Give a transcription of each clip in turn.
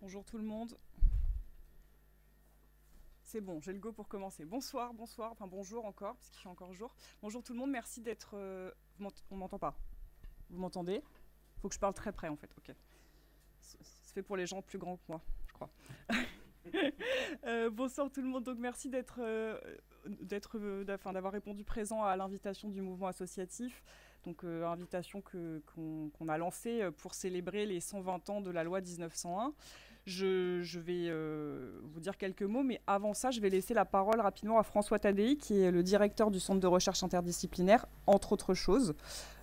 Bonjour tout le monde. C'est bon, j'ai le go pour commencer. Bonsoir, bonsoir, enfin bonjour encore, puisqu'il fait encore jour. Bonjour tout le monde, merci d'être... euh, on m'entend pas Vous m'entendez? Faut que je parle très près en fait, ok. C'est fait pour les gens plus grands que moi, je crois. Euh, bonsoir tout le monde, donc merci d'être, euh, euh, d'avoir répondu présent à l'invitation du mouvement associatif. Donc euh, invitation qu'on a lancée pour célébrer les 120 ans de la loi 1901. Je, vais euh, vous dire quelques mots, mais avant ça, je vais laisser la parole rapidement à François Tadei, qui est le directeur du Centre de recherche interdisciplinaire, entre autres choses,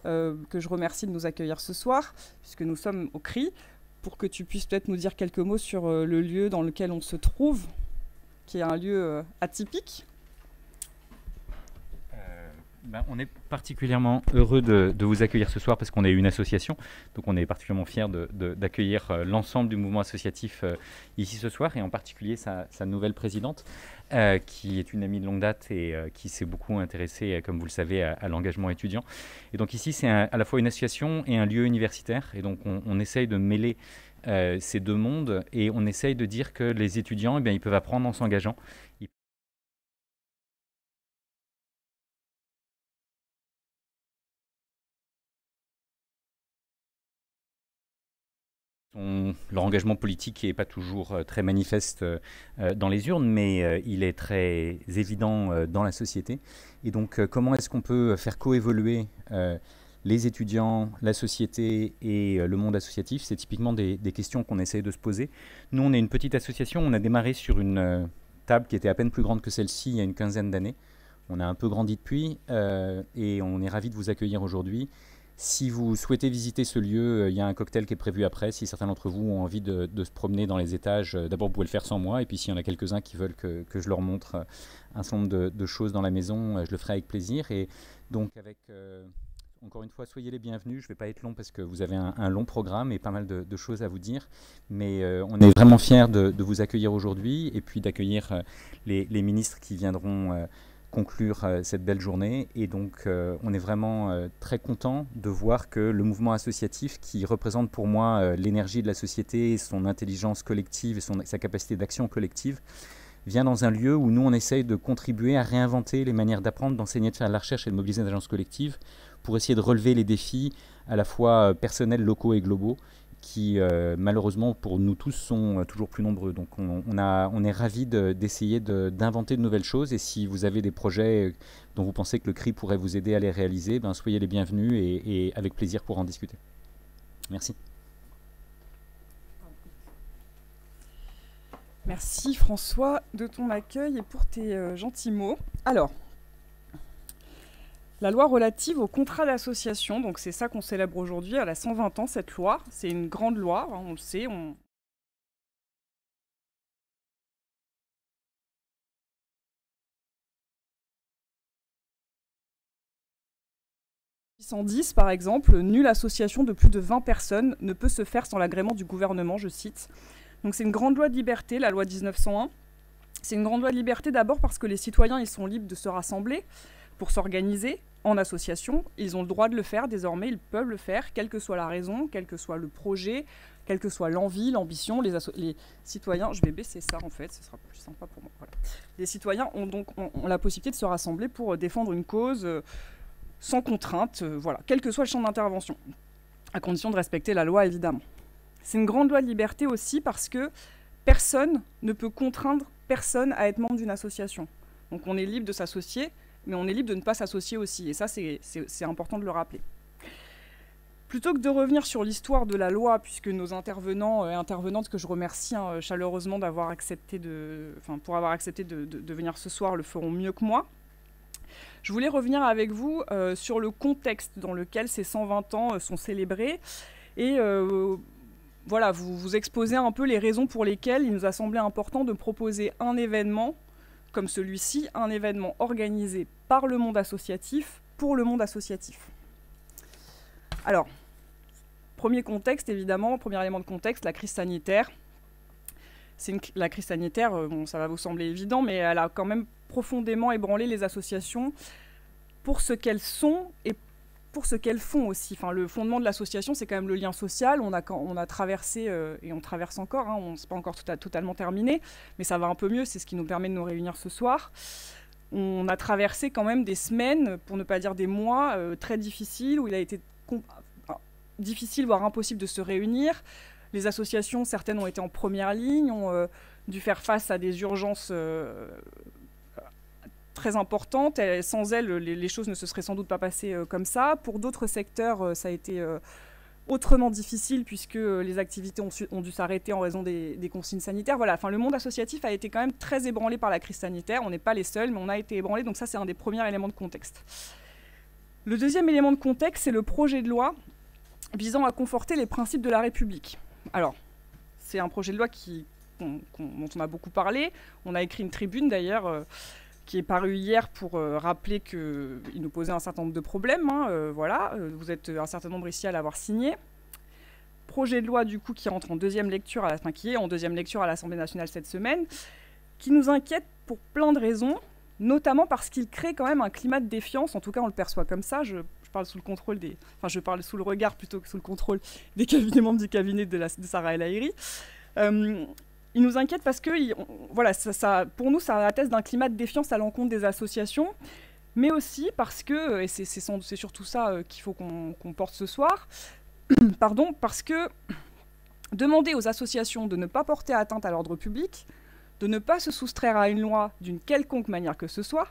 euh, que je remercie de nous accueillir ce soir, puisque nous sommes au CRI, pour que tu puisses peut-être nous dire quelques mots sur euh, le lieu dans lequel on se trouve, qui est un lieu atypique. Ben, on est particulièrement heureux de, vous accueillir ce soir parce qu'on est une association, donc on est particulièrement fiers d'accueillir euh, l'ensemble du mouvement associatif euh, ici ce soir et en particulier sa, nouvelle présidente euh, qui est une amie de longue date et qui s'est beaucoup intéressée, comme vous le savez, à, l'engagement étudiant. Et donc ici c'est à la fois une association et un lieu universitaire et donc on, on essaye de mêler ces deux mondes et on essaye de dire que les étudiants, eh bien, ils peuvent apprendre en s'engageant. Leur engagement politique n'est pas toujours euh, très manifeste euh, euh, dans les urnes, mais il est très évident dans la société. Et donc, comment est-ce qu'on peut faire coévoluer les étudiants, la société et le monde associatif? C'est typiquement des, questions qu'on essaie de se poser. Nous, on est une petite association, on a démarré sur une table qui était à peine plus grande que celle-ci il y a une quinzaine d'années. On a un peu grandi depuis et on est ravis de vous accueillir aujourd'hui. Si vous souhaitez visiter ce lieu, euh, il y a un cocktail qui est prévu après. Si certains d'entre vous ont envie de, se promener dans les étages, euh, d'abord vous pouvez le faire sans moi. Et puis s'il y en a quelques-uns qui veulent que, je leur montre euh, un certain nombre de, choses dans la maison, je le ferai avec plaisir. Et donc avec, encore une fois, soyez les bienvenus. Je ne vais pas être long parce que vous avez un, long programme et pas mal de, choses à vous dire. Mais on est vraiment fiers de, vous accueillir aujourd'hui et puis d'accueillir les, ministres qui viendront conclure euh, cette belle journée. Et donc, euh, on est vraiment euh, très content de voir que le mouvement associatif, qui représente pour moi l'énergie de la société, son intelligence collective et sa capacité d'action collective, vient dans un lieu où nous, on essaye de contribuer à réinventer les manières d'apprendre, d'enseigner, de faire de la recherche et de mobiliser des agences collectives pour essayer de relever les défis à la fois personnels, locaux et globaux qui euh, malheureusement pour nous tous sont euh, toujours plus nombreux. Donc on, est ravis de- d'essayer de- d'inventer de, nouvelles choses et si vous avez des projets euh, dont vous pensez que le CRI pourrait vous aider à les réaliser, ben, soyez les bienvenus et, avec plaisir pour en discuter. Merci. Merci François de ton accueil et pour tes gentils mots. Alors, la loi relative au contrat d'association, c'est ça qu'on célèbre aujourd'hui, elle a 120 ans cette loi, c'est une grande loi, hein, on le sait, on... 110 par exemple, nulle association de plus de 20 personnes ne peut se faire sans l'agrément du gouvernement, je cite. Donc c'est une grande loi de liberté, la loi 1901. C'est une grande loi de liberté d'abord parce que les citoyens ils sont libres de se rassembler pour s'organiser en association. Ils ont le droit de le faire désormais, ils peuvent le faire, quelle que soit la raison, quel que soit le projet, quelle que soit l'envie, l'ambition. Les, citoyens, je vais baisser ça en fait, ce sera plus sympa pour moi. Les citoyens ont donc la possibilité de se rassembler pour euh, défendre une cause euh, sans contrainte, euh, voilà, quel que soit le champ d'intervention, à condition de respecter la loi évidemment. C'est une grande loi de liberté aussi parce que personne ne peut contraindre personne à être membre d'une association. Donc on est libre de s'associer, mais on est libre de ne pas s'associer aussi. Et ça, c'est- important de le rappeler. Plutôt que de revenir sur l'histoire de la loi, puisque nos intervenants et intervenantes, que je remercie hein, chaleureusement d'avoir accepté pour avoir accepté de, venir ce soir, le feront mieux que moi, je voulais revenir avec vous euh, sur le contexte dans lequel ces 120 ans euh, sont célébrés et euh, voilà, vous, vous exposez un peu les raisons pour lesquelles il nous a semblé important de proposer un événement comme celui-ci, un événement organisé par le monde associatif pour le monde associatif. Alors, premier contexte, évidemment, premier élément de contexte, la crise sanitaire. Une- la crise sanitaire, euh, ça va vous sembler évident, mais elle a quand même profondément ébranlé les associations pour ce qu'elles sont et pour ce qu'elles font aussi. Enfin, le fondement de l'association, c'est quand même le lien social. On a, traversé, euh, et on traverse encore, hein, on n'est pas encore totalement terminé, mais ça va un peu mieux, c'est ce qui nous permet de nous réunir ce soir. On a traversé quand même des semaines, pour ne pas dire des mois, euh, très difficiles, où il a été difficile, voire impossible de se réunir. Les associations, certaines ont été en première ligne, ont euh, dû faire face à des urgences très importante. sans elle, les, choses ne se seraient sans doute pas passées euh, comme ça. Pour d'autres secteurs, euh, ça a été euh, autrement difficile puisque les activités ont, dû s'arrêter en raison des, consignes sanitaires. Voilà, enfin, le monde associatif a été quand même très ébranlé par la crise sanitaire. On n'est pas les seuls, mais on a été ébranlé. Donc ça, c'est un des premiers éléments de contexte. Le deuxième élément de contexte, c'est le projet de loi visant à conforter les principes de la République. Alors, c'est un projet de loi dont on a beaucoup parlé. On a écrit une tribune d'ailleurs qui est paru hier pour euh, rappeler qu'il nous posait un certain nombre de problèmes. Hein, euh, voilà, euh, vous êtes un certain nombre ici à l'avoir signé. Projet de loi du coup qui rentre en deuxième lecture, à la, fin, qui est en deuxième lecture à l'Assemblée nationale cette semaine, qui nous inquiète pour plein de raisons, notamment parce qu'il crée quand même un climat de défiance. En tout cas, on le perçoit comme ça. Je, parle sous le contrôle des, enfin, je parle sous le regard plutôt que sous le contrôle des cabinets membres du cabinet de, Sarah El Haïry il nous inquiète parce que, voilà, ça, pour nous, ça atteste d'un climat de défiance à l'encontre des associations, mais aussi parce que, et c'est surtout ça euh, qu'il faut qu'on porte ce soir, pardon, parce que demander aux associations de ne pas porter atteinte à l'ordre public, de ne pas se soustraire à une loi d'une quelconque manière que ce soit,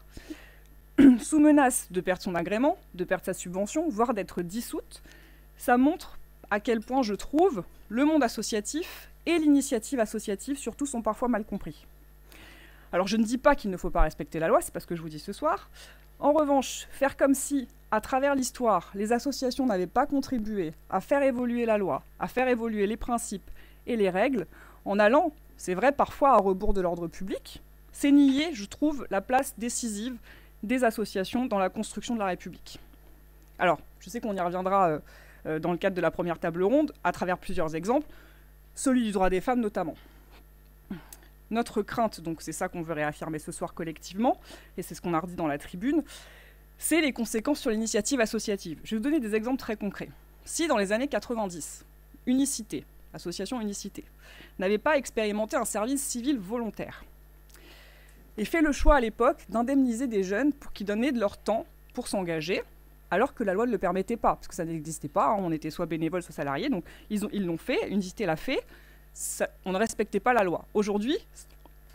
sous menace de perdre son agrément, de perdre sa subvention, voire d'être dissoute, ça montre à quel point je trouve le monde associatif et l'initiative associative surtout sont parfois mal compris. Alors je ne dis pas qu'il ne faut pas respecter la loi, c'est pas ce que je vous dis ce soir. En revanche, faire comme si, à travers l'histoire, les associations n'avaient pas contribué à faire évoluer la loi, à faire évoluer les principes et les règles, en allant, c'est vrai, parfois à rebours de l'ordre public, c'est nier, je trouve, la place décisive des associations dans la construction de la République. Alors, je sais qu'on y reviendra euh, euh, dans le cadre de la première table ronde, à travers plusieurs exemples celui du droit des femmes notamment. Notre crainte, donc c'est ça qu'on veut réaffirmer ce soir collectivement, et c'est ce qu'on a redit dans la tribune, c'est les conséquences sur l'initiative associative. Je vais vous donner des exemples très concrets. Si dans les années 90, Unicité, association Unicité, n'avait pas expérimenté un service civil volontaire, et fait le choix à l'époque d'indemniser des jeunes pour qu'ils donnaient de leur temps pour s'engager, alors que la loi ne le permettait pas, parce que ça n'existait pas, hein. on était soit bénévole, soit salarié, donc ils l'ont fait, une cité l'a fait, on ne respectait pas la loi. Aujourd'hui,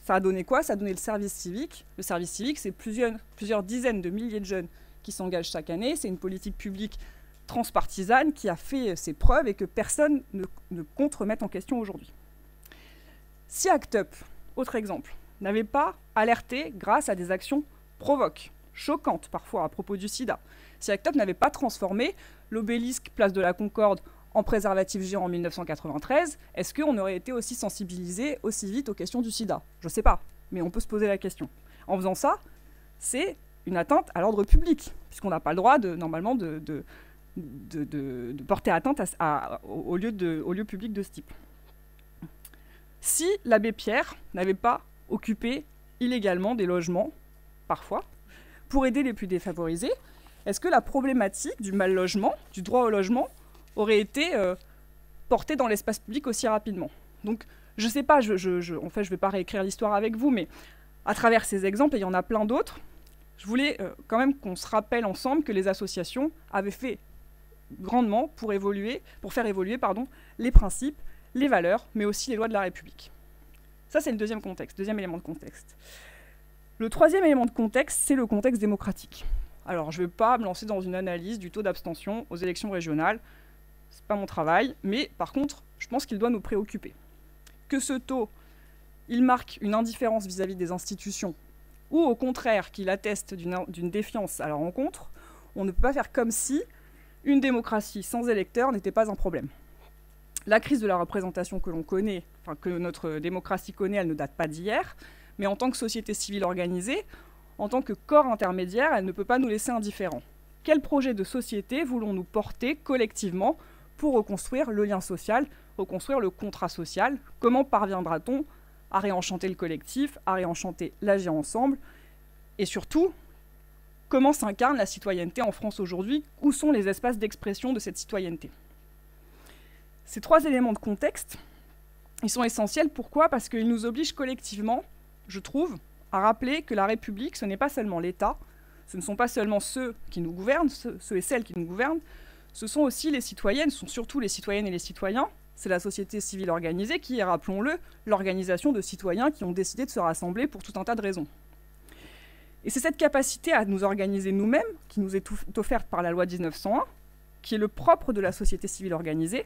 ça a donné quoi? Ça a donné le service civique. Le service civique, c'est plusieurs, dizaines de milliers de jeunes qui s'engagent chaque année, c'est une politique publique transpartisane qui a fait ses preuves et que personne ne, ne compte remettre en question aujourd'hui. Si ACT UP, autre exemple, n'avait pas alerté grâce à des actions provoques, choquantes parfois à propos du sida, si ACT n'avait pas transformé l'obélisque Place de la Concorde en préservatif géant en 1993, est-ce qu'on aurait été aussi sensibilisé aussi vite aux questions du sida? Je ne sais pas, mais on peut se poser la question. En faisant ça, c'est une atteinte à l'ordre public, puisqu'on n'a pas le droit, de, normalement, de, porter atteinte au, au lieu public de ce type. Si l'abbé Pierre n'avait pas occupé illégalement des logements, parfois, pour aider les plus défavorisés, est-ce que la problématique du mal logement, du droit au logement, aurait été euh, portée dans l'espace public aussi rapidement? Donc, je ne sais pas, je, en fait, je ne vais pas réécrire l'histoire avec vous, mais à travers ces exemples, et il y en a plein d'autres, je voulais euh, quand même qu'on se rappelle ensemble que les associations avaient fait grandement pour évoluer, pour faire évoluer pardon, les principes, les valeurs, mais aussi les lois de la République. Ça, c'est le deuxième contexte, deuxième élément de contexte. Le troisième élément de contexte, c'est le contexte démocratique. Alors, je ne vais pas me lancer dans une analyse du taux d'abstention aux élections régionales. Ce n'est pas mon travail, mais par contre, je pense qu'il doit nous préoccuper. Que ce taux, il marque une indifférence vis-à-vis des institutions, ou au contraire qu'il atteste d'une défiance à leur encontre, on ne peut pas faire comme si une démocratie sans électeurs n'était pas un problème. La crise de la représentation que l'on connaît, enfin que notre démocratie connaît, elle ne date pas d'hier, mais en tant que société civile organisée, en tant que corps intermédiaire, elle ne peut pas nous laisser indifférents. Quel projet de société voulons-nous porter collectivement pour reconstruire le lien social, reconstruire le contrat social? Comment parviendra-t-on à réenchanter le collectif, à réenchanter l'agir ensemble? Et surtout, comment s'incarne la citoyenneté en France aujourd'hui, où sont les espaces d'expression de cette citoyenneté? Ces trois éléments de contexte, ils sont essentiels. Pourquoi? Parce qu'ils nous obligent collectivement, je trouve, à rappeler que la République, ce n'est pas seulement l'État, ce ne sont pas seulement ceux qui nous gouvernent, ceux, et celles qui nous gouvernent, ce sont aussi les citoyennes, ce sont surtout les citoyennes et les citoyens. C'est la société civile organisée qui est, rappelons-le, l'organisation de citoyens qui ont décidé de se rassembler pour tout un tas de raisons. Et c'est cette capacité à nous organiser nous-mêmes, qui nous est offerte par la loi 1901, qui est le propre de la société civile organisée,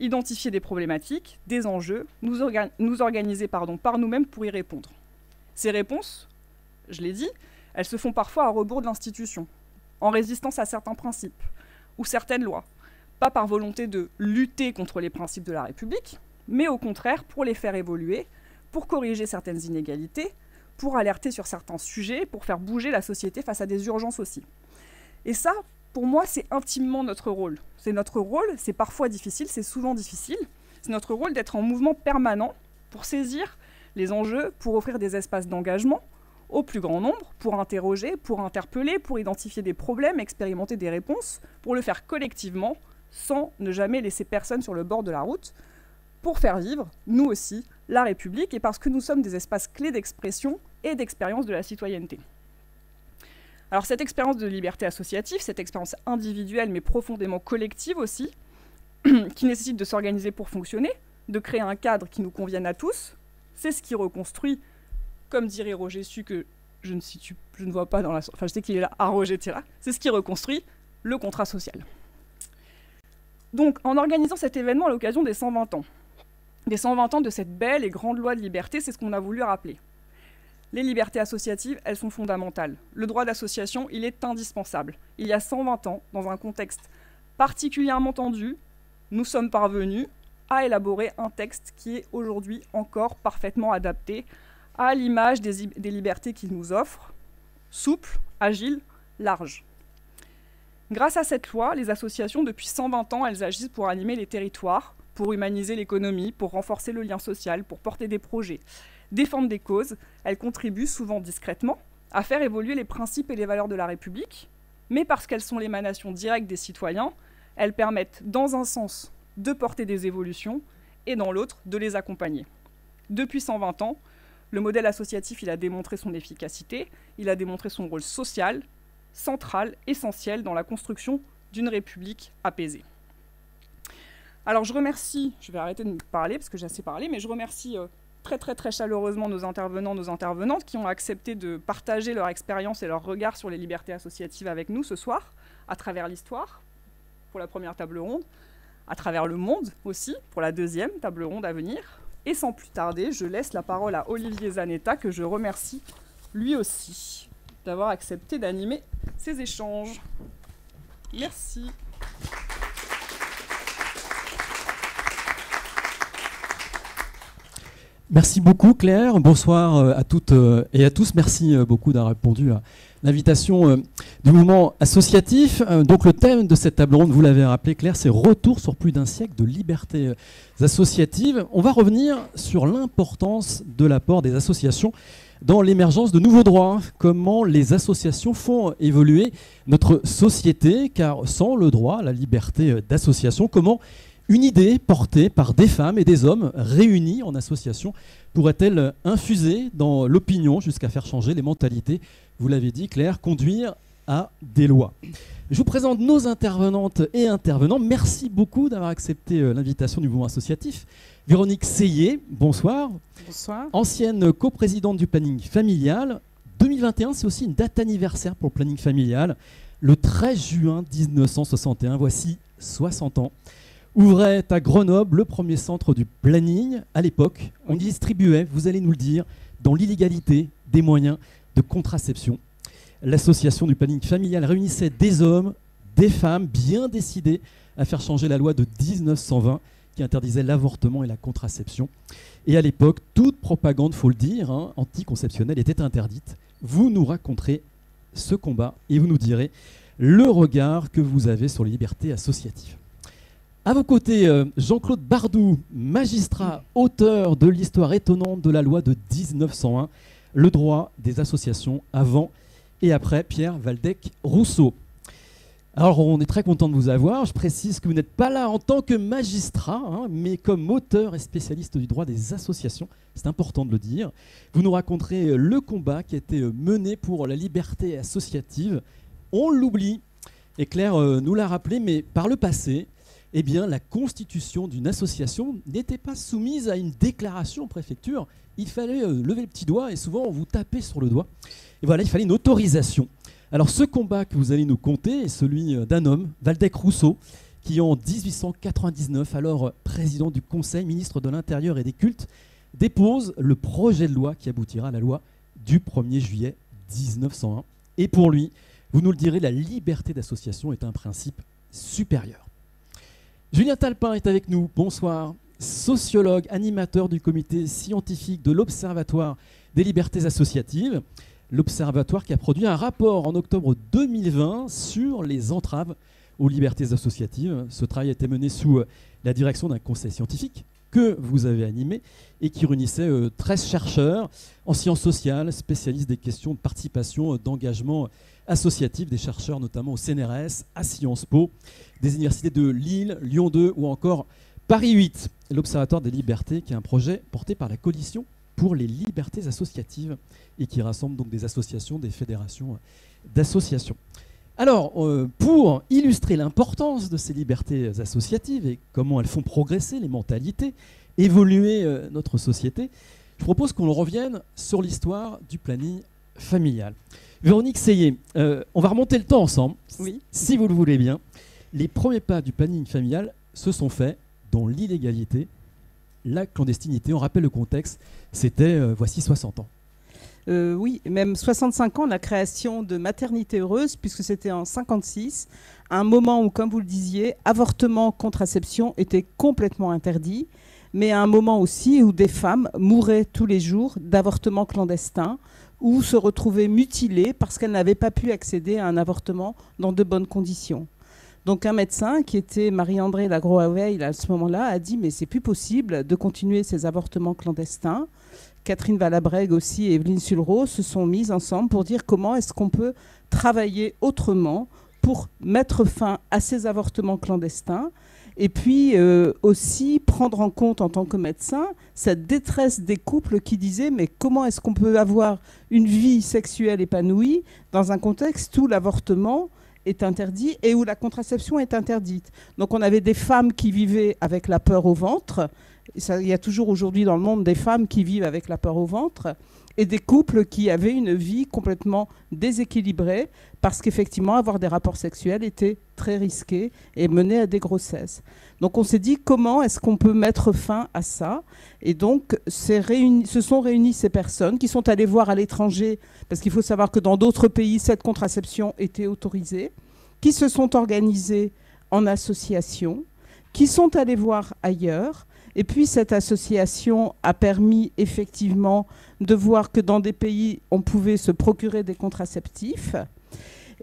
identifier des problématiques, des enjeux, nous, organiser par nous-mêmes pour y répondre. Ces réponses, je l'ai dit, elles se font parfois à rebours de l'institution, en résistance à certains principes ou certaines lois, pas par volonté de lutter contre les principes de la République, mais au contraire pour les faire évoluer, pour corriger certaines inégalités, pour alerter sur certains sujets, pour faire bouger la société face à des urgences aussi. Et ça, pour moi, c'est intimement notre rôle. C'est notre rôle, c'est parfois difficile, c'est souvent difficile. C'est notre rôle d'être en mouvement permanent pour saisir les enjeux, pour offrir des espaces d'engagement au plus grand nombre, pour interroger, pour interpeller, pour identifier des problèmes, expérimenter des réponses, pour le faire collectivement, sans ne jamais laisser personne sur le bord de la route, pour faire vivre, nous aussi, la République, et parce que nous sommes des espaces clés d'expression et d'expérience de la citoyenneté. Alors cette expérience de liberté associative, cette expérience individuelle mais profondément collective aussi, qui nécessite de s'organiser pour fonctionner, de créer un cadre qui nous convienne à tous, c'est ce qui reconstruit, comme dirait Roger Su, que je ne, situe, je ne vois pas dans la... Enfin je sais qu'il est là, à Roger là, c'est ce qui reconstruit le contrat social. Donc en organisant cet événement à l'occasion des 120 ans, des 120 ans de cette belle et grande loi de liberté, c'est ce qu'on a voulu rappeler. Les libertés associatives, elles sont fondamentales. Le droit d'association, il est indispensable. Il y a 120 ans, dans un contexte particulièrement tendu, nous sommes parvenus à élaborer un texte qui est aujourd'hui encore parfaitement adapté à l'image des, des libertés qu'il nous offre, souple, agile, large. Grâce à cette loi, les associations, depuis 120 ans, elles agissent pour animer les territoires, pour humaniser l'économie, pour renforcer le lien social, pour porter des projets, défendre des causes. Elles contribuent souvent discrètement à faire évoluer les principes et les valeurs de la République, mais parce qu'elles sont l'émanation directe des citoyens, elles permettent, dans un sens, de porter des évolutions et dans l'autre, de les accompagner. Depuis 120 ans, le modèle associatif il a démontré son efficacité, il a démontré son rôle social, central, essentiel dans la construction d'une République apaisée. Alors je remercie, je vais arrêter de parler parce que j'ai assez parlé, mais je remercie euh, très très très chaleureusement nos intervenants, nos intervenantes qui ont accepté de partager leur expérience et leur regard sur les libertés associatives avec nous ce soir, à travers l'histoire, pour la première table ronde, à travers le monde aussi, pour la deuxième table ronde à venir. Et sans plus tarder, je laisse la parole à Olivier Zanetta, que je remercie lui aussi d'avoir accepté d'animer ces échanges. Merci. Merci beaucoup Claire, bonsoir euh, à toutes euh, et à tous. Merci euh, beaucoup d'avoir répondu à l'invitation du mouvement associatif. Donc le thème de cette table ronde, vous l'avez rappelé Claire, c'est retour sur plus d'un siècle de liberté associative. On va revenir sur l'importance de l'apport des associations dans l'émergence de nouveaux droits, comment les associations font évoluer notre société, car sans le droit la liberté d'association, comment une idée portée par des femmes et des hommes réunis en association pourrait-elle infuser dans l'opinion jusqu'à faire changer les mentalités Vous l'avez dit, Claire, conduire à des lois. Je vous présente nos intervenantes et intervenants. Merci beaucoup d'avoir accepté euh, l'invitation du mouvement associatif. Véronique Seyé, bonsoir. Bonsoir. Ancienne coprésidente du planning familial. 2021, c'est aussi une date anniversaire pour le planning familial. Le 13 juin 1961, voici 60 ans ouvrait à Grenoble le premier centre du planning. À l'époque, on distribuait, vous allez nous le dire, dans l'illégalité des moyens de contraception. L'association du planning familial réunissait des hommes, des femmes bien décidés à faire changer la loi de 1920 qui interdisait l'avortement et la contraception. Et à l'époque, toute propagande, faut le dire, hein, anticonceptionnelle était interdite. Vous nous raconterez ce combat et vous nous direz le regard que vous avez sur les libertés associatives. À vos côtés, euh, Jean-Claude Bardou, magistrat, auteur de l'histoire étonnante de la loi de 1901, le droit des associations avant et après Pierre Valdec-Rousseau. Alors on est très content de vous avoir. Je précise que vous n'êtes pas là en tant que magistrat, hein, mais comme auteur et spécialiste du droit des associations. C'est important de le dire. Vous nous raconterez euh, le combat qui a été euh, mené pour la liberté associative. On l'oublie. Et Claire euh, nous l'a rappelé, mais par le passé, eh bien, la constitution d'une association n'était pas soumise à une déclaration préfecture. Il fallait lever le petit doigt et souvent on vous tapait sur le doigt. Voilà, il fallait une autorisation. Alors ce combat que vous allez nous conter est celui euh, d'un homme, Valdec Rousseau, qui en 1899, alors président du Conseil, ministre de l'Intérieur et des Cultes, dépose le projet de loi qui aboutira à la loi du 1er juillet 1901. Et pour lui, vous nous le direz, la liberté d'association est un principe supérieur. Julien Talpin est avec nous. Bonsoir. Sociologue, animateur du comité scientifique de l'Observatoire des libertés associatives l'Observatoire qui a produit un rapport en octobre 2020 sur les entraves aux libertés associatives. Ce travail a été mené sous euh, la direction d'un conseil scientifique que vous avez animé et qui réunissait 13 euh, chercheurs en sciences sociales, spécialistes des questions de participation, euh, d'engagement associatif, des chercheurs notamment au CNRS, à Sciences Po, des universités de Lille, Lyon 2 ou encore Paris 8. L'Observatoire des libertés qui est un projet porté par la coalition pour les libertés associatives et qui rassemble donc des associations, des fédérations d'associations. Alors, euh, pour illustrer l'importance de ces libertés associatives et comment elles font progresser les mentalités, évoluer euh, notre société, je propose qu'on revienne sur l'histoire du planning familial. Véronique Seyé, euh, on va remonter le temps ensemble, oui. si vous le voulez bien. Les premiers pas du planning familial se sont faits dans l'illégalité la clandestinité. On rappelle le contexte, c'était euh, voici 60 ans. Euh, oui, même 65 ans, la création de Maternité Heureuse, puisque c'était en 56, un moment où, comme vous le disiez, avortement, contraception était complètement interdit, mais à un moment aussi où des femmes mouraient tous les jours d'avortement clandestin ou se retrouvaient mutilées parce qu'elles n'avaient pas pu accéder à un avortement dans de bonnes conditions. Donc un médecin qui était Marie-André Lagroaveil à ce moment-là a dit mais c'est plus possible de continuer ces avortements clandestins. Catherine Valabrègue aussi et Evelyne Sulro se sont mises ensemble pour dire comment est-ce qu'on peut travailler autrement pour mettre fin à ces avortements clandestins et puis euh, aussi prendre en compte en tant que médecin cette détresse des couples qui disaient mais comment est-ce qu'on peut avoir une vie sexuelle épanouie dans un contexte où l'avortement est interdit et où la contraception est interdite. Donc on avait des femmes qui vivaient avec la peur au ventre. il y a toujours aujourd'hui dans le monde des femmes qui vivent avec la peur au ventre et des couples qui avaient une vie complètement déséquilibrée parce qu'effectivement avoir des rapports sexuels était très risqué et menait à des grossesses. Donc on s'est dit comment est-ce qu'on peut mettre fin à ça? Et donc se sont réunies ces personnes qui sont allées voir à l'étranger, parce qu'il faut savoir que dans d'autres pays cette contraception était autorisée, qui se sont organisées en association, qui sont allées voir ailleurs et puis cette association a permis effectivement de voir que dans des pays, on pouvait se procurer des contraceptifs.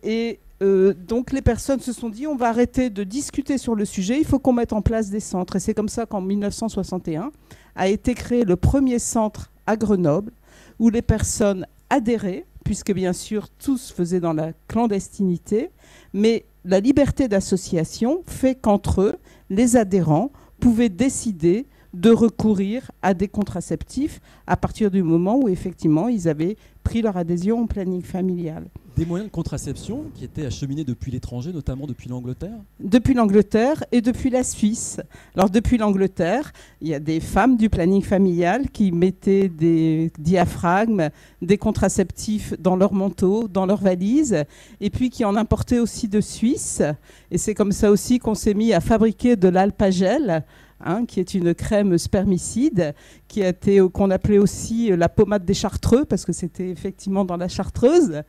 Et euh, donc les personnes se sont dit, on va arrêter de discuter sur le sujet, il faut qu'on mette en place des centres. Et c'est comme ça qu'en 1961 a été créé le premier centre à Grenoble, où les personnes adhéraient, puisque bien sûr tous faisaient dans la clandestinité, mais la liberté d'association fait qu'entre eux, les adhérents pouvaient décider de recourir à des contraceptifs à partir du moment où effectivement ils avaient pris leur adhésion au planning familial. Des moyens de contraception qui étaient acheminés depuis l'étranger, notamment depuis l'Angleterre Depuis l'Angleterre et depuis la Suisse. Alors depuis l'Angleterre, il y a des femmes du planning familial qui mettaient des diaphragmes, des contraceptifs dans leur manteau, dans leur valise, et puis qui en importaient aussi de Suisse. Et c'est comme ça aussi qu'on s'est mis à fabriquer de l'alpagel Hein, qui est une crème spermicide, qui a été qu'on appelait aussi la pommade des chartreux parce que c'était effectivement dans la chartreuse.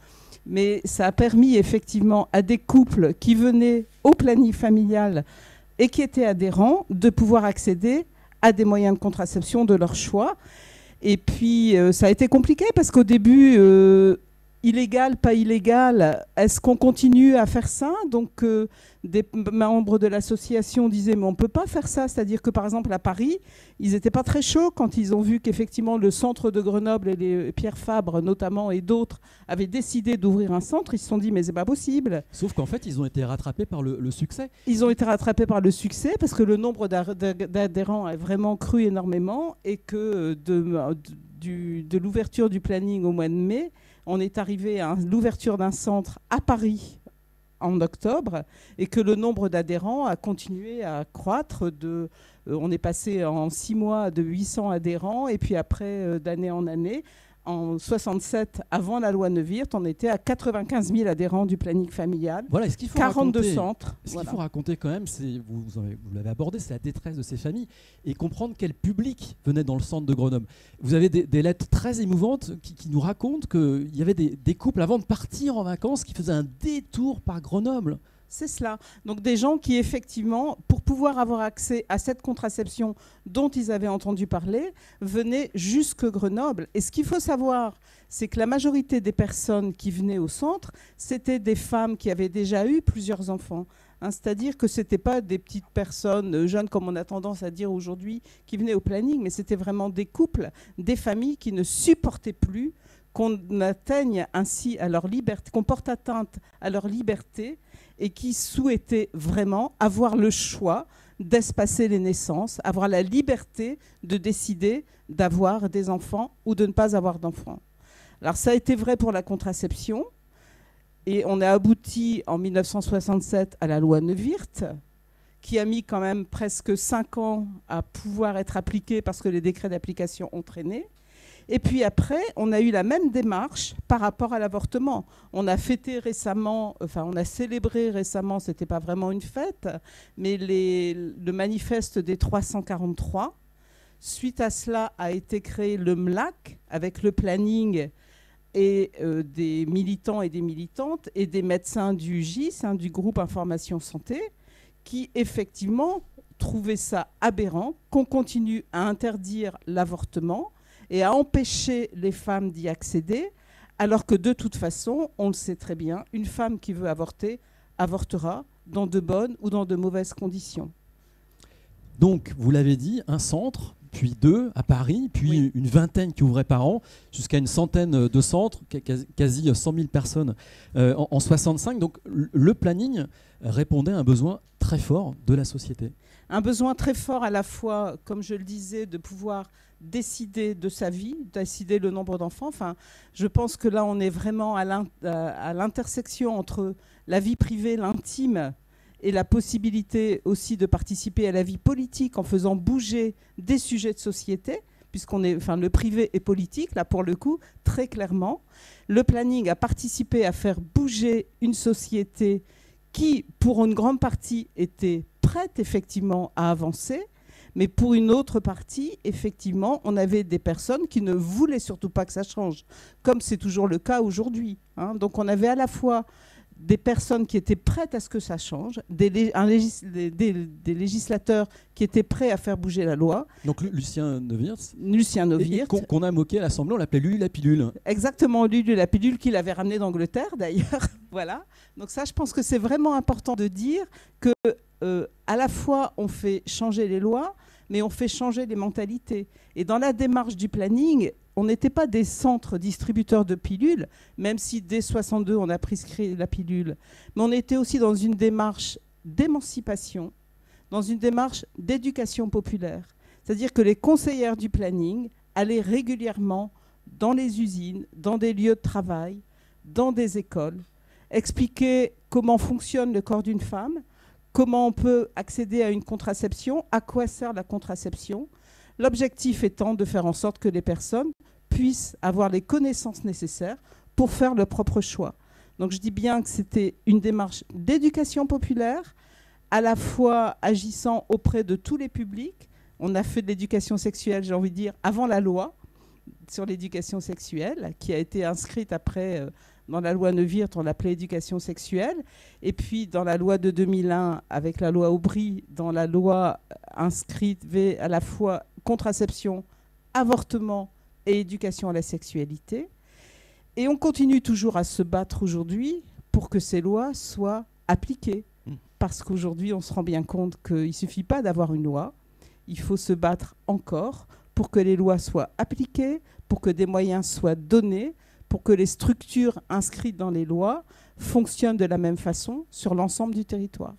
Mais ça a permis effectivement à des couples qui venaient au planning familial et qui étaient adhérents de pouvoir accéder à des moyens de contraception de leur choix. Et puis, euh, ça a été compliqué parce qu'au début, euh, illégal, pas illégal, est-ce qu'on continue à faire ça? Donc euh, des membres de l'association disaient mais on ne peut pas faire ça, c'est-à-dire que par exemple à Paris, ils n'étaient pas très chauds quand ils ont vu qu'effectivement le centre de Grenoble et les Pierre Fabre notamment et d'autres avaient décidé d'ouvrir un centre, ils se sont dit mais c'est pas possible. Sauf qu'en fait ils ont été rattrapés par le, succès. Ils ont été rattrapés par le succès parce que le nombre d'adhérents a vraiment cru énormément et que de, de l'ouverture du planning au mois de mai, on est arrivé à l'ouverture d'un centre à Paris en octobre et que le nombre d'adhérents a continué à croître. De, euh, on est passé en six mois de 800 adhérents et puis après euh, d'année en année en 67, avant la loi Neuwirth, on était à 95 000 adhérents du planning familial. Voilà, ce qu'il faut 42 raconter, centres. Ce qu'il faut raconter quand même, c'est vous, vous l'avez abordé, c'est la détresse de ces familles et comprendre quel public venait dans le centre de Grenoble. Vous avez des, lettres très émouvantes qui, nous racontent qu'il y avait des, des couples avant de partir en vacances qui faisaient un détour par Grenoble. C'est cela. Donc des gens qui, effectivement, pour pouvoir avoir accès à cette contraception dont ils avaient entendu parler, venaient jusque Grenoble. Et ce qu'il faut savoir, c'est que la majorité des personnes qui venaient au centre, c'était des femmes qui avaient déjà eu plusieurs enfants. Hein, c'est-à-dire que ce n'étaient pas des petites personnes jeunes, comme on a tendance à dire aujourd'hui, qui venaient au planning, mais c'était vraiment des couples, des familles qui ne supportaient plus qu'on atteigne ainsi à leur liberté, qu'on porte atteinte à leur liberté et qui souhaitaient vraiment avoir le choix d'espacer les naissances, avoir la liberté de décider d'avoir des enfants ou de ne pas avoir d'enfants. Alors ça a été vrai pour la contraception et on a abouti en 1967 à la loi Neuwirth qui a mis quand même presque cinq ans à pouvoir être appliquée parce que les décrets d'application ont traîné. Et puis après, on a eu la même démarche par rapport à l'avortement. On a fêté récemment, enfin on a célébré récemment, ce n'était pas vraiment une fête, mais le manifeste des 343. Suite à cela a été créé le MLAC avec le planning et euh, des militants et des militantes et des médecins du GIS, hein, du groupe Information Santé, qui effectivement trouvaient ça aberrant qu'on continue à interdire l'avortement et à empêcher les femmes d'y accéder, alors que de toute façon, on le sait très bien, une femme qui veut avorter avortera dans de bonnes ou dans de mauvaises conditions. Donc, vous l'avez dit, un centre, puis deux à Paris, puis une vingtaine qui ouvraient par an, jusqu'à une centaine de centres, quasi 100 000 personnes euh, en, en 65. Donc, le planning répondait à un besoin très fort de la société. Un besoin très fort à la fois, comme je le disais, de pouvoir décider de sa vie, décider le nombre d'enfants. Enfin, je pense que là, on est vraiment à l'intersection entre la vie privée, l'intime, et la possibilité aussi de participer à la vie politique en faisant bouger des sujets de société, puisqu'on est, enfin, le privé est politique, là pour le coup, très clairement. Le planning a participé à faire bouger une société qui, pour une grande partie, était prête effectivement à avancer, mais pour une autre partie, effectivement, on avait des personnes qui ne voulaient surtout pas que ça change, comme c'est toujours le cas aujourd'hui. Hein. Donc on avait à la fois des personnes qui étaient prêtes à ce que ça change, des, législateurs qui étaient prêts à faire bouger la loi. Donc Lucien Neuwirth Lucien Neuwirth. Qu'on a moqué à l'Assemblée, on l'appelait Lulu la pilule. Exactement, Lulu la pilule qu'il avait ramené d'Angleterre d'ailleurs. voilà. Donc ça, je pense que c'est vraiment important de dire que euh, à la fois on fait changer les lois, mais on fait changer les mentalités. Et dans la démarche du planning, on n'était pas des centres distributeurs de pilules, même si dès 62 on a prescrit la pilule, mais on était aussi dans une démarche d'émancipation, dans une démarche d'éducation populaire. C'est-à-dire que les conseillères du planning allaient régulièrement dans les usines, dans des lieux de travail, dans des écoles, expliquer comment fonctionne le corps d'une femme, comment on peut accéder à une contraception, à quoi sert la contraception. L'objectif étant de faire en sorte que les personnes puissent avoir les connaissances nécessaires pour faire leur propre choix. Donc je dis bien que c'était une démarche d'éducation populaire, à la fois agissant auprès de tous les publics. On a fait de l'éducation sexuelle, j'ai envie de dire, avant la loi sur l'éducation sexuelle, qui a été inscrite après euh, dans la loi Neuwirth, on l'appelait éducation sexuelle. Et puis dans la loi de 2001, avec la loi Aubry, dans la loi inscrite à la fois contraception, avortement et éducation à la sexualité. Et on continue toujours à se battre aujourd'hui pour que ces lois soient appliquées. Mm. Parce qu'aujourd'hui, on se rend bien compte qu'il ne suffit pas d'avoir une loi, il faut se battre encore pour que les lois soient appliquées, pour que des moyens soient donnés, pour que les structures inscrites dans les lois fonctionnent de la même façon sur l'ensemble du territoire.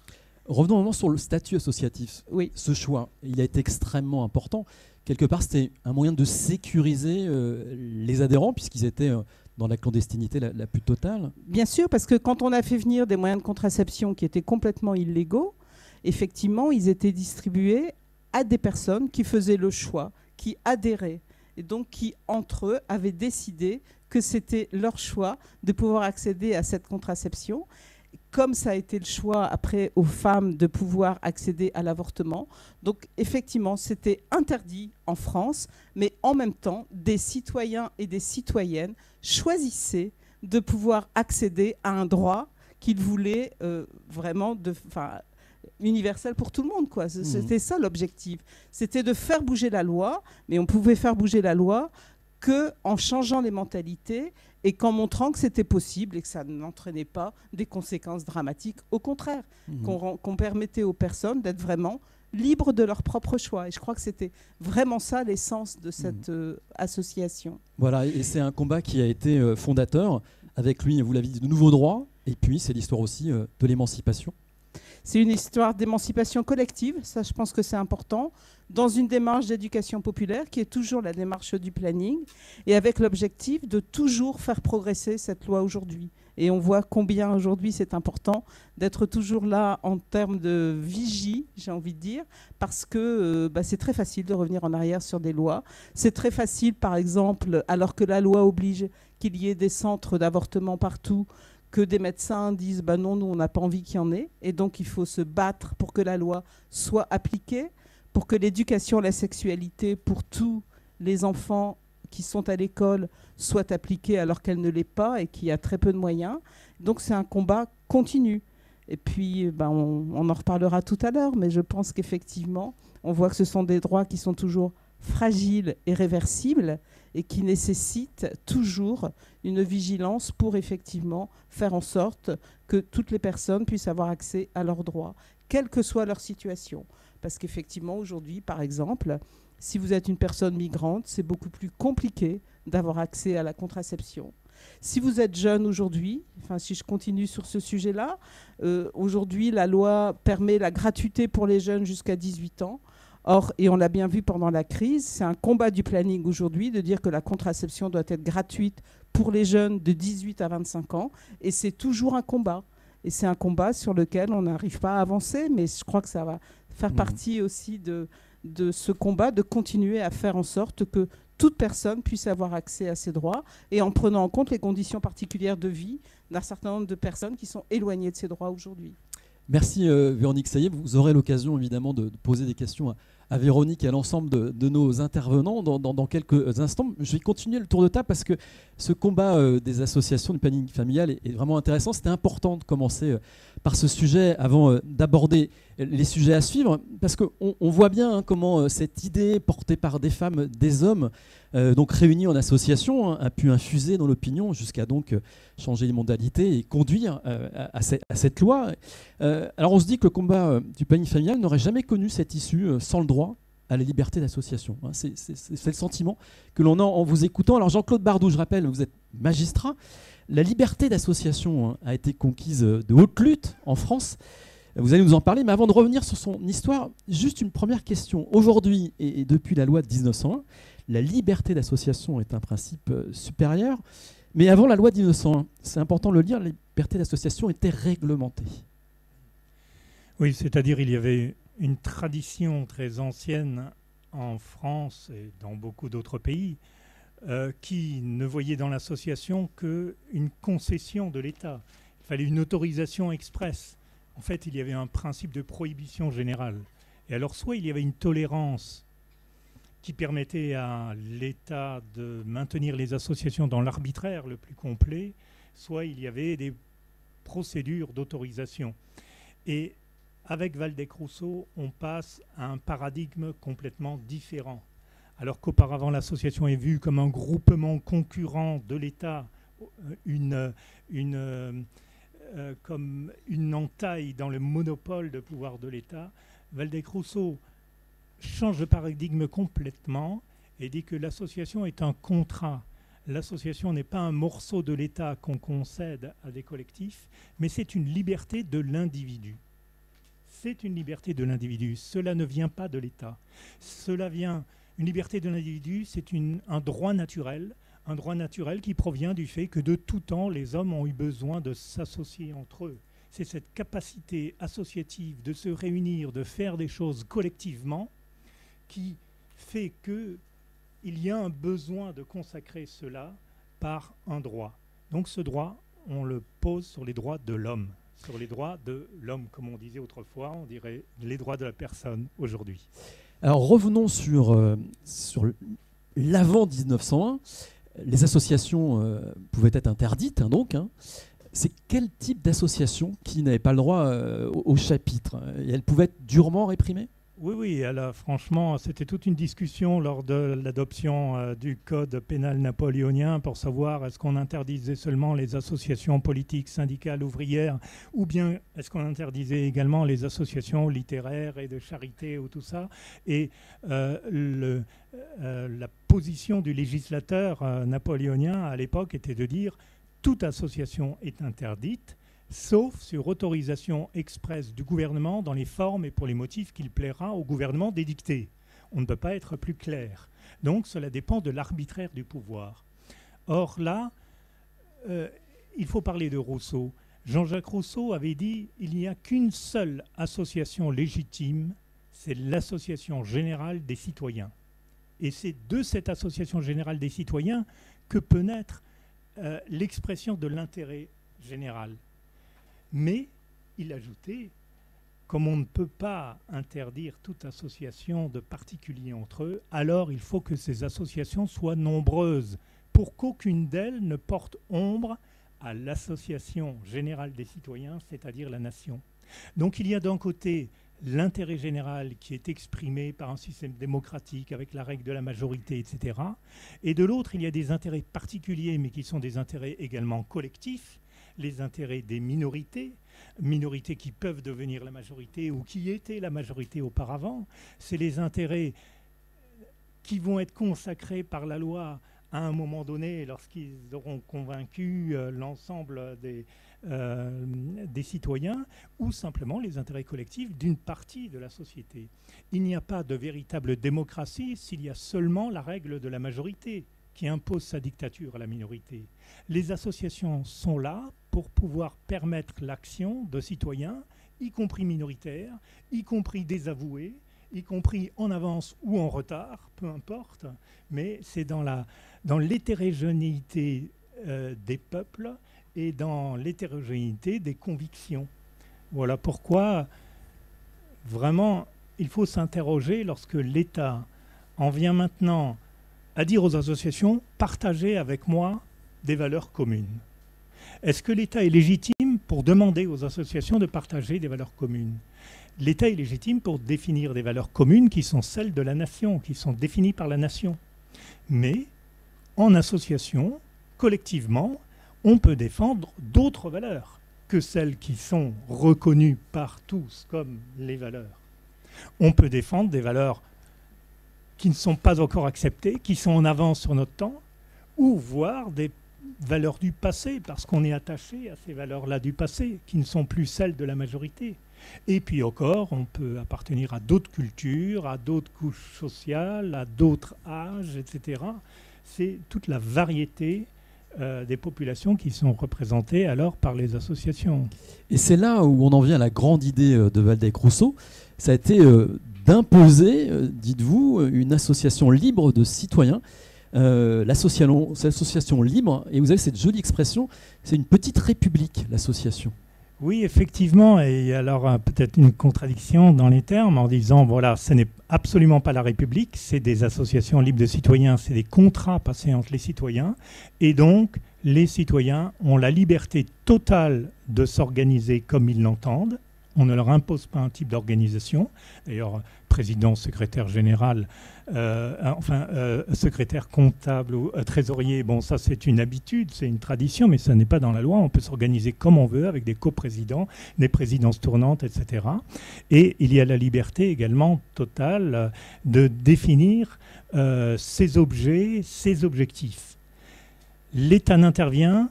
Revenons maintenant sur le statut associatif. Oui. Ce choix, il a été extrêmement important. Quelque part, c'était un moyen de sécuriser euh, les adhérents, puisqu'ils étaient euh, dans la clandestinité la, la plus totale. Bien sûr, parce que quand on a fait venir des moyens de contraception qui étaient complètement illégaux, effectivement, ils étaient distribués à des personnes qui faisaient le choix, qui adhéraient, et donc qui, entre eux, avaient décidé que c'était leur choix de pouvoir accéder à cette contraception. Comme ça a été le choix après aux femmes de pouvoir accéder à l'avortement. Donc effectivement, c'était interdit en France, mais en même temps, des citoyens et des citoyennes choisissaient de pouvoir accéder à un droit qu'ils voulaient euh, vraiment de, universel pour tout le monde. quoi. Mhm. C'était ça l'objectif. C'était de faire bouger la loi, mais on pouvait faire bouger la loi que en changeant les mentalités et qu'en montrant que c'était possible et que ça n'entraînait pas des conséquences dramatiques. Au contraire, Mhm. qu'on permettait aux personnes d'être vraiment libres de leur propre choix. Et je crois que c'était vraiment ça l'essence de cette euh, association. Voilà, et c'est un combat qui a été euh, fondateur. Avec lui, vous l'avez dit, de nouveaux droits. Et puis, c'est l'histoire aussi euh, de l'émancipation. C'est une histoire d'émancipation collective, ça je pense que c'est important, dans une démarche d'éducation populaire qui est toujours la démarche du planning, et avec l'objectif de toujours faire progresser cette loi aujourd'hui. Et on voit combien aujourd'hui c'est important d'être toujours là en termes de vigie, j'ai envie de dire, parce que euh, bah, c'est très facile de revenir en arrière sur des lois. C'est très facile, par exemple, alors que la loi oblige qu'il y ait des centres d'avortement partout, que des médecins disent bah non, nous on n'a pas envie qu'il y en ait, et donc il faut se battre pour que la loi soit appliquée, pour que l'éducation à la sexualité pour tous les enfants qui sont à l'école soit appliquée alors qu'elle ne l'est pas et qu'il y a très peu de moyens. Donc c'est un combat continu. Et puis bah, on, on en reparlera tout à l'heure, mais je pense qu'effectivement, on voit que ce sont des droits qui sont toujours fragiles et réversibles et qui nécessitent toujours une vigilance pour effectivement faire en sorte que toutes les personnes puissent avoir accès à leurs droits, quelle que soit leur situation. Parce qu'effectivement, aujourd'hui, par exemple, si vous êtes une personne migrante, c'est beaucoup plus compliqué d'avoir accès à la contraception. Si vous êtes jeune aujourd'hui, enfin si je continue sur ce sujet-là, euh, aujourd'hui la loi permet la gratuité pour les jeunes jusqu'à 18 ans. Or, et on l'a bien vu pendant la crise, c'est un combat du planning aujourd'hui de dire que la contraception doit être gratuite pour les jeunes de 18 à 25 ans. Et c'est toujours un combat. Et c'est un combat sur lequel on n'arrive pas à avancer, mais je crois que ça va faire Mhm. partie aussi de, de ce combat, de continuer à faire en sorte que toute personne puisse avoir accès à ses droits et en prenant en compte les conditions particulières de vie d'un certain nombre de personnes qui sont éloignées de ces droits aujourd'hui. Merci euh, Véronique Saillet. Vous aurez l'occasion évidemment de, de poser des questions à, à Véronique et à l'ensemble de, nos intervenants dans quelques instants. Je vais continuer le tour de table parce que ce combat euh, des associations du planning familial est, est vraiment intéressant. C'était important de commencer euh, par ce sujet avant euh, d'aborder les sujets à suivre parce qu'on on voit bien hein, comment euh, cette idée portée par des femmes, des hommes, euh, donc réunis en association, hein, a pu infuser dans l'opinion jusqu'à donc euh, changer les modalités et conduire à, cette- loi. Alors on se dit que le combat du planning familial n'aurait jamais connu cette issue sans le droit à la liberté d'association. hein. C'est le sentiment que l'on a en vous écoutant. Alors Jean-Claude Bardou, je rappelle, vous êtes magistrat. La liberté d'association hein, a été conquise euh, de haute lutte en France. Vous allez nous en parler, mais avant de revenir sur son histoire, juste une première question. Aujourd'hui et, depuis la loi de 1901, la liberté d'association est un principe euh, supérieur. Mais avant la loi de 1901, c'est important de le dire, la liberté d'association était réglementée. Oui, c'est-à-dire il y avait une tradition très ancienne en France et dans beaucoup d'autres pays euh, qui ne voyait dans l'association qu'une concession de l'État. Il fallait une autorisation expresse. En fait, il y avait un principe de prohibition générale. Et alors, soit il y avait une tolérance qui permettait à l'État de maintenir les associations dans l'arbitraire le plus complet, soit il y avait des procédures d'autorisation. Et avec Valdec-Rousseau, on passe à un paradigme complètement différent. Alors qu'auparavant, l'association est vue comme un groupement concurrent de l'État une, une, comme une entaille dans le monopole de pouvoir de l'État, Valdec-Rousseau change de paradigme complètement et dit que l'association est un contrat. L'association n'est pas un morceau de l'État qu'on concède à des collectifs, mais c'est une liberté de l'individu. C'est une liberté de l'individu. Cela ne vient pas de l'État. Cela vient. Une liberté de l'individu, c'est un droit naturel, un droit naturel qui provient du fait que de tout temps, les hommes ont eu besoin de s'associer entre eux. C'est cette capacité associative de se réunir, de faire des choses collectivement, qui fait que il y a un besoin de consacrer cela par un droit. Donc ce droit, on le pose sur les droits de l'homme, sur les droits de l'homme, comme on disait autrefois, on dirait les droits de la personne aujourd'hui. Alors revenons sur, euh, sur l'avant 1901. Les associations euh, pouvaient être interdites, hein, donc. Hein. C'est quel type d'association qui n'avait pas le droit euh, au, au, chapitre? Elles pouvaient être durement réprimées? Oui, oui, alors, franchement, c'était toute une discussion lors de l'adoption euh, du code pénal napoléonien pour savoir est-ce qu'on interdisait seulement les associations politiques, syndicales, ouvrières, ou bien est-ce qu'on interdisait également les associations littéraires et de charité ou tout ça. Et euh, euh, la position du législateur napoléonien à l'époque était de dire toute association est interdite sauf sur autorisation expresse du gouvernement dans les formes et pour les motifs qu'il plaira au gouvernement d'édicter. On ne peut pas être plus clair. Donc cela dépend de l'arbitraire du pouvoir. Or là, euh, il faut parler de Rousseau. Jean-Jacques Rousseau avait dit il n'y a qu'une seule association légitime, c'est l'association générale des citoyens. Et c'est de cette association générale des citoyens que peut naître euh, l'expression de l'intérêt général. Mais il ajoutait, comme on ne peut pas interdire toute association de particuliers entre eux, alors il faut que ces associations soient nombreuses pour qu'aucune d'elles ne porte ombre à l'association générale des citoyens, c'est-à-dire la nation. Donc il y a d'un côté l'intérêt général qui est exprimé par un système démocratique avec la règle de la majorité, etc. Et de l'autre, il y a des intérêts particuliers, mais qui sont des intérêts également collectifs, les intérêts des minorités, minorités qui peuvent devenir la majorité ou qui étaient la majorité auparavant. C'est les intérêts qui vont être consacrés par la loi à un moment donné, lorsqu'ils auront convaincu euh, l'ensemble des, euh, des citoyens, ou simplement les intérêts collectifs d'une partie de la société. Il n'y a pas de véritable démocratie s'il y a seulement la règle de la majorité qui impose sa dictature à la minorité. Les associations sont là pour pouvoir permettre l'action de citoyens, y compris minoritaires, y compris désavoués, y compris en avance ou en retard, peu importe, mais c'est dans la dans l'hétérogénéité euh, des peuples et dans l'hétérogénéité des convictions. Voilà pourquoi vraiment il faut s'interroger lorsque l'État en vient maintenant à dire aux associations partagez avec moi des valeurs communes. Est-ce que l'État est légitime pour demander aux associations de partager des valeurs communes? L'État est légitime pour définir des valeurs communes qui sont celles de la nation, qui sont définies par la nation. Mais en association, collectivement, on peut défendre d'autres valeurs que celles qui sont reconnues par tous comme les valeurs. On peut défendre des valeurs qui ne sont pas encore acceptées, qui sont en avance sur notre temps, ou voir des valeurs du passé, parce qu'on est attaché à ces valeurs-là du passé, qui ne sont plus celles de la majorité. Et puis encore, on peut appartenir à d'autres cultures, à d'autres couches sociales, à d'autres âges, etc. C'est toute la variété euh, des populations qui sont représentées alors par les associations. Et c'est là où on en vient à la grande idée euh, de Valdec-Rousseau. Ça a été euh, d'imposer, dites-vous, une association libre de citoyens euh, l'association libre, et vous avez cette jolie expression, c'est une petite république, l'association. Oui, effectivement, et alors euh, peut-être une contradiction dans les termes en disant, voilà, ce n'est absolument pas la République, c'est des associations libres de citoyens, c'est des contrats passés entre les citoyens, et donc les citoyens ont la liberté totale de s'organiser comme ils l'entendent, On ne leur impose pas un type d'organisation. D'ailleurs, président, secrétaire général, euh, enfin, euh, secrétaire comptable ou euh, trésorier, bon, ça c'est une habitude, c'est une tradition, mais ça n'est pas dans la loi. On peut s'organiser comme on veut avec des coprésidents, des présidences tournantes, etc. Et il y a la liberté également totale de définir ses objets, ses objectifs. L'État n'intervient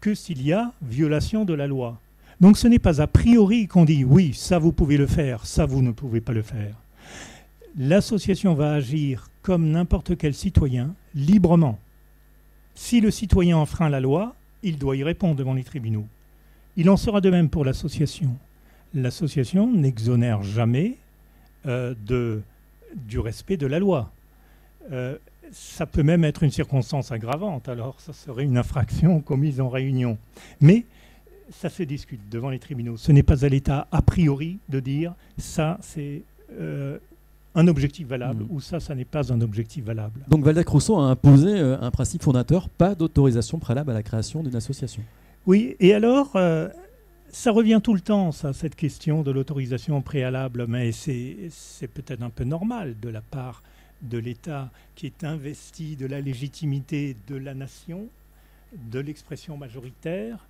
que s'il y a violation de la loi. Donc ce n'est pas a priori qu'on dit oui, ça vous pouvez le faire, ça vous ne pouvez pas le faire. L'association va agir comme n'importe quel citoyen, librement. Si le citoyen enfreint la loi, il doit y répondre devant les tribunaux. Il en sera de même pour l'association. L'association n'exonère jamais euh, de, du respect de la loi. Euh, ça peut même être une circonstance aggravante, alors ça serait une infraction commise en réunion. Mais ça se discute devant les tribunaux. Ce n'est pas à l'État, a priori, de dire ça, c'est euh, un objectif valable mmh. ou ça, ça n'est pas un objectif valable. Donc Valdeck Rousseau a imposé euh, un principe fondateur, pas d'autorisation préalable à la création d'une association. Oui, et alors, euh, ça revient tout le temps, ça, cette question de l'autorisation préalable, mais c'est peut-être un peu normal de la part de l'État qui est investi de la légitimité de la nation, de l'expression majoritaire,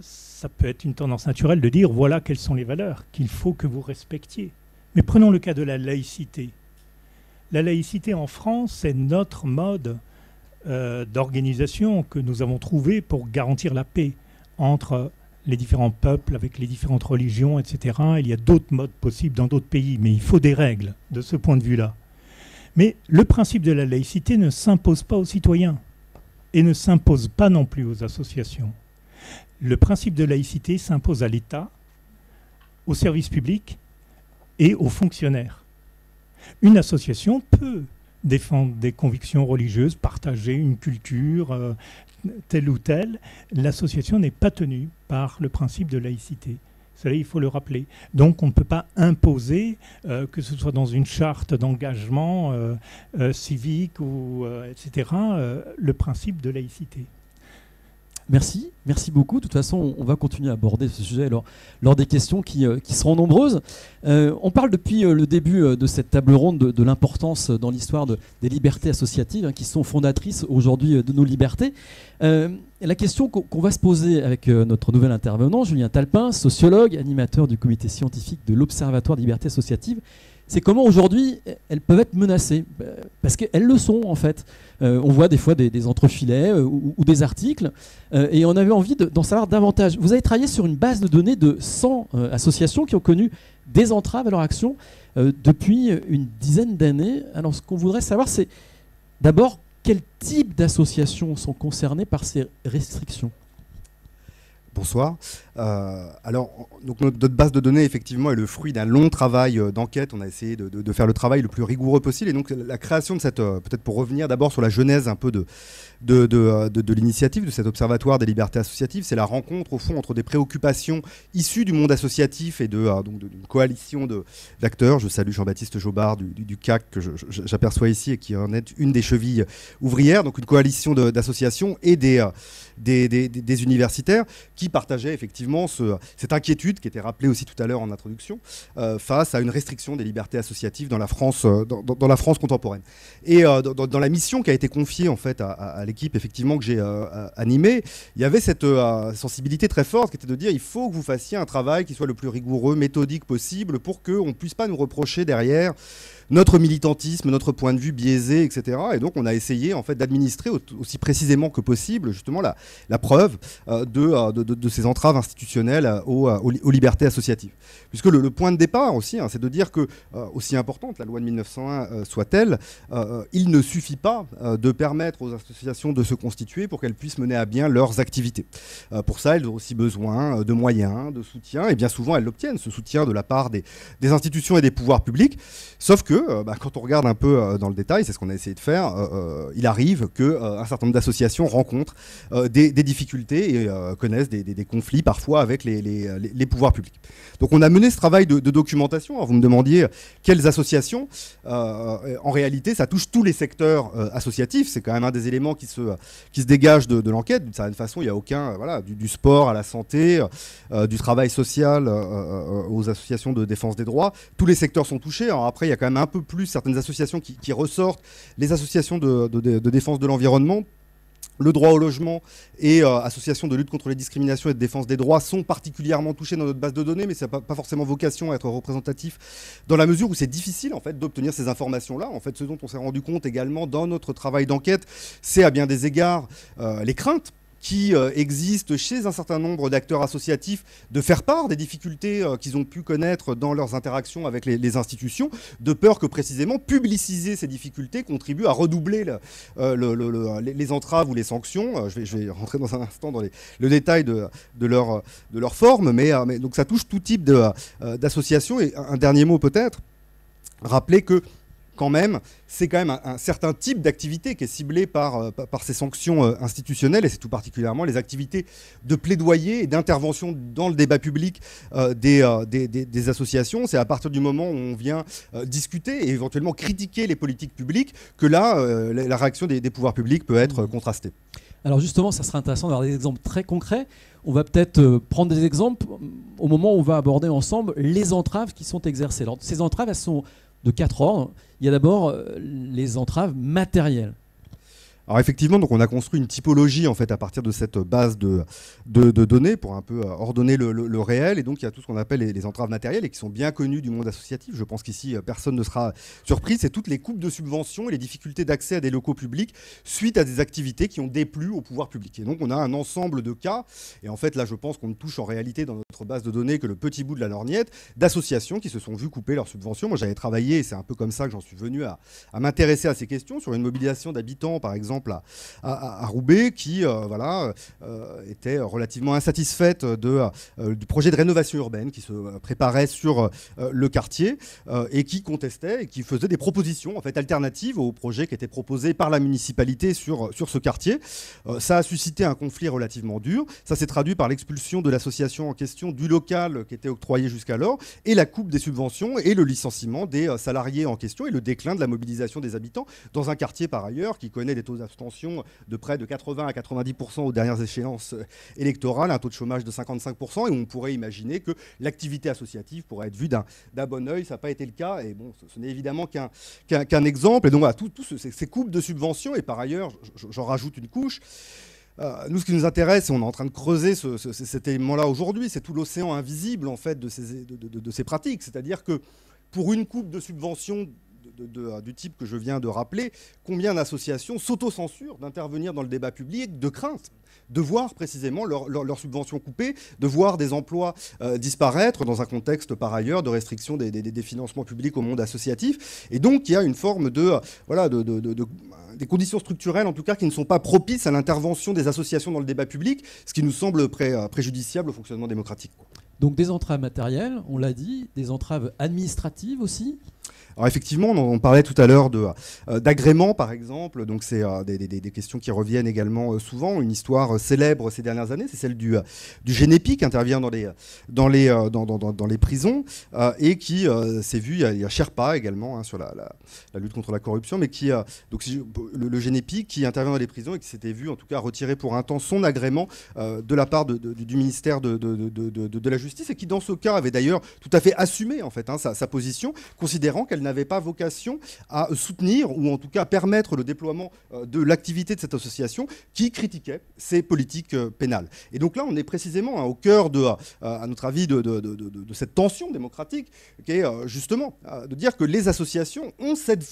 ça peut être une tendance naturelle de dire voilà quelles sont les valeurs qu'il faut que vous respectiez. Mais prenons le cas de la laïcité. La laïcité en France, c'est notre mode euh, d'organisation que nous avons trouvé pour garantir la paix entre les différents peuples, avec les différentes religions, etc. Il y a d'autres modes possibles dans d'autres pays, mais il faut des règles de ce point de vue-là. Mais le principe de la laïcité ne s'impose pas aux citoyens et ne s'impose pas non plus aux associations le principe de laïcité s'impose à l'État, aux services publics et aux fonctionnaires. Une association peut défendre des convictions religieuses, partager une culture euh, telle ou telle. L'association n'est pas tenue par le principe de laïcité. Cela, il faut le rappeler. Donc, on ne peut pas imposer, euh, que ce soit dans une charte d'engagement euh, civique ou etc., le principe de laïcité. Merci, merci beaucoup. De toute façon, on va continuer à aborder ce sujet lors, des questions qui, euh, seront nombreuses. Euh, on parle depuis euh, le début de cette table ronde de, l'importance dans l'histoire des libertés associatives hein, qui sont fondatrices aujourd'hui de nos libertés. la question qu'on va se poser avec notre nouvel intervenant, Julien Talpin, sociologue, animateur du comité scientifique de l'Observatoire des libertés associatives, c'est comment aujourd'hui elles peuvent être menacées. Parce qu'elles le sont en fait. Euh, on voit des fois des, entrefilets euh, ou, des articles euh, et on avait envie d'en savoir davantage. Vous avez travaillé sur une base de données de 100 associations qui ont connu des entraves à leur action depuis une dizaine d'années. Alors ce qu'on voudrait savoir, c'est d'abord quel type d'associations sont concernées par ces restrictions? Bonsoir. Euh, alors, notre, base de données, effectivement, est le fruit d'un long travail euh, d'enquête. On a essayé de, faire le travail le plus rigoureux possible. Et donc, la création de cette, euh, peut-être pour revenir d'abord sur la genèse un peu de, de, l'initiative, de cet observatoire des libertés associatives, c'est la rencontre, au fond, entre des préoccupations issues du monde associatif et de, donc d'une coalition d'acteurs. Je salue Jean-Baptiste Jobard du, CAC, que j'aperçois ici et qui en est une des chevilles ouvrières. Donc, une coalition d'associations et des des, universitaires qui partageaient effectivement cette inquiétude qui était rappelée aussi tout à l'heure en introduction euh, face à une restriction des libertés associatives dans la France, euh, dans, la France contemporaine. Et euh, dans, la mission qui a été confiée en fait à, l'équipe effectivement que j'ai animée, il y avait cette sensibilité très forte qui était de dire il faut que vous fassiez un travail qui soit le plus rigoureux, méthodique possible pour qu'on ne puisse pas nous reprocher derrière notre militantisme, notre point de vue biaisé, etc. Et donc on a essayé en fait d'administrer aussi précisément que possible justement la, la preuve euh, euh, de, de, ces entraves institutionnelles euh, aux, libertés associatives. Puisque le, point de départ aussi, hein, c'est de dire que aussi importante la loi de 1901 soit-elle, il ne suffit pas de permettre aux associations de se constituer pour qu'elles puissent mener à bien leurs activités. pour ça, elles ont aussi besoin de moyens, de soutien, et bien souvent elles l'obtiennent, ce soutien de la part des, des institutions et des pouvoirs publics. Sauf que que bah, quand on regarde un peu dans le détail, c'est ce qu'on a essayé de faire, il arrive qu'un certain nombre d'associations rencontrent des, difficultés et connaissent des, conflits parfois avec les, pouvoirs publics. Donc on a mené ce travail de, documentation. Alors, vous me demandiez quelles associations. en réalité, ça touche tous les secteurs associatifs. C'est quand même un des éléments qui se, qui dégage de, l'enquête. D'une certaine façon, il n'y a aucun, du, sport à la santé, du travail social aux associations de défense des droits. Tous les secteurs sont touchés. Après, il y a quand même un peu plus certaines associations qui, ressortent. Les associations de, défense de l'environnement, le droit au logement et euh, associations de lutte contre les discriminations et de défense des droits sont particulièrement touchés dans notre base de données, mais ça n'a pas, forcément vocation à être représentatif dans la mesure où c'est difficile en fait d'obtenir ces informations-là. En fait, ce dont on s'est rendu compte également dans notre travail d'enquête, c'est à bien des égards euh, les craintes qui euh, existe chez un certain nombre d'acteurs associatifs de faire part des difficultés euh, qu'ils ont pu connaître dans leurs interactions avec les, institutions, de peur que précisément publiciser ces difficultés contribue à redoubler euh, les entraves ou les sanctions. Je vais, rentrer dans un instant dans le détail de, de, leur, de leur forme, mais, mais, donc ça touche tout type d'associations. Et un dernier mot peut-être, rappeler que même, c'est quand même un, certain type d'activité qui est ciblé par, euh, par ces sanctions euh, institutionnelles, et c'est tout particulièrement les activités de plaidoyer et d'intervention dans le débat public euh, des, associations. C'est à partir du moment où on vient discuter et éventuellement critiquer les politiques publiques que là, la, réaction des, pouvoirs publics peut être contrastée. Alors justement, ça serait intéressant d'avoir des exemples très concrets. On va peut-être prendre des exemples au moment où on va aborder ensemble les entraves qui sont exercées. Ces entraves, sont de quatre ordres. Il y a d'abord euh, les entraves matérielles. Alors effectivement, donc on a construit une typologie en fait à partir de cette base de, données pour un peu euh, ordonner le, réel. Et donc il y a tout ce qu'on appelle les, entraves matérielles et qui sont bien connues du monde associatif. Je pense qu'ici euh, personne ne sera surpris. C'est toutes les coupes de subventions et les difficultés d'accès à des locaux publics suite à des activités qui ont déplu au pouvoir public. Et donc on a un ensemble de cas. Et en fait là, je pense qu'on ne touche en réalité dans notre base de données que le petit bout de la lorgnette d'associations qui se sont vues couper leurs subventions. Moi j'avais travaillé, et c'est un peu comme ça que j'en suis venu à m'intéresser à ces questions sur une mobilisation d'habitants par exemple à, Roubaix, qui euh, voilà, euh, était relativement insatisfaite de, euh, du projet de rénovation urbaine qui se préparait sur le quartier et qui contestait et qui faisait des propositions en fait, alternatives au projet qui était proposé par la municipalité sur, sur ce quartier. ça a suscité un conflit relativement dur. Ça s'est traduit par l'expulsion de l'association en question du local qui était octroyé jusqu'alors et la coupe des subventions et le licenciement des salariés en question et le déclin de la mobilisation des habitants dans un quartier par ailleurs qui connaît des taux de près de 80 à 90% aux dernières échéances euh, électorales, un taux de chômage de 55%, et on pourrait imaginer que l'activité associative pourrait être vue d'un bon oeil. Ça n'a pas été le cas, et bon, ce, n'est évidemment qu'un exemple. Et donc voilà, toutes ces, coupes de subventions, et par ailleurs, j'en rajoute une couche. Euh, nous, ce qui nous intéresse, et on est en train de creuser cet élément-là aujourd'hui, c'est tout l'océan invisible en fait de ces, de ces pratiques. C'est-à-dire que pour une coupe de euh, du type que je viens de rappeler, combien d'associations s'autocensurent d'intervenir dans le débat public de crainte de voir précisément leurs leur, subventions coupées, de voir des emplois euh, disparaître dans un contexte par ailleurs de restriction des, financements publics au monde associatif. Et donc il y a une forme de, euh, voilà, de, des conditions structurelles en tout cas qui ne sont pas propices à l'intervention des associations dans le débat public, ce qui nous semble préjudiciable au fonctionnement démocratique. Donc des entraves matérielles, on l'a dit, des entraves administratives aussi alors effectivement, on, parlait tout à l'heure euh, d'agrément, par exemple. Donc c'est euh, des, questions qui reviennent également euh, souvent. Une histoire célèbre ces dernières années, c'est celle du, du Génépi qui intervient dans les, dans les, dans, les prisons et qui s'est vu, il y, a, Sherpa également hein, sur la, la, lutte contre la corruption, mais qui, donc le, le, Génépi qui intervient dans les prisons et qui s'était vu en tout cas retirer pour un temps son agrément de la part du ministère de, de, la Justice et qui dans ce cas avait d'ailleurs tout à fait assumé en fait hein, sa, position, considérant qu'elle n'avait pas vocation à soutenir ou en tout cas permettre le déploiement euh, de l'activité de cette association qui critiquait ces politiques euh, pénales. Et donc là, on est précisément hein, au cœur, de, euh, à notre avis, de, de, cette tension démocratique qui est justement de dire que les associations ont cette,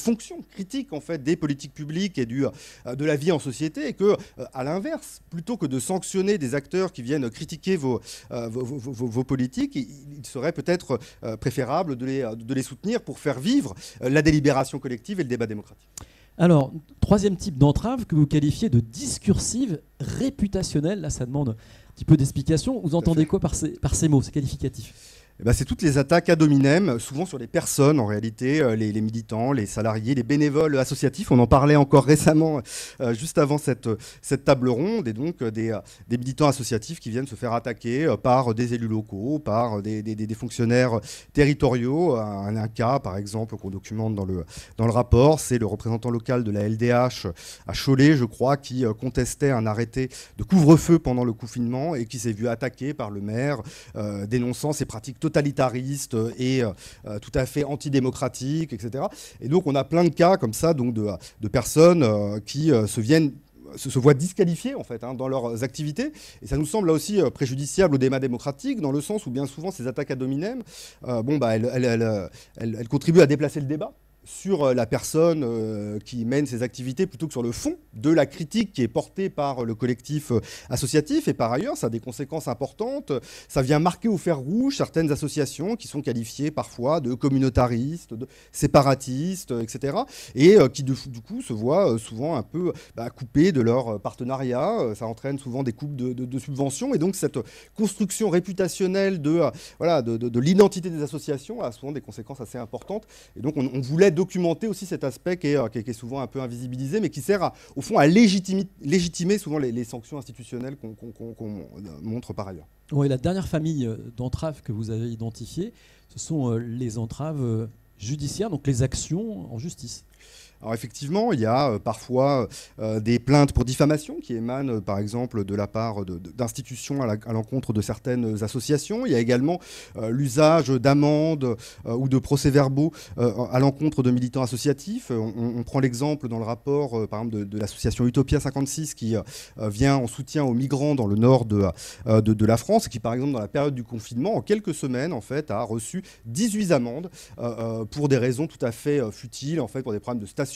fonction critique en fait des politiques publiques et du, de la vie en société et que, à l'inverse, plutôt que de sanctionner des acteurs qui viennent critiquer vos, vos, vos, politiques, il, serait peut-être préférable de les, de les soutenir pour faire vivre euh, la délibération collective et le débat démocratique. Alors, troisième type d'entrave que vous qualifiez de discursive réputationnelle, là ça demande un petit peu d'explication. Vous entendez quoi par ces, par ces mots C'est qualificatif eh ben, c'est toutes les attaques ad hominem, souvent sur les personnes en réalité, euh, les, militants, les salariés, les bénévoles associatifs. On en parlait encore récemment, euh, juste avant cette, table ronde, et donc euh, des, militants associatifs qui viennent se faire attaquer par des élus locaux, par des, fonctionnaires territoriaux. Un, cas, par exemple, qu'on documente dans le, rapport, c'est le représentant local de la LDH à Cholet, je crois, qui contestait un arrêté de couvre-feu pendant le confinement et qui s'est vu attaqué par le maire, dénonçant ces pratiques totalitariste et euh, euh, tout à fait antidémocratique, etc. Et donc on a plein de cas comme ça donc de, personnes euh, qui se voient disqualifiées en fait hein, dans leurs activités et ça nous semble là aussi préjudiciable au débat démocratique dans le sens où bien souvent ces attaques à dominem bah elles, contribuent à déplacer le débat sur euh, la personne euh, qui mène ses activités plutôt que sur le fond de la critique qui est portée par le collectif euh, associatif. Et par ailleurs, ça a des conséquences importantes. Ça vient marquer au fer rouge certaines associations qui sont qualifiées parfois de communautaristes, de séparatistes, etc. Et qui du, coup se voient souvent un peu bah, coupées de leur partenariat. Ça entraîne souvent des coupes de, subventions. Et donc cette construction réputationnelle de, voilà, de, l'identité des associations a souvent des conséquences assez importantes. Et donc on, on voulait documenter aussi cet aspect euh, qui est, souvent un peu invisibilisé, mais qui sert au fond à légitimer, souvent les, sanctions institutionnelles qu'on montre par ailleurs. Oui, la dernière famille euh, d'entraves que vous avez identifiée, ce sont euh, les entraves judiciaires, donc les actions en justice. Alors effectivement, il y a euh, parfois euh, des plaintes pour diffamation qui émanent euh, par exemple de la part d'institutions à l'encontre de certaines associations. Il y a également l'usage d'amendes ou de procès-verbaux à l'encontre de militants associatifs. On, prend l'exemple dans le rapport par exemple de, l'association Utopia 56 qui vient en soutien aux migrants dans le nord de, de, la France et qui par exemple dans la période du confinement, en quelques semaines en fait, a reçu 18 amendes pour des raisons tout à fait futiles, en fait pour des problèmes de station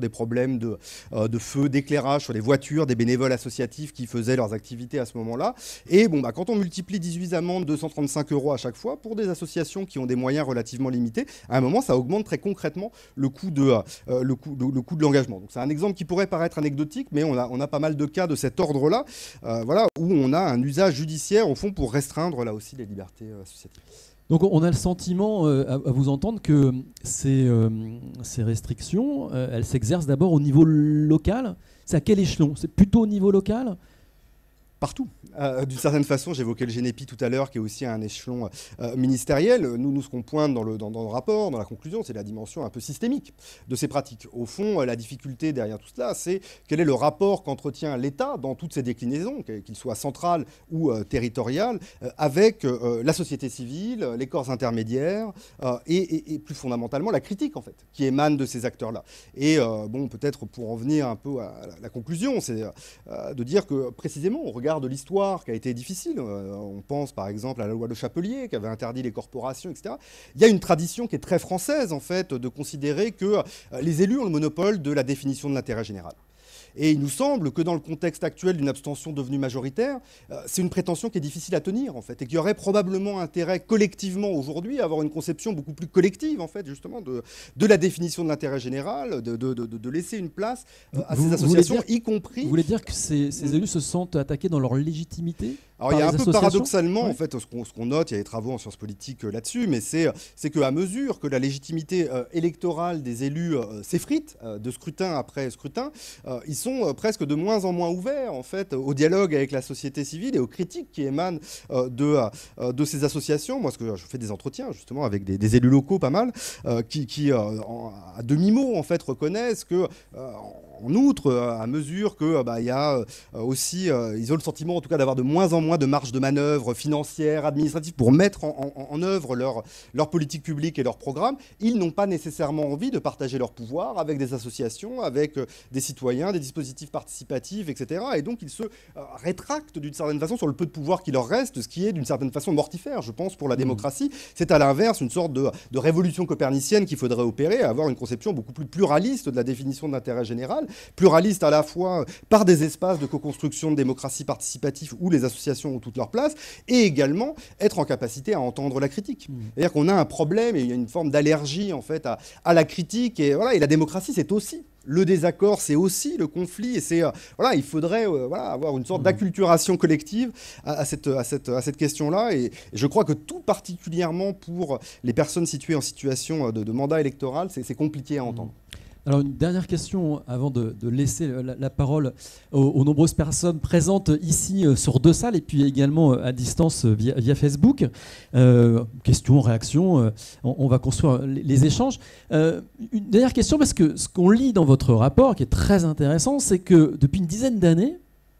des problèmes de, euh, de feu, d'éclairage sur les voitures, des bénévoles associatifs qui faisaient leurs activités à ce moment-là. Et bon, bah, quand on multiplie 18 amendes, 235 euros à chaque fois, pour des associations qui ont des moyens relativement limités, à un moment, ça augmente très concrètement le coût de, euh, le coût, le coût de l'engagement. Donc c'est un exemple qui pourrait paraître anecdotique, mais on a, pas mal de cas de cet ordre-là, euh, où on a un usage judiciaire, au fond, pour restreindre là aussi les libertés associatives. Donc on a le sentiment, euh, à, vous entendre, que ces, euh, restrictions, euh, elles s'exercent d'abord au niveau local. C'est à quel échelon? C'est plutôt au niveau local? Partout. Euh, d'une certaine façon, j'évoquais le Génépi tout à l'heure, qui est aussi un échelon euh, ministériel. Nous, nous, ce qu'on pointe dans le, dans, le, rapport, dans la conclusion, c'est la dimension un peu systémique de ces pratiques. Au fond, euh, la difficulté derrière tout cela, c'est quel est le rapport qu'entretient l'État dans toutes ses déclinaisons, qu'il soit central ou territorial, avec la société civile, les corps intermédiaires et, plus fondamentalement la critique, en fait, qui émane de ces acteurs-là. Et bon, peut-être pour en venir un peu à la conclusion, c'est de dire que précisément, on regarde de l'histoire qui a été difficile, euh, on pense par exemple à la loi de Chapelier qui avait interdit les corporations, etc. Il y a une tradition qui est très française en fait de considérer que euh, les élus ont le monopole de la définition de l'intérêt général. Et il nous semble que dans le contexte actuel d'une abstention devenue majoritaire, euh, c'est une prétention qui est difficile à tenir, en fait, et qui aurait probablement intérêt collectivement aujourd'hui à avoir une conception beaucoup plus collective, en fait, justement, de, de la définition de l'intérêt général, de, de, de, laisser une place euh, à ces associations, y compris. Vous voulez dire que ces, ces élus se sentent attaqués dans leur légitimité? Alors il y a un peu paradoxalement, en fait, ce qu'on note, il y a des travaux en sciences politiques euh, là-dessus, mais c'est qu'à mesure que la légitimité électorale des élus s'effrite de scrutin après scrutin, ils sont euh, presque de moins en moins ouverts en fait au dialogue avec la société civile et aux critiques qui émanent euh, de, euh, de ces associations. Moi, ce que je fais des entretiens justement avec des, élus locaux pas mal, qui, qui à demi-mot en fait reconnaissent que en outre, à mesure que bah, il y a aussi, ils ont le sentiment en tout cas d'avoir de moins en moins de marge de manœuvre financière, administrative pour mettre en, en, œuvre leur, leur politique publique et leur programme, ils n'ont pas nécessairement envie de partager leur pouvoir avec des associations, avec des citoyens, des dispositifs participatifs, etc. Et donc ils se euh, rétractent d'une certaine façon sur le peu de pouvoir qui leur reste, ce qui est d'une certaine façon mortifère, je pense, pour la mmh. démocratie. C'est à l'inverse une sorte de, révolution copernicienne qu'il faudrait opérer, avoir une conception beaucoup plus pluraliste de la définition de l'intérêt général, pluraliste à la fois par des espaces de co-construction de démocratie participative où les associations ont toute leur place, et également être en capacité à entendre la critique. Mmh. C'est-à-dire qu'on a un problème et il y a une forme d'allergie en fait à, à, la critique et voilà et la démocratie c'est aussi le désaccord, c'est aussi le conflit, et c'est euh, voilà, il faudrait euh, voilà, avoir une sorte mmh. d'acculturation collective à, cette, à cette, à cette question-là, et, je crois que tout particulièrement pour les personnes situées en situation de, de mandat électoral, c'est compliqué à entendre. Alors une dernière question avant de, laisser la, parole aux, nombreuses personnes présentes ici euh, sur deux salles et puis également euh, à distance euh, via, Facebook. question, réaction, on, va construire les, échanges. une dernière question parce que ce qu'on lit dans votre rapport qui est très intéressant, c'est que depuis une dizaine d'années,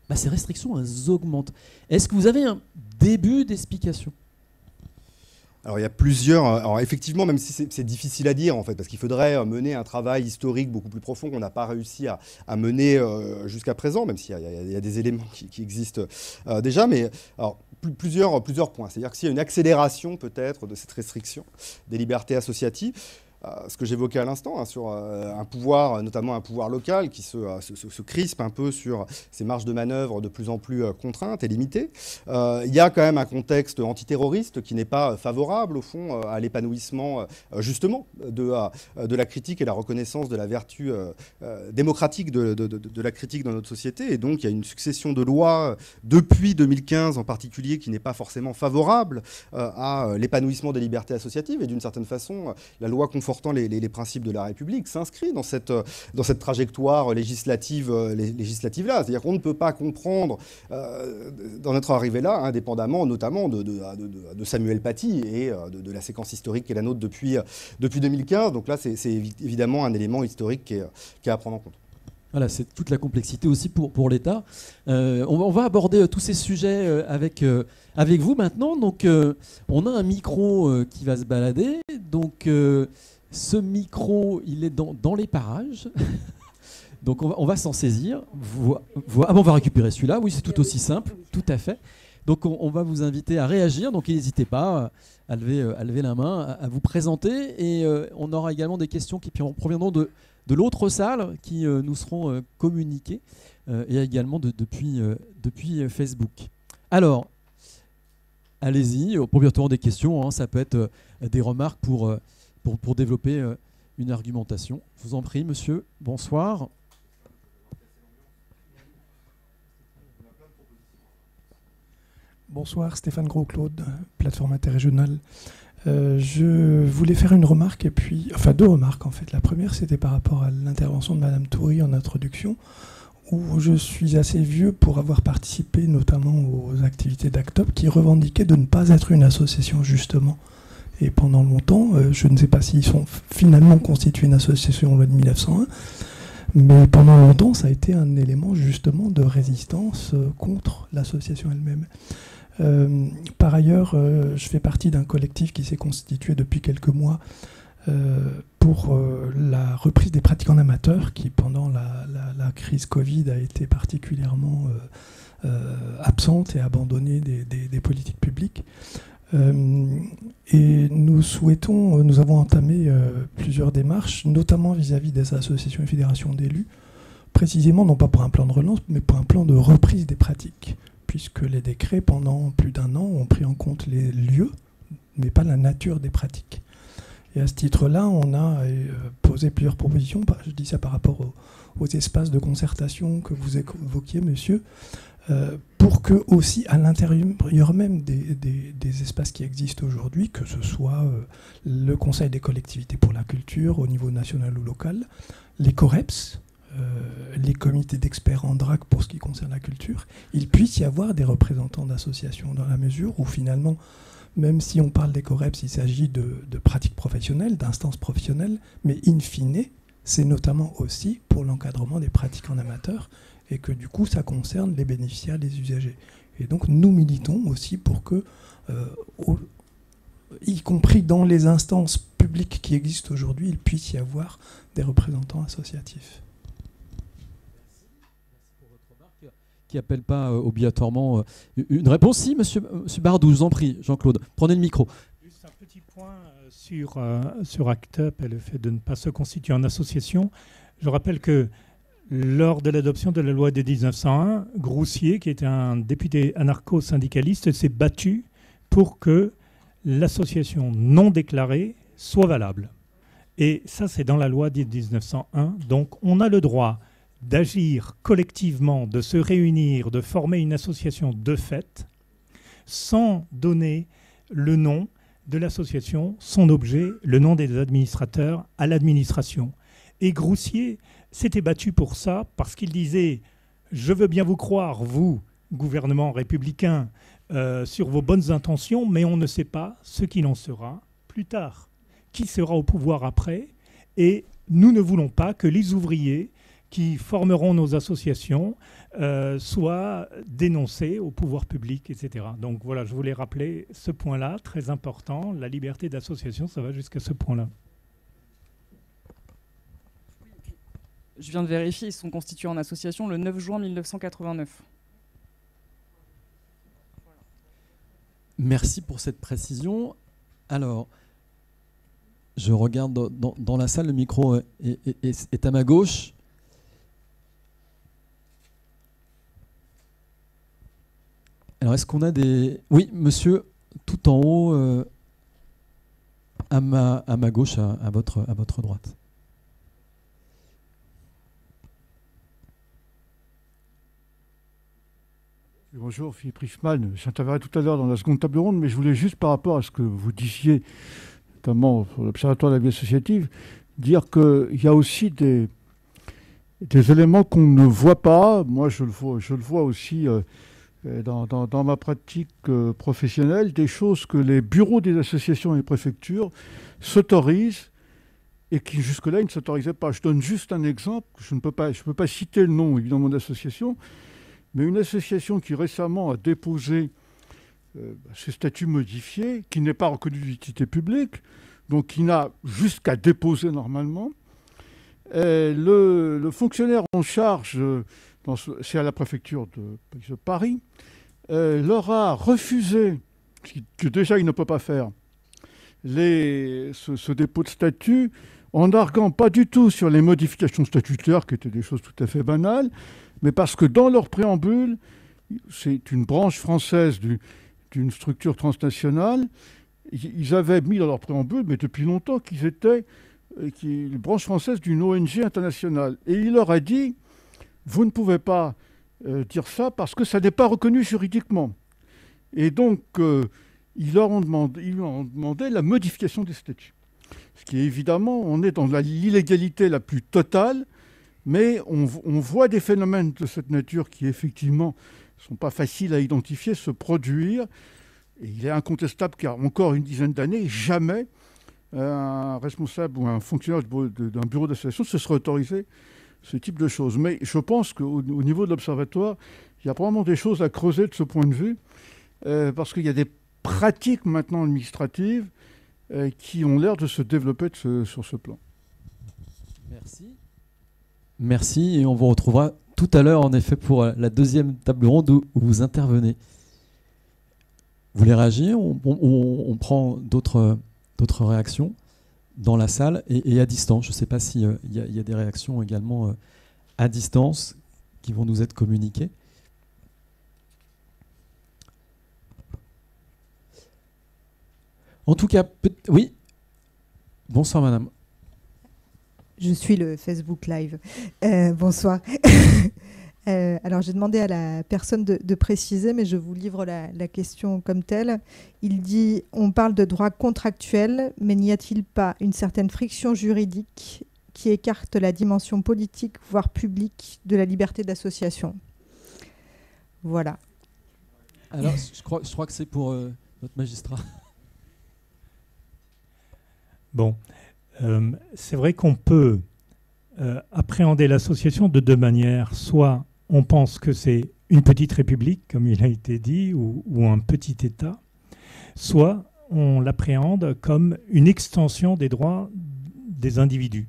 bah, ces restrictions augmentent. Est-ce que vous avez un début d'explication? Alors il y a plusieurs. Euh, alors effectivement, même si c'est difficile à dire en fait, parce qu'il faudrait euh, mener un travail historique beaucoup plus profond qu'on n'a pas réussi à, mener euh, jusqu'à présent, même s'il y, a des éléments qui, existent déjà. Mais alors plusieurs, plusieurs points. C'est-à-dire que s'il y a une accélération peut-être de cette restriction des libertés associatives, ce que j'évoquais à l'instant, hein, sur euh, un pouvoir, notamment un pouvoir local, qui euh, se, se, crispe un peu sur ces marges de manœuvre de plus en plus contraintes et limitées. il y a quand même un contexte antiterroriste qui n'est pas favorable, au fond, à l'épanouissement, justement, de, de, la critique et la reconnaissance de la vertu démocratique de, de, la critique dans notre société. Et donc, il y a une succession de lois, depuis 2015 en particulier, qui n'est pas forcément favorable à l'épanouissement des libertés associatives. Et d'une certaine façon, la loi conforme portant les, principes de la République, s'inscrit dans cette, dans cette trajectoire législative, législative là. C'est-à-dire qu'on ne peut pas comprendre euh, dans notre arrivée là, indépendamment notamment de, Samuel Paty et euh, de, la séquence historique qui est la nôtre depuis, depuis 2015. Donc là, c'est évidemment un élément historique qui est, qui à prendre en compte. Voilà, c'est toute la complexité aussi pour, pour l'État. Euh, on, va aborder tous ces sujets avec, avec vous maintenant. Donc, on a un micro qui va se balader. Donc, ce micro, il est dans, les parages. Donc on va, s'en saisir. Ah on va récupérer celui-là. Oui, c'est tout aussi simple. Tout à fait. Donc on, va vous inviter à réagir. Donc n'hésitez pas à lever, la main, à, vous présenter. Et euh, on aura également des questions qui proviendront de, l'autre salle qui euh, nous seront euh, communiquées et également de, depuis, Facebook. Alors, allez-y. Premier tour des questions, hein, ça peut être des remarques pour pour, développer euh, une argumentation. Je vous en prie, monsieur. Bonsoir. Bonsoir, Stéphane Gros-Claude, plateforme interrégionale. Euh, je voulais faire une remarque et puis, enfin deux remarques en fait. La première, c'était par rapport à l'intervention de Madame Toury en introduction, où je suis assez vieux pour avoir participé notamment aux activités d'Actop qui revendiquaient de ne pas être une association justement et pendant longtemps, euh, je ne sais pas s'ils sont finalement constitués une association en loi de 1901, mais pendant longtemps, ça a été un élément justement de résistance euh, contre l'association elle-même. Euh, par ailleurs, je fais partie d'un collectif qui s'est constitué depuis quelques mois pour la reprise des pratiques en amateur, qui pendant la, crise Covid a été particulièrement absente et abandonnée des politiques publiques. Euh, et nous souhaitons, euh, nous avons entamé euh, plusieurs démarches, notamment vis-à-vis des associations et fédérations d'élus, précisément non pas pour un plan de relance, mais pour un plan de reprise des pratiques, puisque les décrets, pendant plus d'un an, ont pris en compte les lieux, mais pas la nature des pratiques. Et à ce titre-là, on a posé plusieurs propositions, je dis ça par rapport aux, espaces de concertation que vous évoquiez, monsieur, pour que aussi à l'intérieur même des, espaces qui existent aujourd'hui, que ce soit euh, le Conseil des collectivités pour la culture au niveau national ou local, les COREPS, euh, les comités d'experts en DRAC pour ce qui concerne la culture, il puisse y avoir des représentants d'associations dans la mesure où finalement, même si on parle des COREPS, il s'agit de, de pratiques professionnelles, d'instances professionnelles, mais in fine, c'est notamment aussi pour l'encadrement des pratiques en amateur et que du coup ça concerne les bénéficiaires, les usagers. Et donc nous militons aussi pour que, euh, y compris dans les instances publiques qui existent aujourd'hui, il puisse y avoir des représentants associatifs. qui appelle pas euh, obligatoirement euh, une réponse. Si, monsieur, monsieur Bardou, je vous en prie, Jean-Claude, prenez le micro. Juste un petit point sur, sur ACT UP et le fait de ne pas se constituer en association. Je rappelle que lors de l'adoption de la loi de 1901, Groussier, qui était un député anarcho-syndicaliste, s'est battu pour que l'association non déclarée soit valable. Et ça, c'est dans la loi de 1901. Donc, on a le droit d'agir collectivement, de se réunir, de former une association de fait, sans donner le nom de l'association, son objet, le nom des administrateurs à l'administration. Et Groussier s'était battu pour ça parce qu'il disait Je veux bien vous croire, vous, gouvernement républicain, euh, sur vos bonnes intentions, mais on ne sait pas ce qu'il en sera plus tard. Qui sera au pouvoir après? Et nous ne voulons pas que les ouvriers qui formeront nos associations euh, soient dénoncés au pouvoir public, etc. Donc voilà, je voulais rappeler ce point-là, très important. La liberté d'association, ça va jusqu'à ce point-là. Je viens de vérifier, ils sont constitués en association le 9 juin 1989. Merci pour cette précision. Alors, je regarde dans, la salle, le micro est, à ma gauche. Alors, est-ce qu'on a des... Oui, monsieur, tout en haut, euh, à, ma, gauche, à votre droite. Bonjour, Philippe Richman. J'interviendrai tout à l'heure dans la seconde table ronde, mais je voulais juste par rapport à ce que vous disiez, notamment pour l'Observatoire de la vie associative, dire qu'il y a aussi des, éléments qu'on ne voit pas. Moi, je le vois, aussi euh, dans, dans, ma pratique euh, professionnelle, des choses que les bureaux des associations et des préfectures s'autorisent et qui jusque-là ne s'autorisaient pas. Je donne juste un exemple. Je ne peux pas, je peux pas citer le nom évidemment d'association, mais une association qui récemment a déposé euh, ses statuts modifiés, qui n'est pas reconnu d'utilité publique, donc qui n'a juste qu'à déposer normalement. Le, fonctionnaire en charge, c'est à la préfecture de, Paris, euh, leur a refusé, ce que déjà il ne peut pas faire, ce, ce, dépôt de statut en arguant pas du tout sur les modifications statutaires, qui étaient des choses tout à fait banales, mais parce que dans leur préambule, c'est une branche française d'une structure transnationale, ils avaient mis dans leur préambule, mais depuis longtemps, qu'ils étaient qui, une branche française d'une ONG internationale. Et il leur a dit, vous ne pouvez pas euh, dire ça parce que ça n'est pas reconnu juridiquement. Et donc, euh, ils leur ont demandé, ils leur ont demandé la modification des statuts. Ce qui est évidemment, on est dans l'illégalité la plus totale, mais on, voit des phénomènes de cette nature qui, effectivement, ne sont pas faciles à identifier, se produire. Et il est incontestable qu'à encore une dizaine d'années, jamais un responsable ou un fonctionnaire d'un bureau d'association se serait autorisé ce type de choses. Mais je pense qu'au au niveau de l'Observatoire, il y a probablement des choses à creuser de ce point de vue, euh, parce qu'il y a des pratiques maintenant administratives euh, qui ont l'air de se développer sur ce plan. Merci. Merci, et on vous retrouvera tout à l'heure, en effet, pour la deuxième table ronde où vous intervenez. Vous voulez réagir on, on, prend d'autres d'autres réactions dans la salle et, à distance? Je ne sais pas s'il euh, y, a des réactions également euh, à distance qui vont nous être communiquées. En tout cas, oui. Bonsoir, madame. Je suis le Facebook Live. Euh, bonsoir. Euh, alors j'ai demandé à la personne de, de, préciser, mais je vous livre la, la, question comme telle. Il dit on parle de droit contractuel, mais n'y a-t-il pas une certaine friction juridique qui écarte la dimension politique, voire publique, de la liberté d'association? Voilà. Alors je crois, je crois que c'est pour euh, notre magistrat. Bon, euh, c'est vrai qu'on peut euh, appréhender l'association de deux manières. Soit on pense que c'est une petite république, comme il a été dit, ou, un petit État, soit on l'appréhende comme une extension des droits des individus.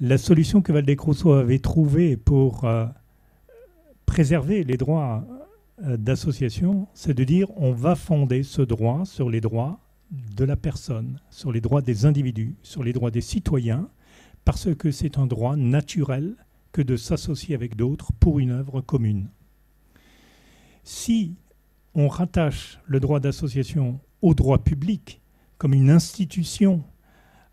La solution que Valdez-Crousseau avait trouvée pour euh, préserver les droits d'association, c'est de dire on va fonder ce droit sur les droits de la personne, sur les droits des individus, sur les droits des citoyens, parce que c'est un droit naturel que de s'associer avec d'autres pour une œuvre commune. Si on rattache le droit d'association au droit public comme une institution,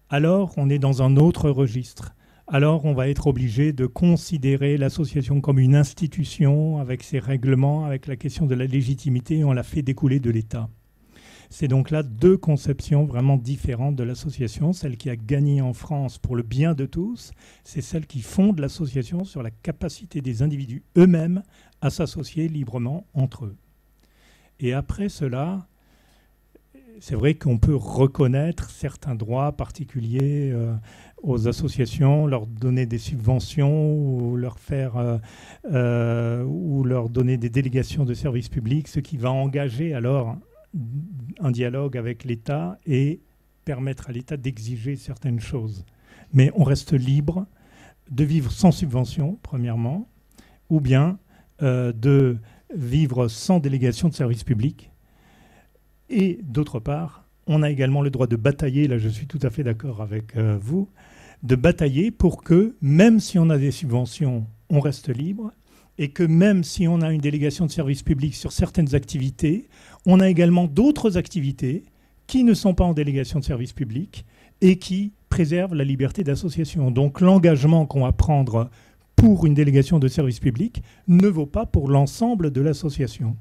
alors on est dans un autre registre. Alors on va être obligé de considérer l'association comme une institution avec ses règlements, avec la question de la légitimité, on la fait découler de l'État. C'est donc là deux conceptions vraiment différentes de l'association. Celle qui a gagné en France pour le bien de tous, c'est celle qui fonde l'association sur la capacité des individus eux-mêmes à s'associer librement entre eux. Et après cela, c'est vrai qu'on peut reconnaître certains droits particuliers euh, aux associations, leur donner des subventions ou leur faire euh, euh, ou leur donner des délégations de services publics, ce qui va engager alors un dialogue avec l'État et permettre à l'État d'exiger certaines choses. Mais on reste libre de vivre sans subvention, premièrement, ou bien de vivre sans délégation de service public. Et d'autre part, on a également le droit de batailler, là je suis tout à fait d'accord avec euh, vous, de batailler pour que, même si on a des subventions, on reste libre, et que même si on a une délégation de service public sur certaines activités, on a également d'autres activités qui ne sont pas en délégation de service public et qui préservent la liberté d'association. Donc l'engagement qu'on va prendre pour une délégation de service public ne vaut pas pour l'ensemble de l'association.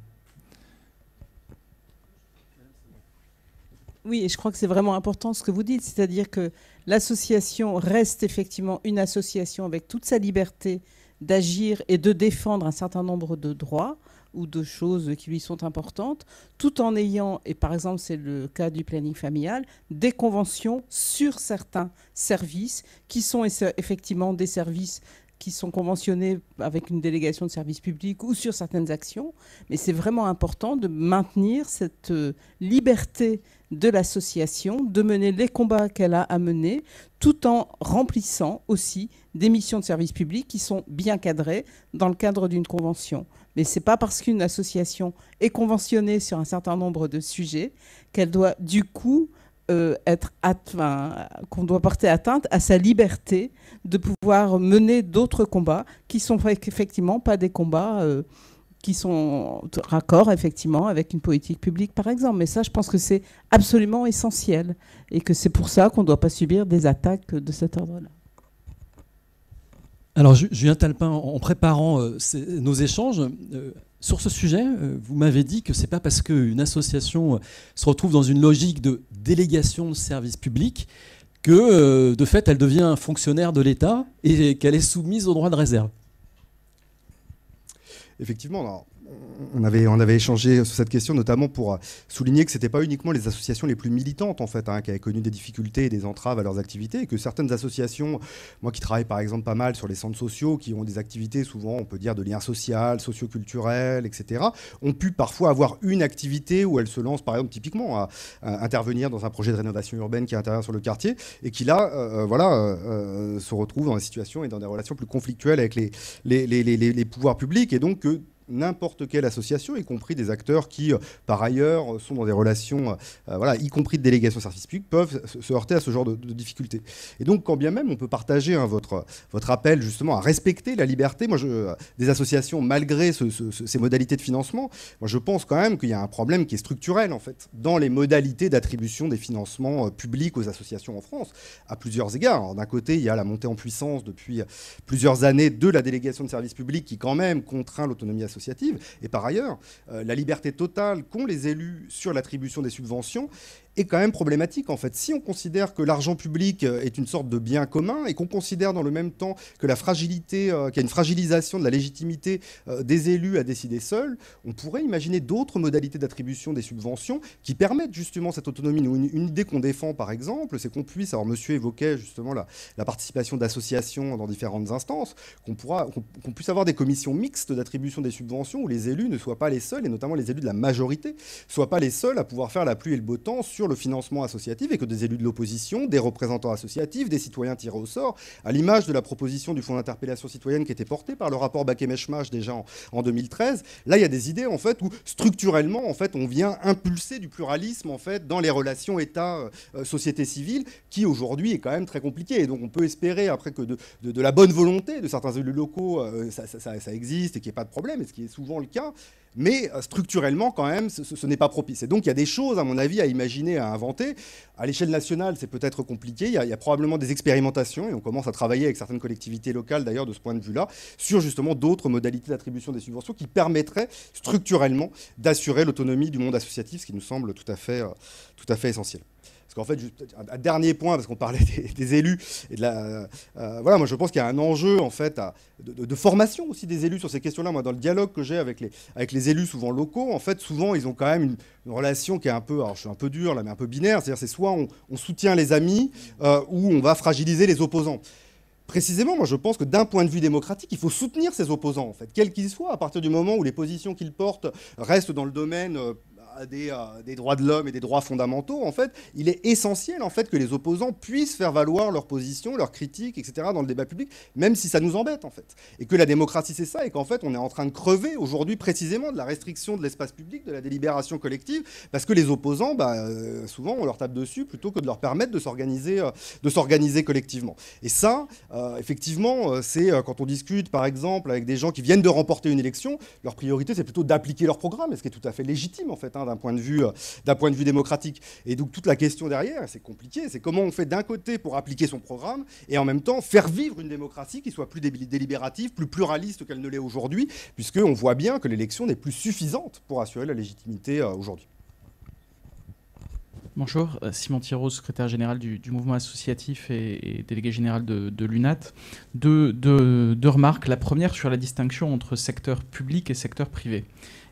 Oui, et je crois que c'est vraiment important ce que vous dites, c'est-à-dire que l'association reste effectivement une association avec toute sa liberté d'agir et de défendre un certain nombre de droits ou de choses qui lui sont importantes, tout en ayant, et par exemple c'est le cas du planning familial, des conventions sur certains services qui sont effectivement des services qui sont conventionnés avec une délégation de service public ou sur certaines actions. Mais c'est vraiment important de maintenir cette euh, liberté de l'association, de mener les combats qu'elle a à mener, tout en remplissant aussi des missions de service public qui sont bien cadrées dans le cadre d'une convention. Mais ce n'est pas parce qu'une association est conventionnée sur un certain nombre de sujets qu'elle doit du coup euh, être qu'on doit porter atteinte à sa liberté de pouvoir mener d'autres combats qui sont effectivement pas des combats euh, qui sont raccord effectivement avec une politique publique par exemple. Mais ça, je pense que c'est absolument essentiel et que c'est pour ça qu'on ne doit pas subir des attaques de cet ordre-là. Alors Julien Talpin, en préparant euh, nos échanges, sur ce sujet, euh, vous m'avez dit que ce n'est pas parce qu'une association euh, se retrouve dans une logique de délégation de service public que, euh, de fait, elle devient un fonctionnaire de l'État et qu'elle est soumise au droit de réserve. Effectivement, on avait, on avait échangé sur cette question, notamment pour souligner que ce n'était pas uniquement les associations les plus militantes, en fait, hein, qui avaient connu des difficultés et des entraves à leurs activités, et que certaines associations, moi qui travaille par exemple pas mal sur les centres sociaux, qui ont des activités souvent, on peut dire, de lien social, socioculturel, etc., ont pu parfois avoir une activité où elles se lancent, par exemple, typiquement, à, intervenir dans un projet de rénovation urbaine qui intervient sur le quartier, et qui là, euh, euh, voilà, euh, se retrouvent dans des situations et dans des relations plus conflictuelles avec les, les, les, les pouvoirs publics, et donc que n'importe quelle association, y compris des acteurs qui, euh, par ailleurs, sont dans des relations, euh, euh, voilà, y compris de délégation de services publics, peuvent se heurter à ce genre de, difficultés. Et donc, quand bien même on peut partager hein, votre, votre appel justement à respecter la liberté, moi, des associations, malgré ces modalités de financement, moi, je pense quand même qu'il y a un problème qui est structurel, en fait, dans les modalités d'attribution des financements publics aux associations en France, à plusieurs égards. D'un côté, il y a la montée en puissance depuis plusieurs années de la délégation de services publics qui, quand même, contraint l'autonomie associative et par ailleurs, euh, la liberté totale qu'ont les élus sur l'attribution des subventions est quand même problématique en fait. Si on considère que l'argent public euh, est une sorte de bien commun et qu'on considère dans le même temps que la fragilité, euh, qu'il y a une fragilisation de la légitimité euh, des élus à décider seuls, on pourrait imaginer d'autres modalités d'attribution des subventions qui permettent justement cette autonomie. Une, idée qu'on défend par exemple, c'est qu'on puisse, alors monsieur évoquait justement la, la participation d'associations dans différentes instances, qu'on pourra, qu'on puisse avoir des commissions mixtes d'attribution des subventions où les élus ne soient pas les seuls, et notamment les élus de la majorité, soient pas les seuls à pouvoir faire la pluie et le beau temps sur le financement associatif et que des élus de l'opposition, des représentants associatifs, des citoyens tirés au sort, à l'image de la proposition du Fonds d'interpellation citoyenne qui était portée par le rapport Baké-Meshmach déjà en, 2013. Là, il y a des idées en fait où structurellement, en fait, on vient impulser du pluralisme en fait dans les relations État-société civile qui aujourd'hui est quand même très compliqué. Et donc, on peut espérer après que de, la bonne volonté de certains élus locaux, euh, ça, ça existe et qu'il n'y ait pas de problème, et ce qui est souvent le cas mais euh, structurellement, quand même, ce, n'est pas propice. Et donc, il y a des choses, à mon avis, à imaginer, à inventer. À l'échelle nationale, c'est peut-être compliqué. Il y, a, probablement des expérimentations, et on commence à travailler avec certaines collectivités locales, d'ailleurs, de ce point de vue-là, sur justement d'autres modalités d'attribution des subventions qui permettraient structurellement d'assurer l'autonomie du monde associatif, ce qui nous semble tout à fait, euh, tout à fait essentiel. Qu'en fait, un, dernier point, parce qu'on parlait des, élus la, euh, voilà, moi je pense qu'il y a un enjeu en fait de, formation aussi des élus sur ces questions-là. Moi, dans le dialogue que j'ai avec les, élus souvent locaux, en fait, souvent ils ont quand même une, relation qui est un peu, alors je suis un peu dur là, mais un peu binaire. C'est-à-dire, c'est soit on, soutient les amis euh, ou on va fragiliser les opposants précisément, moi je pense que d'un point de vue démocratique, il faut soutenir ces opposants, en fait, quels qu'ils soient, à partir du moment où les positions qu'ils portent restent dans le domaine euh, des, euh, des, droits de l'homme et des droits fondamentaux, en fait, il est essentiel en fait que les opposants puissent faire valoir leur position, leurs critiques, etc. dans le débat public, même si ça nous embête en fait. Et que la démocratie c'est ça, et qu'en fait on est en train de crever aujourd'hui précisément de la restriction de l'espace public, de la délibération collective, parce que les opposants, bah, euh, souvent on leur tape dessus plutôt que de leur permettre de s'organiser, euh, de s'organiser collectivement. Et ça, effectivement, c'est quand on discute par exemple avec des gens qui viennent de remporter une élection, leur priorité c'est plutôt d'appliquer leur programme, ce qui est tout à fait légitime en fait. Hein, d'un point, de vue, euh, point de vue démocratique. Et donc toute la question derrière, c'est compliqué, c'est comment on fait d'un côté pour appliquer son programme et en même temps faire vivre une démocratie qui soit plus délibérative, plus pluraliste qu'elle ne l'est aujourd'hui, puisqu'on voit bien que l'élection n'est plus suffisante pour assurer la légitimité euh, aujourd'hui. Bonjour, euh, Simon Thiraud, secrétaire général du, mouvement associatif et, délégué général de, l'UNAT. Deux, remarques. La première sur la distinction entre secteur public et secteur privé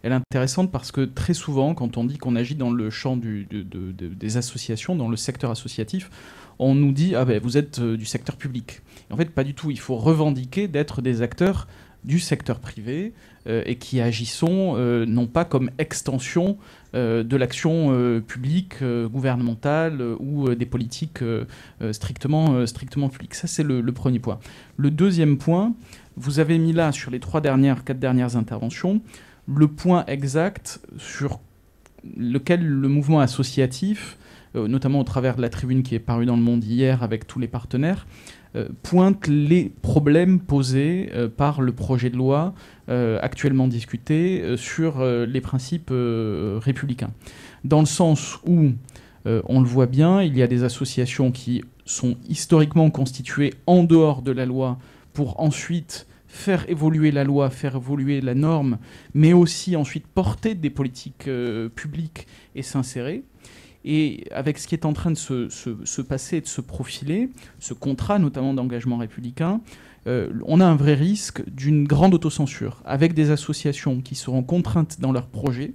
elle est intéressante parce que très souvent, quand on dit qu'on agit dans le champ des associations, dans le secteur associatif, on nous dit ah ben vous êtes euh, du secteur public. en fait, pas du tout. Il faut revendiquer d'être des acteurs du secteur privé euh, et qui agissons euh, non pas comme extension de l'action publique, gouvernementale ou des politiques strictement, strictement publiques. Ça, c'est le, le, premier point. Le deuxième point, vous avez mis là sur les trois dernières, quatre dernières interventions, le point exact sur lequel le mouvement associatif, euh, notamment au travers de la tribune qui est parue dans le monde hier avec tous les partenaires, euh, pointe les problèmes posés euh, par le projet de loi actuellement discuté sur les principes républicains. Dans le sens où, on le voit bien, il y a des associations qui sont historiquement constituées en dehors de la loi pour ensuite faire évoluer la loi, faire évoluer la norme, mais aussi ensuite porter des politiques euh, publiques et s'insérer. Et avec ce qui est en train de se, passer et de se profiler, ce contrat notamment d'engagement républicain, euh, on a un vrai risque d'une grande autocensure, avec des associations qui seront contraintes dans leurs projets.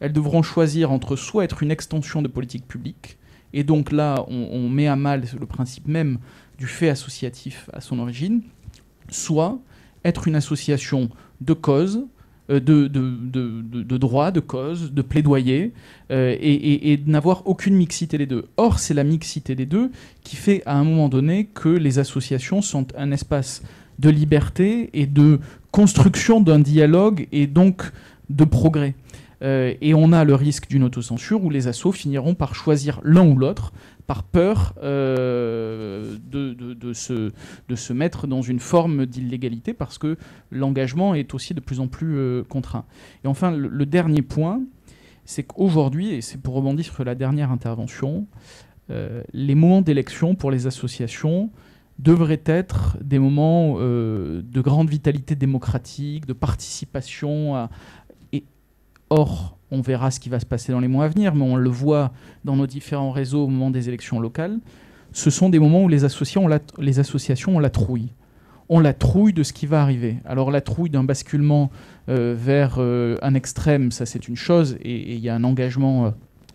Elles devront choisir entre soit être une extension de politique publique, et donc là on, on met à mal le principe même du fait associatif à son origine, soit être une association de cause, euh, de, de, de, droit, de cause, de plaidoyer, euh, et, et, n'avoir aucune mixité des deux. Or, c'est la mixité des deux qui fait à un moment donné que les associations sont un espace de liberté et de construction d'un dialogue et donc de progrès. Euh, et on a le risque d'une autocensure où les assos finiront par choisir l'un ou l'autre par peur euh, de, de, se, de, se, mettre dans une forme d'illégalité parce que l'engagement est aussi de plus en plus euh, contraint. Et enfin, le, dernier point, c'est qu'aujourd'hui, et c'est pour rebondir sur la dernière intervention, euh, les moments d'élection pour les associations devraient être des moments de grande vitalité démocratique, de participation à, et, Or, on verra ce qui va se passer dans les mois à venir, mais on le voit dans nos différents réseaux au moment des élections locales. Ce sont des moments où les associations ont la, trouille. On la trouille de ce qui va arriver. Alors la trouille d'un basculement euh, vers euh, un extrême, ça c'est une chose, et il y a un engagement, euh,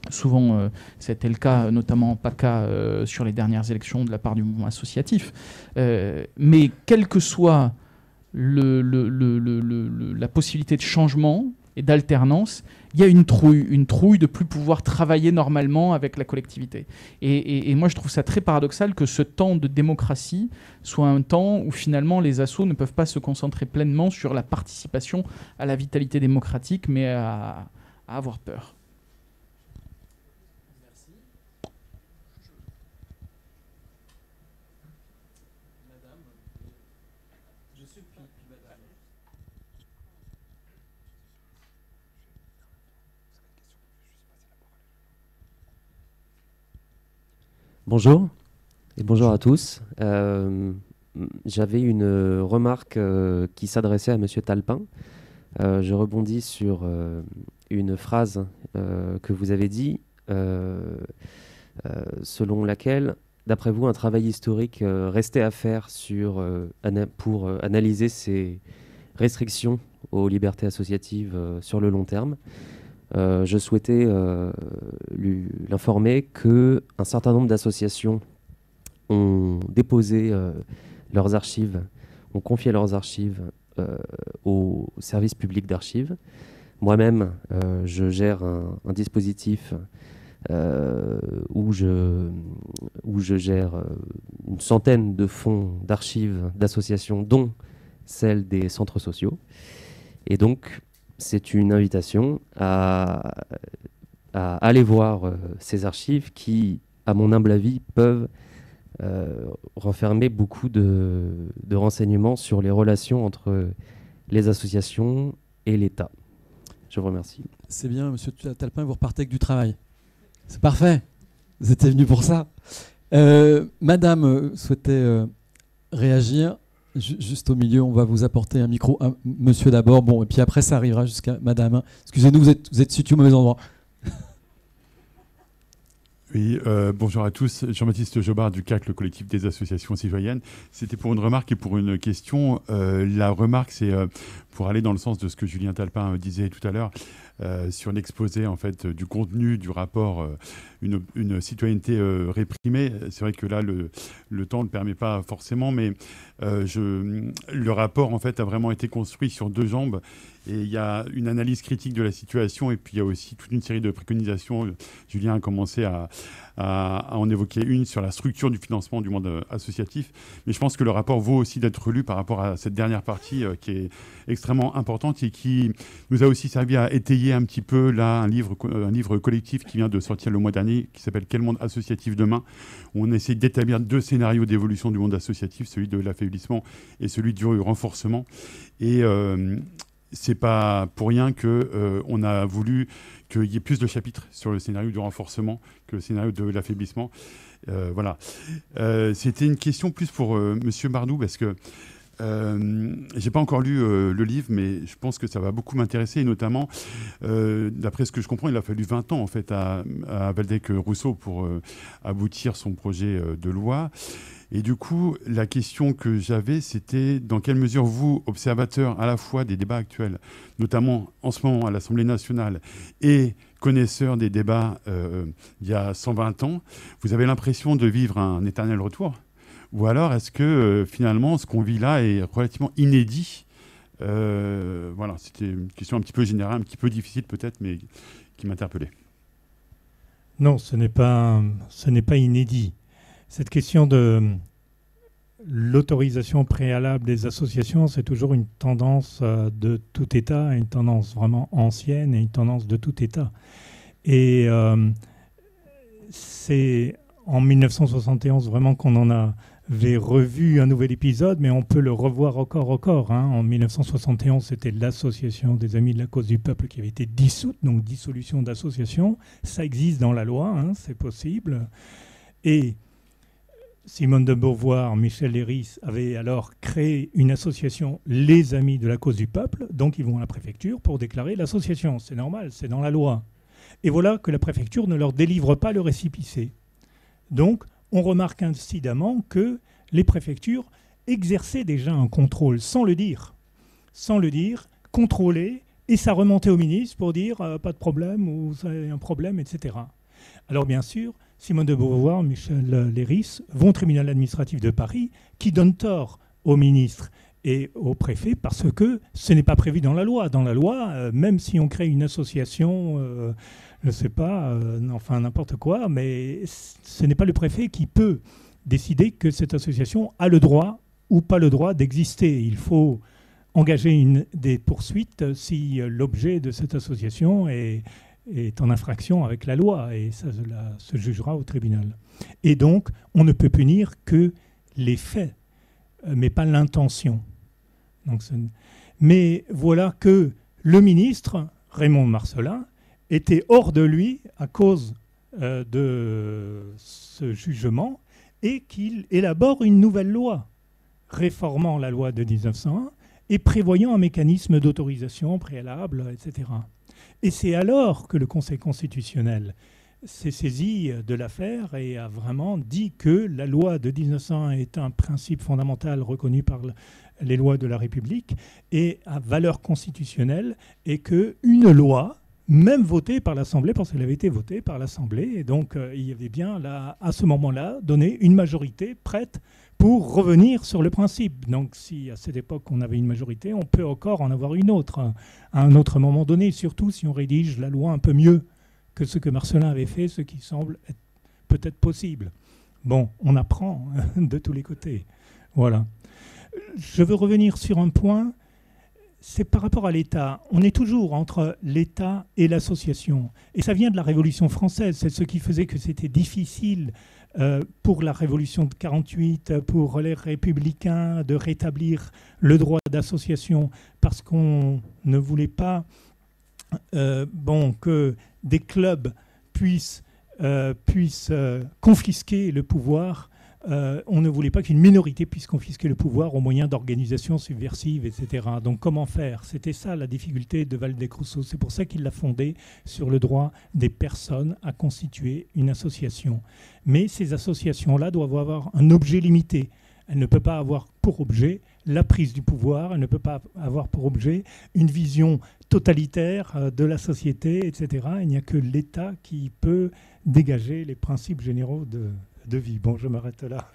souvent c'était le cas, notamment en PACA sur les dernières élections de la part du mouvement associatif. mais quelle que soit la possibilité de changement, et d'alternance, il y a une trouille, une trouille de plus pouvoir travailler normalement avec la collectivité. Et, moi, je trouve ça très paradoxal que ce temps de démocratie soit un temps où finalement les assos ne peuvent pas se concentrer pleinement sur la participation à la vitalité démocratique, mais à avoir peur. Bonjour et bonjour à tous. Euh, j'avais une remarque euh, qui s'adressait à Monsieur Talpin. Euh, je rebondis sur une phrase que vous avez dit, selon laquelle, d'après vous, un travail historique restait à faire sur, pour analyser ces restrictions aux libertés associatives sur le long terme. Euh, je souhaitais euh, l'informer qu'un certain nombre d'associations ont déposé euh, leurs archives, ont confié leurs archives au service public d'archives. Moi-même, je gère un, dispositif où, je, où je gère une centaine de fonds d'archives d'associations, dont celle des centres sociaux. Et donc, c'est une invitation à, aller voir euh, ces archives qui, à mon humble avis, peuvent euh, renfermer beaucoup de, renseignements sur les relations entre les associations et l'État. Je vous remercie. C'est bien, monsieur Talpin, vous repartez avec du travail. C'est parfait. Vous étiez venu pour ça. Euh, madame souhaitait réagir juste au milieu, on va vous apporter un micro. monsieur d'abord, bon, et puis après ça arrivera jusqu'à madame. Excusez-nous, vous êtes, situé au mauvais endroit. Oui, euh, bonjour à tous. Jean-Baptiste Jobard du CAC, le collectif des associations citoyennes. C'était pour une remarque et pour une question. Euh, la remarque, c'est euh, pour aller dans le sens de ce que Julien Talpin disait tout à l'heure. Sur l'exposé en fait du contenu du rapport euh, une, citoyenneté euh, réprimée. C'est vrai que là le, le temps ne le permet pas forcément, mais je, le rapport en fait a vraiment été construit sur deux jambes et il y a une analyse critique de la situation et puis il y a aussi toute une série de préconisations. Julien a commencé à, à, en évoquer une sur la structure du financement du monde associatif. Mais je pense que le rapport vaut aussi d'être lu par rapport à cette dernière partie qui est extrêmement importante et qui nous a aussi servi à étayer un petit peu là un livre, un livre collectif qui vient de sortir le mois dernier qui s'appelle Quel monde associatif demain on essaie d'établir deux scénarios d'évolution du monde associatif, celui de l'affaiblissement et celui du renforcement. Et euh, c'est pas pour rien que euh, on a voulu qu'il y ait plus de chapitres sur le scénario du renforcement que le scénario de l'affaiblissement. Euh, voilà. C'était une question plus pour Monsieur Bardou parce que euh, j'ai pas encore lu euh, le livre, mais je pense que ça va beaucoup m'intéresser, et notamment, euh, d'après ce que je comprends, il a fallu 20 ans en fait à, à Rousseau pour euh, aboutir son projet de loi. Et du coup, la question que j'avais, c'était dans quelle mesure vous, observateur à la fois des débats actuels, notamment en ce moment à l'Assemblée nationale, et connaisseur des débats il y a 120 ans, vous avez l'impression de vivre un éternel retour? Ou alors est-ce que euh, finalement ce qu'on vit là est relativement inédit? Euh, Voilà, c'était une question un petit peu générale, un petit peu difficile peut-être, mais qui m'interpellait. Non, ce n'est pas, ce n'est pas inédit. Cette question de l'autorisation préalable des associations, c'est toujours une tendance euh, de tout État, une tendance vraiment ancienne et une tendance de tout État. Et c'est en 1971 vraiment qu'on en a avait revu un nouvel épisode, mais on peut le revoir encore, encore. Hein. En 1971, c'était l'association des Amis de la cause du peuple qui avait été dissoute, donc dissolution d'association. Ça existe dans la loi, hein, c'est possible. Et Simone de Beauvoir, Michel Léris avaient alors créé une association, les Amis de la cause du peuple. Donc ils vont à la préfecture pour déclarer l'association. C'est normal, c'est dans la loi. Et voilà que la préfecture ne leur délivre pas le récipicé. Donc on remarque incidemment que les préfectures exerçaient déjà un contrôle sans le dire. Sans le dire, contrôler, et ça remontait au ministre pour dire euh, pas de problème ou c'est un problème, etc. Alors bien sûr, Simone de Beauvoir, Michel Léris vont au tribunal administratif de Paris qui donne tort au ministre et au préfet parce que ce n'est pas prévu dans la loi. Dans la loi, euh, même si on crée une association, euh, je ne sais pas, euh, enfin n'importe quoi, mais ce n'est pas le préfet qui peut décider que cette association a le droit ou pas le droit d'exister. Il faut engager des poursuites si l'objet de cette association est, est, en infraction avec la loi et ça se jugera au tribunal. Et donc, on ne peut punir que les faits, mais pas l'intention. Mais voilà que le ministre, Raymond Marcelin, était hors de lui à cause euh, de ce jugement et qu'il élabore une nouvelle loi réformant la loi de 1901 et prévoyant un mécanisme d'autorisation préalable, etc. Et c'est alors que le Conseil constitutionnel s'est saisi de l'affaire et a vraiment dit que la loi de 1901 est un principe fondamental reconnu par les lois de la République et à valeur constitutionnelle et que une loi même votée par l'Assemblée, parce qu'elle avait été votée par l'Assemblée, et donc euh, il y avait bien là, à ce moment-là donné une majorité prête pour revenir sur le principe. Donc si à cette époque on avait une majorité, on peut encore en avoir une autre hein, à un autre moment donné, surtout si on rédige la loi un peu mieux que ce que Marcelin avait fait, ce qui semble être peut-être possible. Bon, on apprend de tous les côtés. Voilà je veux revenir sur un point, c'est par rapport à l'État. On est toujours entre l'État et l'association. Et ça vient de la Révolution française. C'est ce qui faisait que c'était difficile euh, pour la Révolution de 48, pour les républicains, de rétablir le droit d'association, parce qu'on ne voulait pas euh, bon, que des clubs puissent, euh, puissent confisquer le pouvoir euh, on ne voulait pas qu'une minorité puisse confisquer le pouvoir au moyen d'organisations subversives, etc. Donc comment faire? C'était ça la difficulté de Valdez-Rousseau. C'est pour ça qu'il l'a fondé sur le droit des personnes à constituer une association. Mais ces associations-là doivent avoir un objet limité. Elle ne peut pas avoir pour objet la prise du pouvoir, elle ne peut pas avoir pour objet une vision totalitaire euh, de la société, etc. Il n'y a que l'État qui peut dégager les principes généraux de, de vie. Bon, je m'arrête là.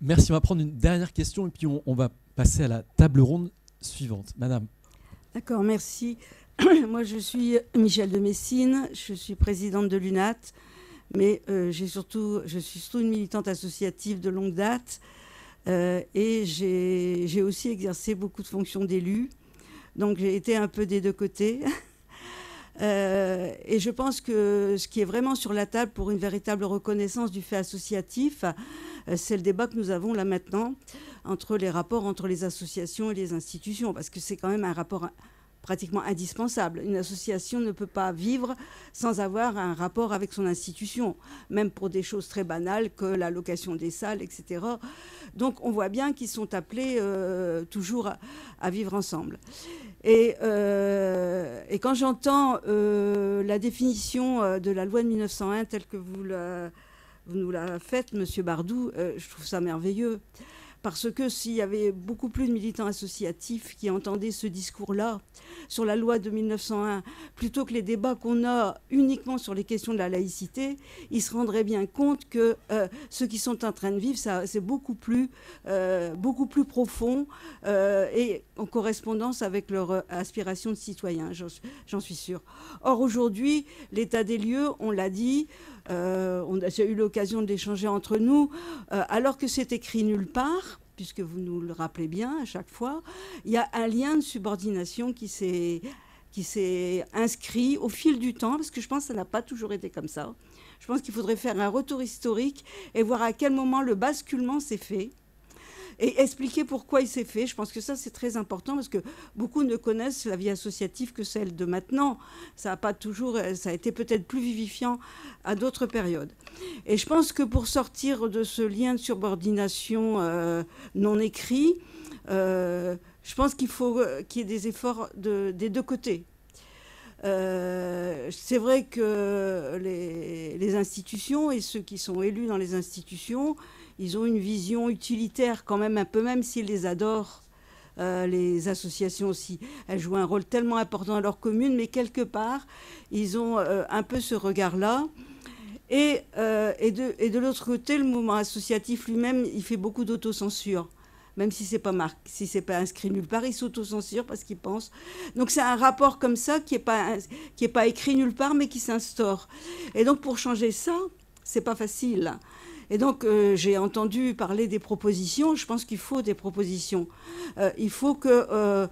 Merci. On va prendre une dernière question et puis on, va passer à la table ronde suivante. Madame. D'accord, merci. Moi, je suis Michel de Messine, je suis présidente de l'UNAT, mais euh, surtout, je suis surtout une militante associative de longue date euh, et j'ai aussi exercé beaucoup de fonctions d'élu. Donc, j'ai été un peu des deux côtés. Euh, et je pense que ce qui est vraiment sur la table pour une véritable reconnaissance du fait associatif, euh, c'est le débat que nous avons là maintenant entre les rapports entre les associations et les institutions, parce que c'est quand même un rapport pratiquement indispensable. Une association ne peut pas vivre sans avoir un rapport avec son institution, même pour des choses très banales que la location des salles, etc. Donc on voit bien qu'ils sont appelés euh, toujours à, vivre ensemble. Euh, et, quand j'entends euh, la définition euh, de la loi de 1901 telle que vous, vous nous la faites, Monsieur Bardou, je trouve ça merveilleux parce que s'il y avait beaucoup plus de militants associatifs qui entendaient ce discours-là sur la loi de 1901, plutôt que les débats qu'on a uniquement sur les questions de la laïcité, ils se rendraient bien compte que euh, ceux qui sont en train de vivre, c'est beaucoup plus, euh, beaucoup plus profond euh, et en correspondance avec leur aspiration de citoyen, j'en suis sûre. Or, aujourd'hui, l'état des lieux, on l'a dit, euh, on a déjà eu l'occasion d'échanger entre nous, euh, alors que c'est écrit nulle part, puisque vous nous le rappelez bien à chaque fois, il y a un lien de subordination qui s'est qui s'est inscrit au fil du temps, parce que je pense que ça n'a pas toujours été comme ça. Je pense qu'il faudrait faire un retour historique et voir à quel moment le basculement s'est fait et expliquer pourquoi il s'est fait. Je pense que ça, c'est très important parce que beaucoup ne connaissent la vie associative que celle de maintenant. Ça a pas toujours, ça a été peut-être plus vivifiant à d'autres périodes. Et je pense que pour sortir de ce lien de subordination euh, non écrit, euh, je pense qu'il faut qu'il y ait des efforts des deux côtés. Euh, c'est vrai que les, institutions et ceux qui sont élus dans les institutions, ils ont une vision utilitaire quand même un peu, même s'ils les adorent. Euh, les associations aussi, elles jouent un rôle tellement important dans leur commune, mais quelque part, ils ont euh, un peu ce regard-là. Et, de, et de l'autre côté, le mouvement associatif lui-même, il fait beaucoup d'autocensure. Même si c'est pas pas inscrit nulle part, ils s'autocensurent parce qu'ils pensent. Donc c'est un rapport comme ça qui est pas pas écrit nulle part, mais qui s'instaure. Et donc pour changer ça, c'est pas facile. Et donc, euh, j'ai entendu parler des propositions. Je pense qu'il faut des propositions. Euh, il faut qu'on euh,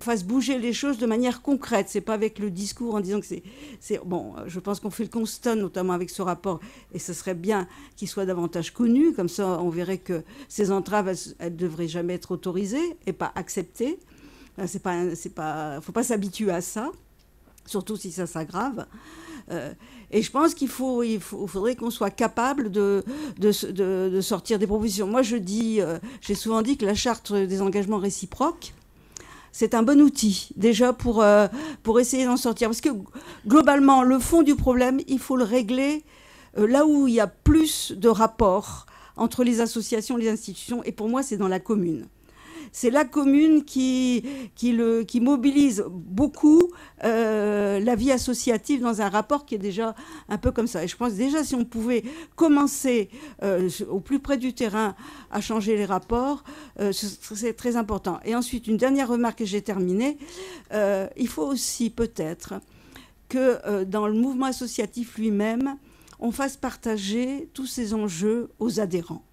fasse bouger les choses de manière concrète. C'est pas avec le discours en disant que c'est. Bon, je pense qu'on fait le constat, notamment avec ce rapport, et ce serait bien qu'il soit davantage connu. Comme ça, on verrait que ces entraves, elles ne devraient jamais être autorisées et pas acceptées. C'est pas, pas, faut pas s'habituer à ça, surtout si ça s'aggrave. Et je pense qu'il faut, faudrait qu'on soit capable de, sortir des propositions. Moi, je dis, euh, j'ai souvent dit que la charte des engagements réciproques, c'est un bon outil déjà pour, euh, pour essayer d'en sortir. Parce que globalement, le fond du problème, il faut le régler euh, là où il y a plus de rapports entre les associations, les institutions, et pour moi, c'est dans la commune c'est la commune qui, mobilise beaucoup euh, la vie associative dans un rapport qui est déjà un peu comme ça. Et je pense déjà si on pouvait commencer euh, au plus près du terrain à changer les rapports, euh, c'est très important. Et ensuite, une dernière remarque que j'ai terminée, il faut aussi peut-être que dans le mouvement associatif lui-même, on fasse partager tous ces enjeux aux adhérents.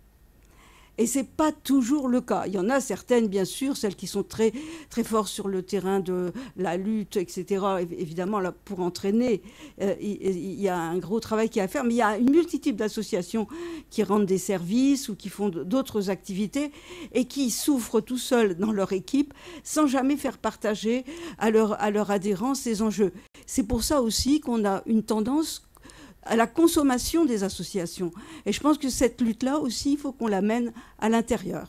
Et ce n'est pas toujours le cas. Il y en a certaines, bien sûr, celles qui sont très, très fortes sur le terrain de la lutte, etc. Évidemment, là, pour entraîner, euh, il, y a un gros travail qui est à faire. Mais il y a une multitude d'associations qui rendent des services ou qui font d'autres activités et qui souffrent tout seuls dans leur équipe sans jamais faire partager à leur, à leur adhérents ces enjeux. C'est pour ça aussi qu'on a une tendance à la consommation des associations. Et je pense que cette lutte-là aussi, il faut qu'on la mène à l'intérieur.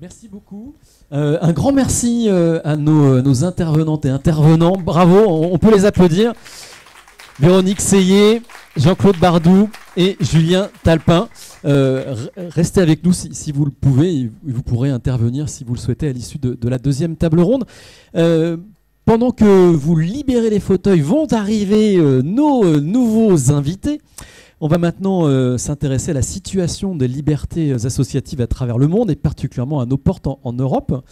Merci beaucoup. Euh, un grand merci euh, à nos, nos, intervenantes et intervenants. Bravo, on, peut les applaudir. Véronique Seyé, Jean-Claude Bardou et Julien Talpin. Euh, restez avec nous si, vous le pouvez. Vous pourrez intervenir si vous le souhaitez à l'issue de, de, la deuxième table ronde. Pendant que vous libérez les fauteuils, vont arriver euh, nos euh, nouveaux invités. On va maintenant euh, s'intéresser à la situation des libertés associatives à travers le monde et particulièrement à nos portes en, Europe.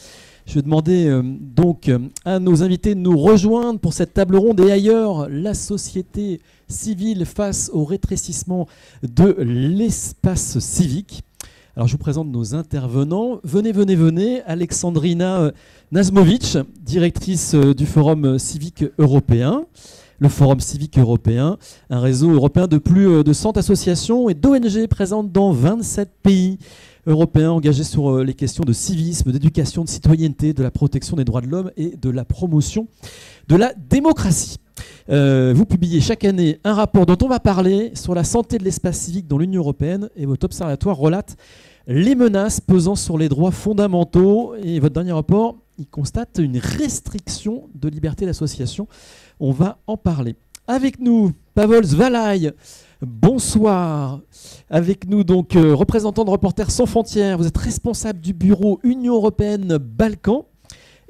Je vais demander donc à nos invités de nous rejoindre pour cette table ronde et ailleurs la société civile face au rétrécissement de l'espace civique. Alors je vous présente nos intervenants. Venez, venez, venez. Alexandrina Nazmovic, directrice euh, du Forum civique européen. Le Forum civique européen, un réseau européen de plus euh, de 100 associations et d'ONG présentes dans 27 pays européens engagés sur euh, les questions de civisme, d'éducation, de citoyenneté, de la protection des droits de l'homme et de la promotion de la démocratie. vous publiez chaque année un rapport dont on va parler sur la santé de l'espace civique dans l'Union européenne et votre observatoire relate les menaces pesant sur les droits fondamentaux. Et votre dernier rapport il constate une restriction de liberté d'association. On va en parler. Avec nous, Pavol Zvalaï. Bonsoir. Avec nous, donc, euh, représentant de Reporters sans frontières. Vous êtes responsable du bureau Union européenne Balkans.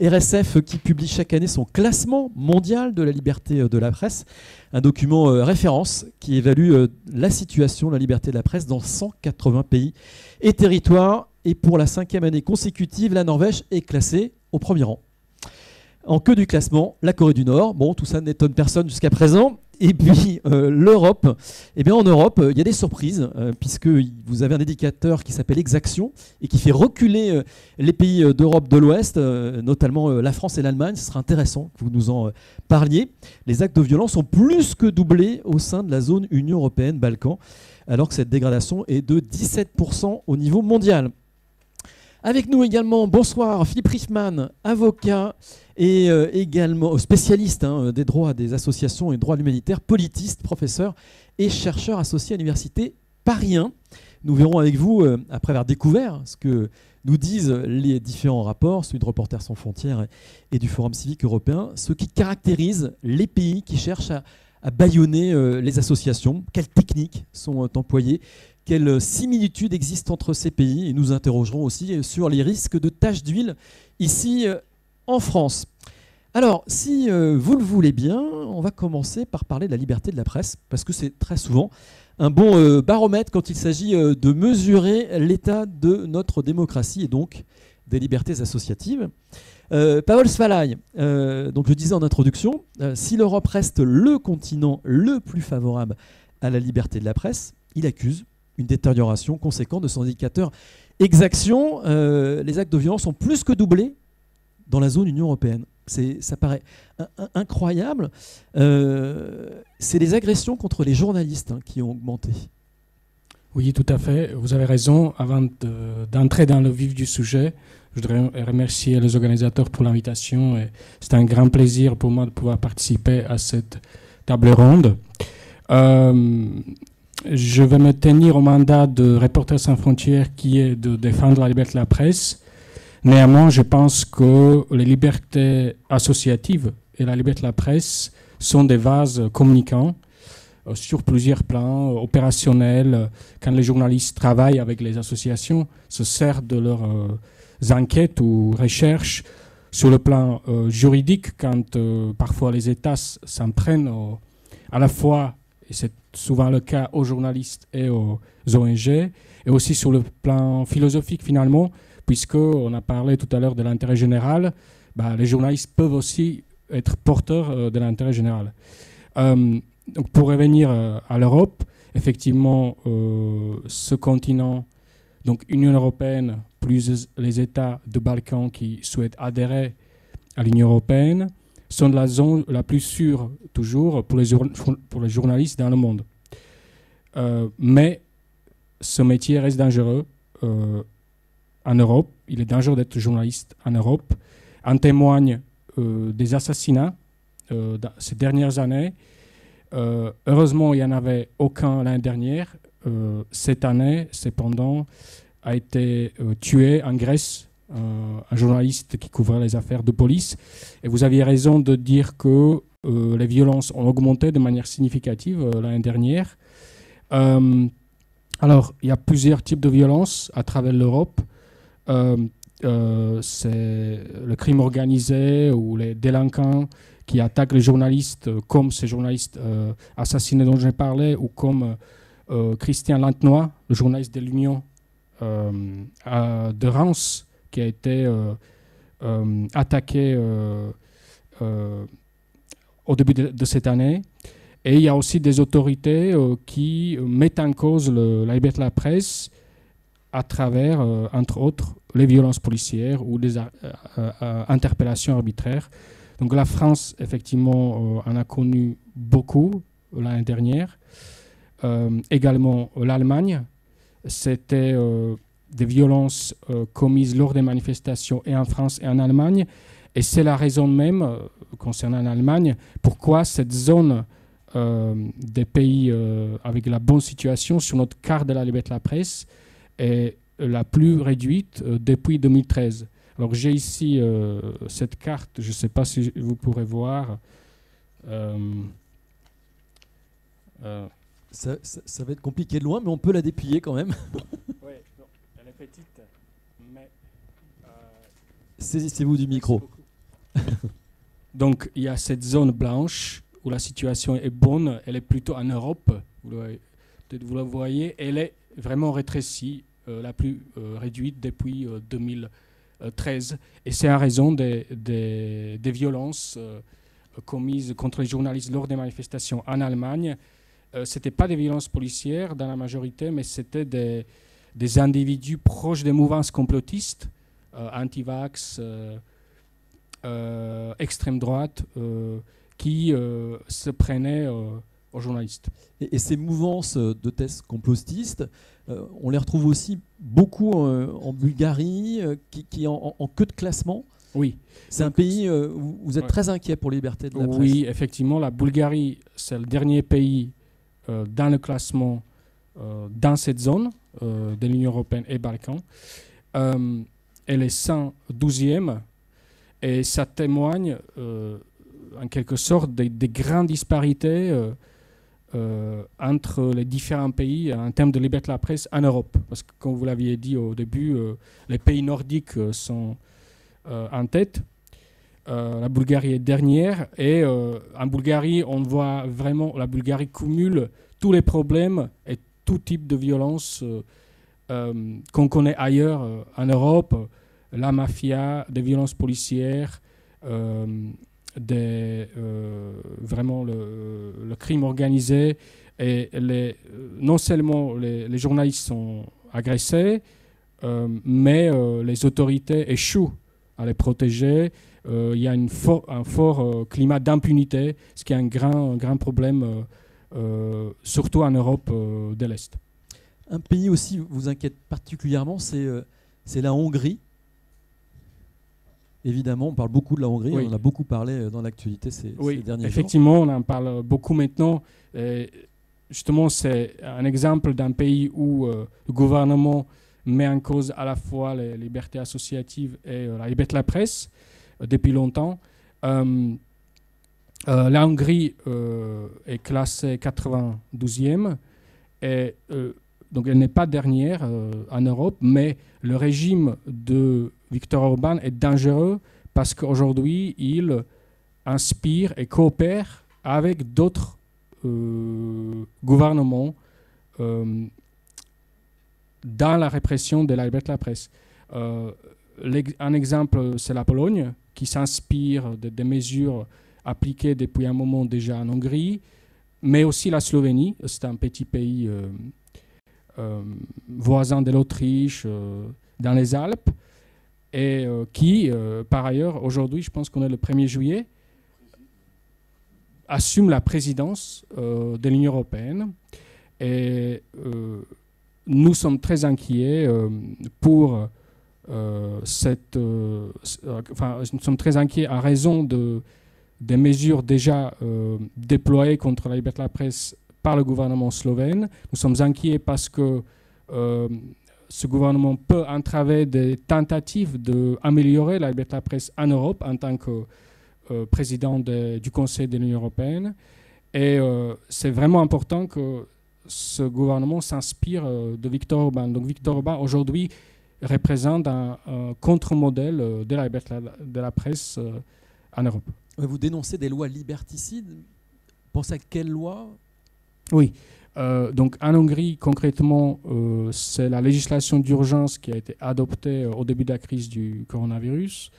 RSF qui publie chaque année son classement mondial de la liberté euh, de la presse, un document euh, référence qui évalue la situation de la liberté de la presse dans 180 pays et territoires. Et pour la cinquième année consécutive, la Norvège est classée au premier rang. En queue du classement, la Corée du Nord. Bon, tout ça n'étonne personne jusqu'à présent. Et puis euh, l'Europe. Eh bien, en Europe, euh, il y a des surprises, euh, puisque vous avez un indicateur qui s'appelle Exaction et qui fait reculer les pays d'Europe de l'Ouest, notamment la France et l'Allemagne. Ce sera intéressant que vous nous en parliez. Les actes de violence ont plus que doublé au sein de la zone Union européenne-Balkans, alors que cette dégradation est de 17% au niveau mondial. Avec nous également, bonsoir, Philippe Riffman, avocat et euh, également spécialiste hein, des droits des associations et droits humanitaires, politiste, professeur et chercheur associé à l'université Paris 1. Nous verrons avec vous, euh, après avoir découvert ce que nous disent les différents rapports, celui de Reporters sans frontières et, du Forum civique européen, ce qui caractérise les pays qui cherchent à, bâillonner euh, les associations, quelles techniques sont employées, quelles similitudes existent entre ces pays et nous interrogerons aussi sur les risques de taches d'huile ici euh, en France. Alors, si euh, vous le voulez bien, on va commencer par parler de la liberté de la presse, parce que c'est très souvent un bon euh, baromètre quand il s'agit de mesurer l'état de notre démocratie et donc des libertés associatives. Euh, euh, donc je disais en introduction, si l'Europe reste le continent le plus favorable à la liberté de la presse, il accuse une détérioration conséquente de son indicateur exaction. Euh, les actes de violence sont plus que doublés dans la zone Union européenne. Ça paraît in- in- incroyable. Euh, c'est les agressions contre les journalistes hein, qui ont augmenté. Oui, tout à fait. Vous avez raison. Avant de- d'entrer dans le vif du sujet, je voudrais remercier les organisateurs pour l'invitation. C'est un grand plaisir pour moi de pouvoir participer à cette table ronde. Euh, je vais me tenir au mandat de Reporters sans frontières qui est de défendre la liberté de la presse. Néanmoins, je pense que les libertés associatives et la liberté de la presse sont des vases communicants euh, sur plusieurs plans euh, opérationnels. Quand les journalistes travaillent avec les associations, se servent de leurs euh, enquêtes ou recherches. Sur le plan juridique, quand parfois les États s'en prennent à la fois, et c'est souvent le cas aux journalistes et aux ONG, et aussi sur le plan philosophique finalement, puisqu'on a parlé tout à l'heure de l'intérêt général, bah, les journalistes peuvent aussi être porteurs euh, de l'intérêt général. Euh, donc pour revenir euh, à l'Europe, effectivement, ce continent, donc Union européenne, plus les États de Balkans qui souhaitent adhérer à l'Union européenne, sont la zone la plus sûre, toujours, pour les, pour les journalistes dans le monde. Euh, mais ce métier reste dangereux euh, en Europe. Il est dangereux d'être journaliste en Europe. En témoignent euh, des assassinats ces dernières années. Heureusement, il n'y en avait aucun l'année dernière. Cette année, cependant, a été tué en Grèce un journaliste qui couvrait les affaires de police. Et vous aviez raison de dire que euh, les violences ont augmenté de manière significative euh, l'année dernière. Euh, alors, il y a plusieurs types de violences à travers l'Europe. C'est le crime organisé ou les délinquants qui attaquent les journalistes, comme ces journalistes assassinés dont j'ai parlé, ou comme Christian Lantenois, le journaliste de l'Union de Reims, qui a été euh, euh, attaqué euh, au début de, cette année. Et il y a aussi des autorités qui mettent en cause la liberté de la presse à travers, entre autres, les violences policières ou des euh, euh, interpellations arbitraires. Donc la France, effectivement, en a connu beaucoup l'année dernière. Également l'Allemagne. C'était des violences euh, commises lors des manifestations et en France et en Allemagne. Et c'est la raison même, euh, concernant l'Allemagne, pourquoi cette zone euh, des pays euh, avec la bonne situation sur notre carte de la liberté de la presse est la plus réduite euh, depuis 2013. Alors j'ai ici euh, cette carte, je ne sais pas si vous pourrez voir. Euh, euh, Ça, ça- ça va être compliqué de loin, mais on peut la déplier quand même. Est petite, mais... Saisissez-vous du micro. Donc il y a cette zone blanche où la situation est bonne, elle est plutôt en Europe, vous le- vous la voyez, elle est vraiment rétrécie, euh, la plus euh, réduite depuis euh, 2013. Et c'est en raison des, des- des violences euh, commises contre les journalistes lors des manifestations en Allemagne. Euh, Ce n'étaient pas des violences policières dans la majorité, mais c'était des, des individus proches des mouvances complotistes, euh, anti-vax, euh, euh, extrême droite, qui se prenaient aux journalistes. Et, et ces mouvances de thèse complotistes, euh, on les retrouve aussi beaucoup euh, en Bulgarie, euh, qui, qui est en, queue de classement. Oui. C'est un pays où vous- êtes Ouais. très inquiet pour la liberté de la presse. Oui, effectivement, la Bulgarie, c'est le dernier pays dans le classement dans cette zone euh, de l'Union européenne et Balkans. Euh, elle est 112e et ça témoigne euh, en quelque sorte des, des grandes disparités entre les différents pays en termes de liberté de la presse en Europe. Parce que, comme vous l'aviez dit au début, les pays nordiques sont en tête. la Bulgarie est dernière. Et en Bulgarie, on voit vraiment, la Bulgarie cumule tous les problèmes et tout type de violence qu'on connaît ailleurs en Europe. La mafia, des violences policières, des, vraiment le, crime organisé. Et non seulement les, journalistes sont agressés, euh, mais euh, les autorités échouent à les protéger. Euh, il y a une un fort climat d'impunité, ce qui est un grand, grand problème, surtout en Europe de l'Est. Un pays aussi vous inquiète particulièrement, c'est c'est la Hongrie. Évidemment, on parle beaucoup de la Hongrie, on en a beaucoup parlé dans l'actualité ces, oui, ces derniers effectivement, jours. Effectivement, on en parle beaucoup maintenant. Et justement, c'est un exemple d'un pays où le gouvernement met en cause à la fois les libertés associatives et euh, la liberté de la presse euh, depuis longtemps. Euh, la Hongrie est classée 92e et donc elle n'est pas dernière en Europe, mais le régime de Viktor Orban est dangereux parce qu'aujourd'hui il inspire et coopère avec d'autres gouvernements dans la répression de la liberté de la presse. Euh, un exemple, c'est la Pologne, qui s'inspire de, des mesures appliquées depuis un moment déjà en Hongrie, mais aussi la Slovénie, c'est un petit pays euh, euh, voisin de l'Autriche, dans les Alpes, et qui, par ailleurs, aujourd'hui, je pense qu'on est le 1er juillet, assume la présidence de l'Union européenne. Et nous sommes très inquiets euh, pour euh, cette. Euh, enfin, nous sommes très inquiets à raison de, des mesures déjà déployées contre la liberté de la presse par le gouvernement slovène. Nous sommes inquiets parce que ce gouvernement peut entraver des tentatives d'améliorer la liberté de la presse en Europe en tant que président du Conseil de l'Union européenne. Et c'est vraiment important que ce gouvernement s'inspire euh, de Victor Orban. Donc Victor Orban aujourd'hui représente un, contre-modèle euh, de la liberté de la presse euh, en Europe. Vous dénoncez des lois liberticides? Pensez à quelle loi Oui. donc en Hongrie, concrètement, c'est la législation d'urgence qui a été adoptée au début de la crise du coronavirus.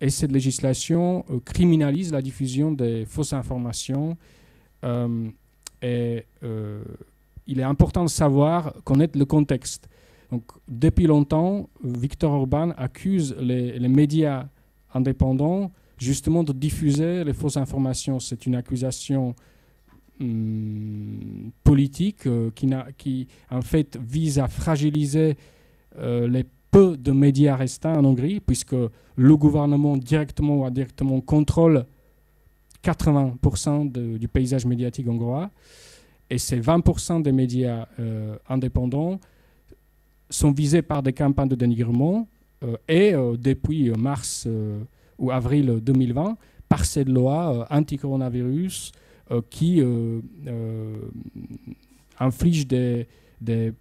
et cette législation criminalise la diffusion des fausses informations et euh, il est important de savoir, connaître le contexte. Donc, depuis longtemps, Victor Orban accuse les, médias indépendants justement de diffuser les fausses informations. C'est une accusation hum, politique euh, qui, en fait, vise à fragiliser euh, les peu de médias restants en Hongrie, puisque le gouvernement, directement ou indirectement, contrôle 80% du paysage médiatique hongrois. Et ces 20% des médias euh, indépendants sont visés par des campagnes de dénigrement. Et depuis mars ou avril 2020, par cette loi anti-coronavirus qui inflige des,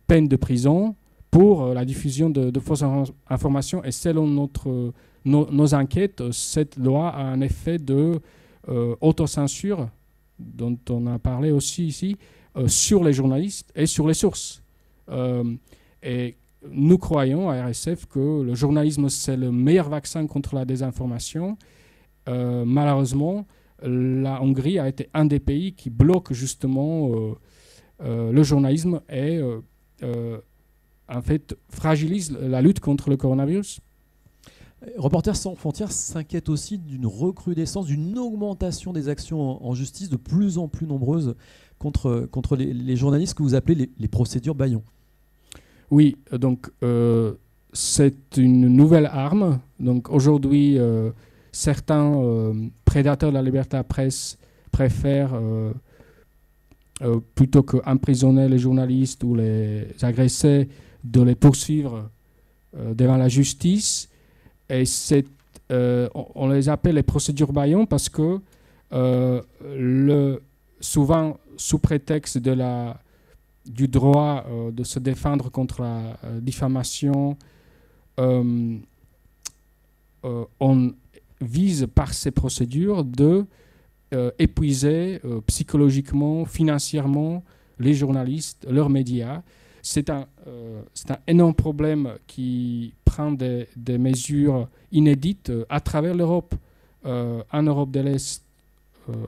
peines de prison pour la diffusion de, fausses informations. Et selon notre, nos enquêtes, cette loi a un effet de euh, autocensure, dont on a parlé aussi ici, euh, sur les journalistes et sur les sources. Euh, et nous croyons à RSF que le journalisme, c'est le meilleur vaccin contre la désinformation. malheureusement, la Hongrie a été un des pays qui bloque justement le journalisme et en fait fragilise la lutte contre le coronavirus. Reporters sans frontières s'inquiète aussi d'une recrudescence, d'une augmentation des actions en, justice de plus en plus nombreuses contre, contre les, journalistes que vous appelez les, procédures Bayon. Oui, donc euh, c'est une nouvelle arme. Donc aujourd'hui, euh, certains euh, prédateurs de la liberté de presse préfèrent, plutôt qu'emprisonner les journalistes ou les agresser, de les poursuivre devant la justice et on, les appelle les procédures Bayon parce que souvent, sous prétexte de la, du droit euh, de se défendre contre la diffamation, on vise par ces procédures de épuiser psychologiquement, financièrement les journalistes, leurs médias. C'est un, un, énorme problème qui prend des, des mesures inédites à travers l'Europe. en Europe de l'Est, euh,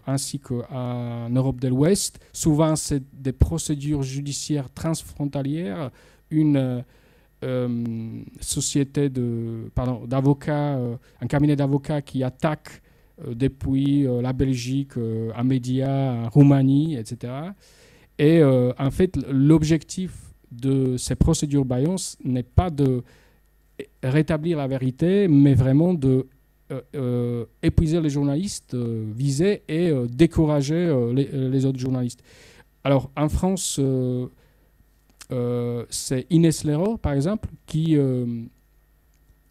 ainsi qu'en Europe de l'Ouest. Souvent, c'est des procédures judiciaires transfrontalières. Une euh, société de, pardon, d'avocats, euh, un cabinet d'avocats qui attaque depuis la Belgique, un média, Roumanie, etc. Et en fait, l'objectif de ces procédures Bayons n'est pas de rétablir la vérité, mais vraiment de euh, euh, épuiser les journalistes euh, visés et décourager les, autres journalistes. Alors en France, c'est Inès Lero, par exemple, qui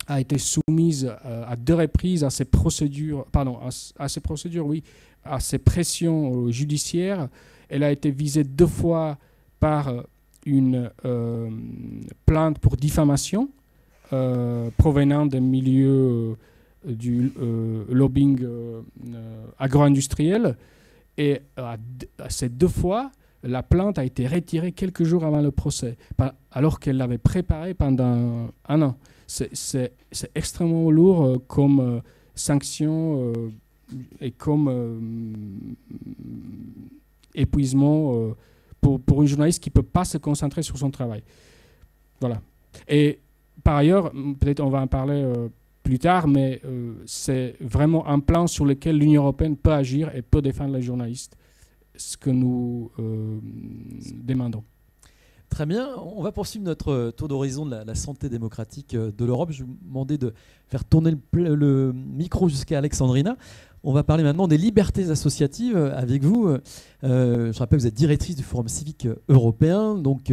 a été soumise à deux reprises à ces procédures, pardon, à, ces procédures, oui, à ces pressions judiciaires. Elle a été visée deux fois par une plainte pour diffamation provenant des milieux du euh, lobbying euh, euh, agro-industriel. Et à, ces deux fois, la plainte a été retirée quelques jours avant le procès, alors qu'elle l'avait préparée pendant un an. C'est extrêmement lourd comme sanction et comme épuisement pour, pour une journaliste qui ne peut pas se concentrer sur son travail. Voilà. Et par ailleurs, peut-être on va en parler plus tard, mais euh, c'est vraiment un plan sur lequel l'Union européenne peut agir et peut défendre les journalistes, ce que nous euh, demandons. Très bien, on va poursuivre notre tour d'horizon de la, santé démocratique euh, de l'Europe. Je vais vous demander de faire tourner le, micro jusqu'à Alexandrina. On va parler maintenant des libertés associatives avec vous. je rappelle, vous êtes directrice du Forum civique européen, donc,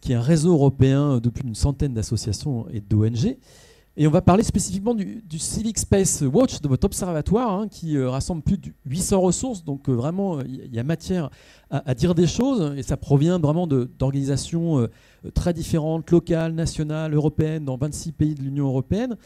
qui est un réseau européen de plus d'une centaine d'associations et d'ONG. Et on va parler spécifiquement du, Civic Space Watch, de votre observatoire, hein, qui euh, rassemble plus de 800 ressources. Donc euh, vraiment, il y a matière à, dire des choses. Et ça provient vraiment d'organisations euh, très différentes, locales, nationales, européennes, dans 26 pays de l'Union européenne.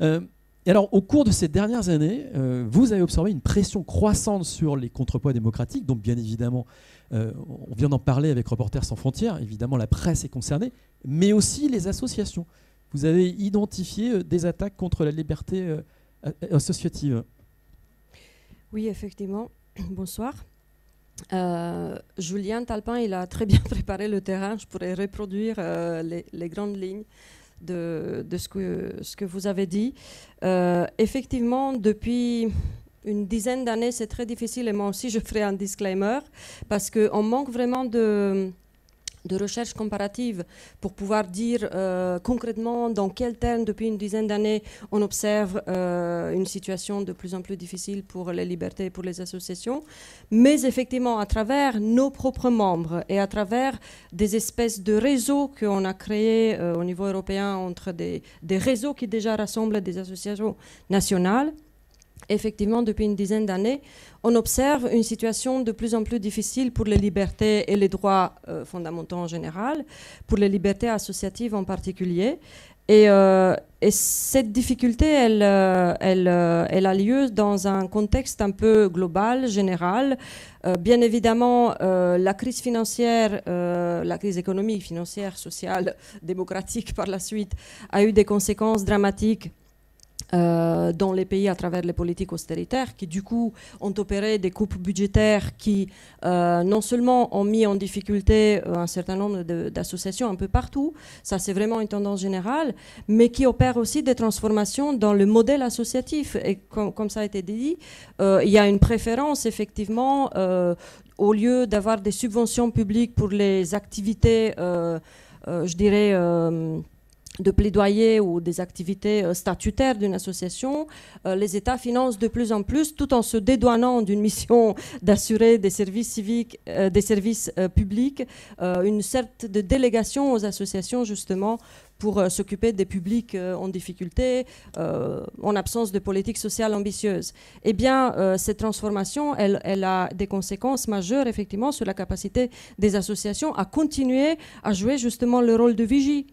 et alors, au cours de ces dernières années, vous avez observé une pression croissante sur les contrepoids démocratiques. Donc bien évidemment, on vient d'en parler avec Reporters sans frontières. Évidemment, la presse est concernée, mais aussi les associations vous avez identifié euh, des attaques contre la liberté euh, associative. Oui, effectivement. Bonsoir. Euh, Julien Talpin, il a très bien préparé le terrain. Je pourrais reproduire les, grandes lignes de, ce, que, ce, que, vous avez dit. effectivement, depuis une dizaine d'années, c'est très difficile, et moi aussi je ferai un disclaimer, parce qu'on manque vraiment de, de recherche comparative pour pouvoir dire euh, concrètement dans quel terme, depuis une dizaine d'années, on observe euh, une situation de plus en plus difficile pour les libertés et pour les associations. Mais effectivement, à travers nos propres membres et à travers des espèces de réseaux qu'on a créés euh, au niveau européen entre des, des réseaux qui déjà rassemblent des associations nationales, effectivement, depuis une dizaine d'années, on observe une situation de plus en plus difficile pour les libertés et les droits euh, fondamentaux en général, pour les libertés associatives en particulier. Et, euh, cette difficulté, euh, elle, a lieu dans un contexte un peu global, général. bien évidemment, la crise financière, la crise économique, financière, sociale, démocratique par la suite, a eu des conséquences dramatiques euh, dans les pays à travers les politiques austéritaires qui du coup ont opéré des coupes budgétaires qui euh, non seulement ont mis en difficulté euh, un certain nombre d'associations un peu partout, ça c'est vraiment une tendance générale, mais qui opèrent aussi des transformations dans le modèle associatif. Et comme ça a été dit, il y a une préférence effectivement au lieu d'avoir des subventions publiques pour les activités, je dirais, de plaidoyer ou des activités euh, statutaires d'une association, euh, les États financent de plus en plus, tout en se dédouanant d'une mission d'assurer des services euh, publics, une sorte de délégation aux associations justement pour s'occuper des publics en difficulté, en absence de politique sociale ambitieuse. Eh bien, cette transformation, elle a des conséquences majeures effectivement sur la capacité des associations à continuer à jouer justement le rôle de vigie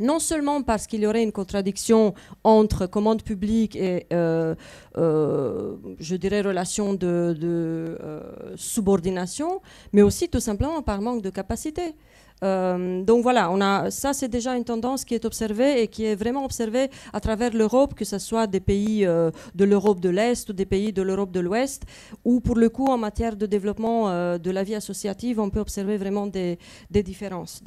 non seulement parce qu'il y aurait une contradiction entre commande publique et, euh, euh, je dirais, relation de, euh, subordination, mais aussi tout simplement par manque de capacité. donc voilà, ça c'est déjà une tendance qui est observée et qui est vraiment observée à travers l'Europe, que ce soit des pays de l'Europe de l'Est ou des pays de l'Europe de l'Ouest, où pour le coup en matière de développement de la vie associative, on peut observer vraiment des, différences.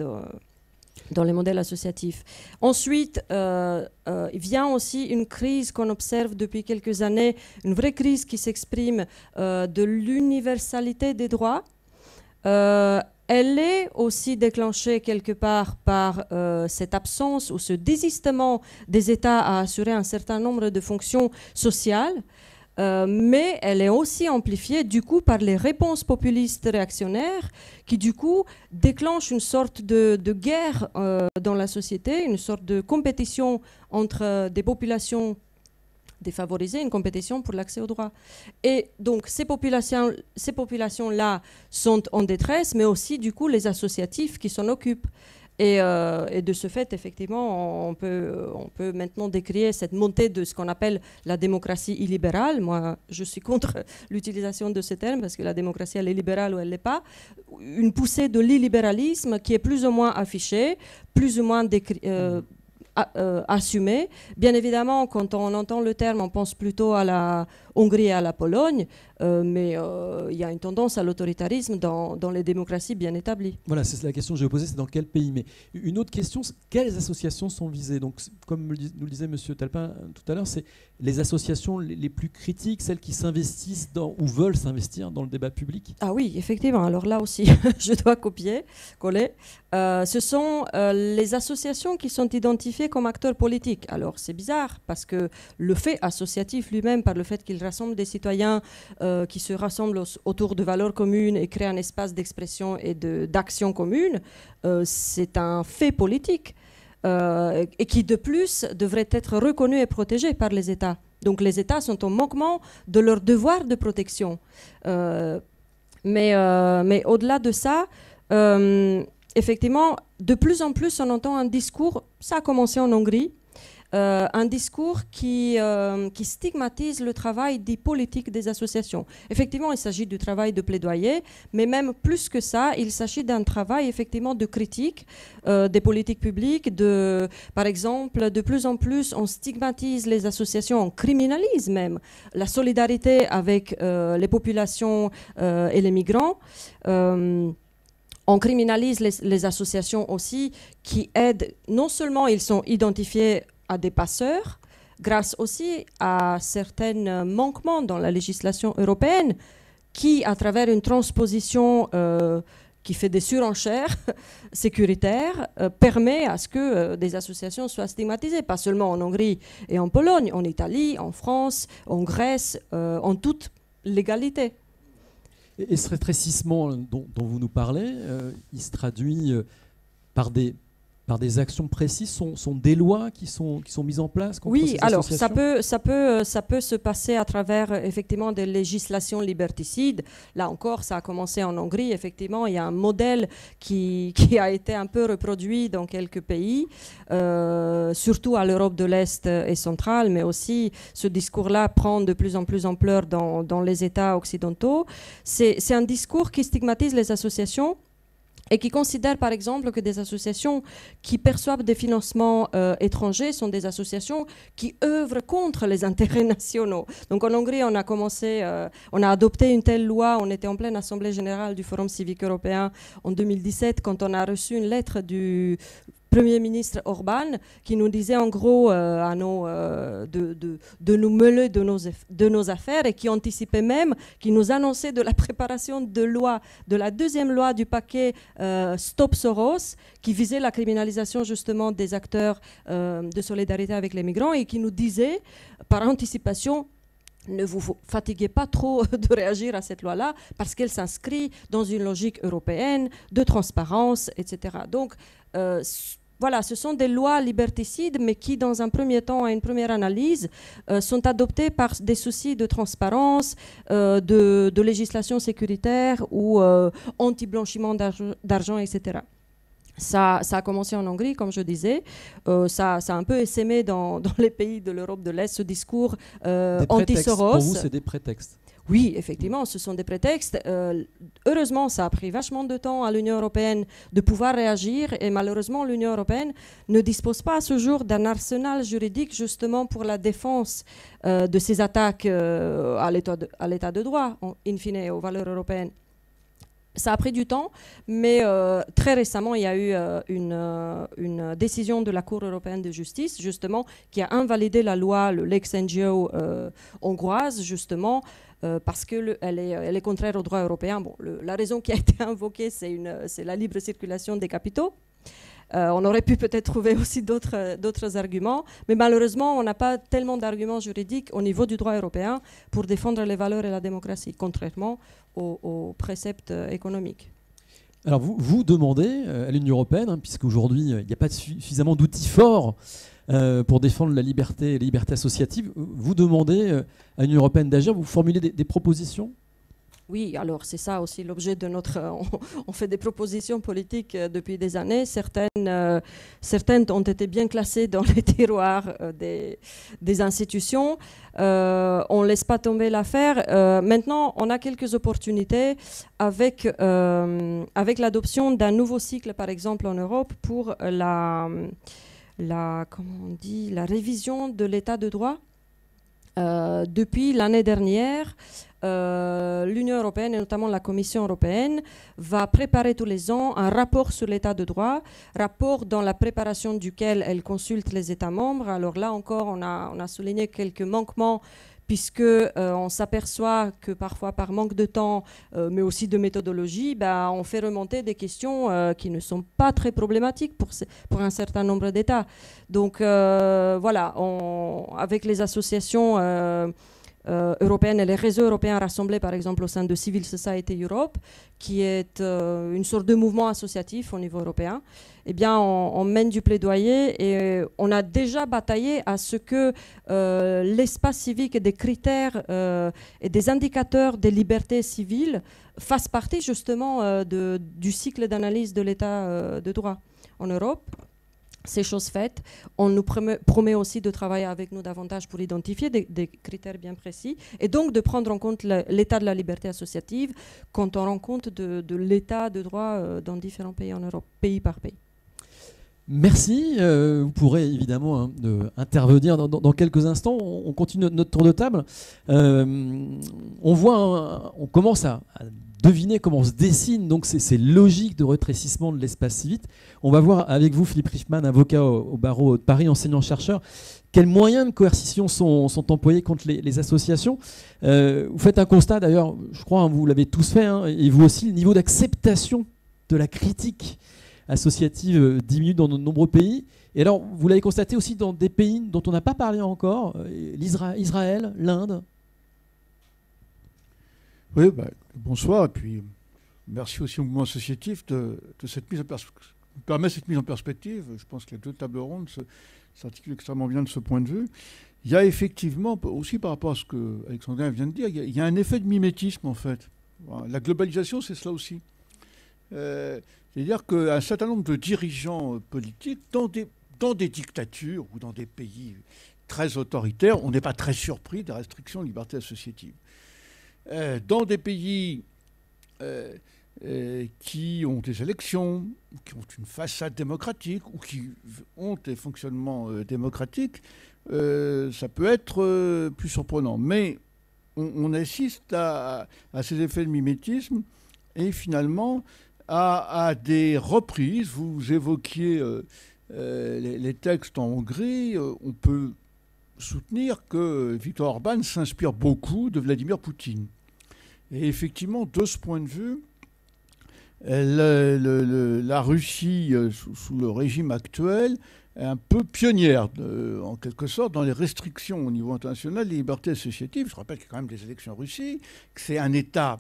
Dans les modèles associatifs. Ensuite, euh, euh, vient aussi une crise qu'on observe depuis quelques années, une vraie crise qui s'exprime euh, de l'universalité des droits. elle est aussi déclenchée quelque part par cette absence ou ce désistement des États à assurer un certain nombre de fonctions sociales. Euh, mais elle est aussi amplifiée du coup par les réponses populistes réactionnaires qui du coup déclenchent une sorte de, guerre euh, dans la société, une sorte de compétition entre euh, des populations défavorisées, une compétition pour l'accès aux droits. Et donc ces populations, ces populations-là sont en détresse, mais aussi du coup les associatifs qui s'en occupent. Euh, et, de ce fait, effectivement, on peut, on peut maintenant décrire cette montée de ce qu'on appelle la démocratie illibérale. Moi, je suis contre l'utilisation de ce terme parce que la démocratie, elle est libérale ou elle n'est pas. Une poussée de l'illibéralisme qui est plus ou moins affichée, plus ou moins euh, euh, assumé. Bien évidemment, quand on entend le terme, on pense plutôt à la Hongrie et à la Pologne, euh, mais euh, il y a une tendance à l'autoritarisme dans, dans, les démocraties bien établies. Voilà, c'est la question que je vais poser, c'est dans quel pays. Mais une autre question, quelles associations sont visées? Donc, comme nous le disait M. Talpin tout à l'heure, c'est les associations les plus critiques, celles qui s'investissent dans ou veulent s'investir dans le débat public? Ah oui, effectivement. Alors là aussi, je dois copier, coller. ce sont les associations qui sont identifiées comme acteurs politiques. Alors c'est bizarre parce que le fait associatif lui-même, par le fait qu'il rassemble des citoyens euh, qui se rassemblent autour de valeurs communes et créent un espace d'expression et d'action commune, euh, c'est un fait politique. Euh, et qui de plus devrait être reconnu et protégé par les États. Donc les États sont en manquement de leur devoir de protection. mais mais au-delà de ça, effectivement, de plus en plus, on entend un discours, ça a commencé en Hongrie, euh, un discours qui, euh, qui, stigmatise le travail dit politique des associations. Effectivement, il s'agit du travail de plaidoyer, mais même plus que ça, il s'agit d'un travail effectivement de critique euh, des politiques publiques. Par exemple, de plus en plus, on stigmatise les associations, on criminalise même la solidarité avec les populations et les migrants. On criminalise les, associations aussi qui aident, non seulement ils sont identifiés à des passeurs, grâce aussi à certains manquements dans la législation européenne qui, à travers une transposition euh, qui fait des surenchères sécuritaires, euh, permet à ce que euh, des associations soient stigmatisées, pas seulement en Hongrie et en Pologne, en Italie, en France, en Grèce, en toute légalité. Et, ce rétrécissement dont, dont, vous nous parlez, il se traduit par des, par des actions précises sont, sont, des lois qui sont, qui sont mises en place contre Oui, alors ça peut, ça, peut, ça peut se passer à travers effectivement des législations liberticides. Là encore, ça a commencé en Hongrie. Effectivement, il y a un modèle qui, qui a été un peu reproduit dans quelques pays, euh, surtout à l'Europe de l'Est et centrale, mais aussi ce discours-là prend de plus en plus ampleur dans, dans les États occidentaux. C'est un discours qui stigmatise les associations et qui considèrent par exemple que des associations qui perçoivent des financements euh, étrangers sont des associations qui œuvrent contre les intérêts nationaux. Donc en Hongrie, on a commencé, euh, on a adopté une telle loi, on était en pleine assemblée générale du Forum civique européen en 2017 quand on a reçu une lettre du Premier ministre Orban qui nous disait en gros euh, euh, de, nous mêler de nos, de nos affaires et qui anticipait même, qui nous annonçait de la préparation de loi, de la deuxième loi du paquet euh, Stop Soros, qui visait la criminalisation justement des acteurs de solidarité avec les migrants et qui nous disait par anticipation ne vous fatiguez pas trop de réagir à cette loi-là parce qu'elle s'inscrit dans une logique européenne de transparence, etc. Donc, euh, voilà, ce sont des lois liberticides, mais qui, dans un premier temps, à une première analyse, euh, sont adoptées par des soucis de transparence, euh, de, législation sécuritaire ou anti-blanchiment d'argent, etc. Ça, ça, a commencé en Hongrie, comme je disais. Euh, ça, ça, a un peu essaimé dans, dans les pays de l'Europe de l'Est, ce discours euh, anti-Soros. Pour vous, c'est des prétextes oui, effectivement, ce sont des prétextes. Euh, heureusement, ça a pris vachement de temps à l'Union européenne de pouvoir réagir et malheureusement, l'Union européenne ne dispose pas à ce jour d'un arsenal juridique justement pour la défense euh, de ces attaques euh, à l'état de, droit, in fine, aux valeurs européennes. Ça a pris du temps, mais très récemment, il y a eu une, une, décision de la Cour européenne de justice, justement, qui a invalidé la loi, le Lex NGO hongroise, justement, euh, parce qu'elle est, elle est contraire au droit européen. Bon, la raison qui a été invoquée, c'est la libre circulation des capitaux. Euh, on aurait pu peut-être trouver aussi d'autres arguments, mais malheureusement, on n'a pas tellement d'arguments juridiques au niveau du droit européen pour défendre les valeurs et la démocratie, contrairement aux, préceptes euh, économiques. Alors vous, demandez à l'Union européenne, hein, puisqu'aujourd'hui il n'y a pas suffisamment d'outils forts euh, pour défendre la liberté et la liberté associative. Vous demandez euh, à l'Union européenne d'agir, vous formulez des, propositions oui, alors c'est ça aussi l'objet de notre. On, fait des propositions politiques euh, depuis des années. Certaines, certaines ont été bien classées dans les tiroirs des, institutions. on ne laisse pas tomber l'affaire. maintenant, on a quelques opportunités avec, avec l'adoption d'un nouveau cycle, par exemple en Europe, pour la la, comment on dit, la révision de l'état de droit. Euh, depuis l'année dernière, euh, l'Union européenne et notamment la Commission européenne va préparer tous les ans un rapport sur l'état de droit, rapport dans la préparation duquel elle consulte les États membres. Alors là encore, on a, souligné quelques manquements puisque euh, on s'aperçoit que parfois par manque de temps, euh, mais aussi de méthodologie, bah, on fait remonter des questions qui ne sont pas très problématiques pour un certain nombre d'États. Donc voilà, avec les associations euh, et les réseaux européens rassemblés par exemple au sein de Civil Society Europe, qui est euh, une sorte de mouvement associatif au niveau européen, eh bien on, mène du plaidoyer et on a déjà bataillé à ce que euh, l'espace civique et des critères et des indicateurs des libertés civiles fassent partie justement de, du cycle d'analyse de l'état de droit en Europe ces choses faites. On nous promet, aussi de travailler avec nous davantage pour identifier des, critères bien précis et donc de prendre en compte l'état de la liberté associative quand on rend compte de, l'état de droit euh, dans différents pays en Europe, pays par pays. Merci. Euh, vous pourrez évidemment hein, intervenir dans, quelques instants. On, continue notre tour de table. Euh, on voit, on commence à deviner comment se dessine donc ces, logiques de rétrécissement de l'espace civique. On va voir avec vous, Philippe Richman, avocat au, barreau de Paris, enseignant-chercheur, quels moyens de coercition sont, employés contre les, associations. Euh, vous faites un constat, d'ailleurs, je crois, hein, vous l'avez tous fait, hein, et vous aussi, le niveau d'acceptation de la critique associative euh, diminue dans de nombreux pays. Et alors, vous l'avez constaté aussi dans des pays dont on n'a pas parlé encore, euh, l'Israël, l'Inde, oui, bah, bonsoir, et puis merci aussi au mouvement associatif de, cette mise en perspective permet cette mise en perspective. Je pense que les deux tables rondes s'articulent extrêmement bien de ce point de vue. Il y a effectivement, aussi par rapport à ce que Alexandrin vient de dire, il y, a, un effet de mimétisme en fait. La globalisation, c'est cela aussi. Euh, c'est-à-dire qu'un certain nombre de dirigeants euh, politiques, dans des, dans des dictatures ou dans des pays très autoritaires, on n'est pas très surpris des restrictions de liberté associative. Euh, dans des pays euh, euh, qui ont des élections, qui ont une façade démocratique ou qui ont des fonctionnements démocratiques, ça peut être plus surprenant. Mais on, assiste à, ces effets de mimétisme et finalement à, des reprises. Vous évoquiez les, les, textes en Hongrie, on peut soutenir que Viktor Orban s'inspire beaucoup de Vladimir Poutine. Et effectivement, de ce point de vue, la Russie, euh, sous, le régime actuel, est un peu pionnière, en quelque sorte, dans les restrictions au niveau international des libertés associatives. Je rappelle qu'il y a quand même des élections en Russie, que c'est un État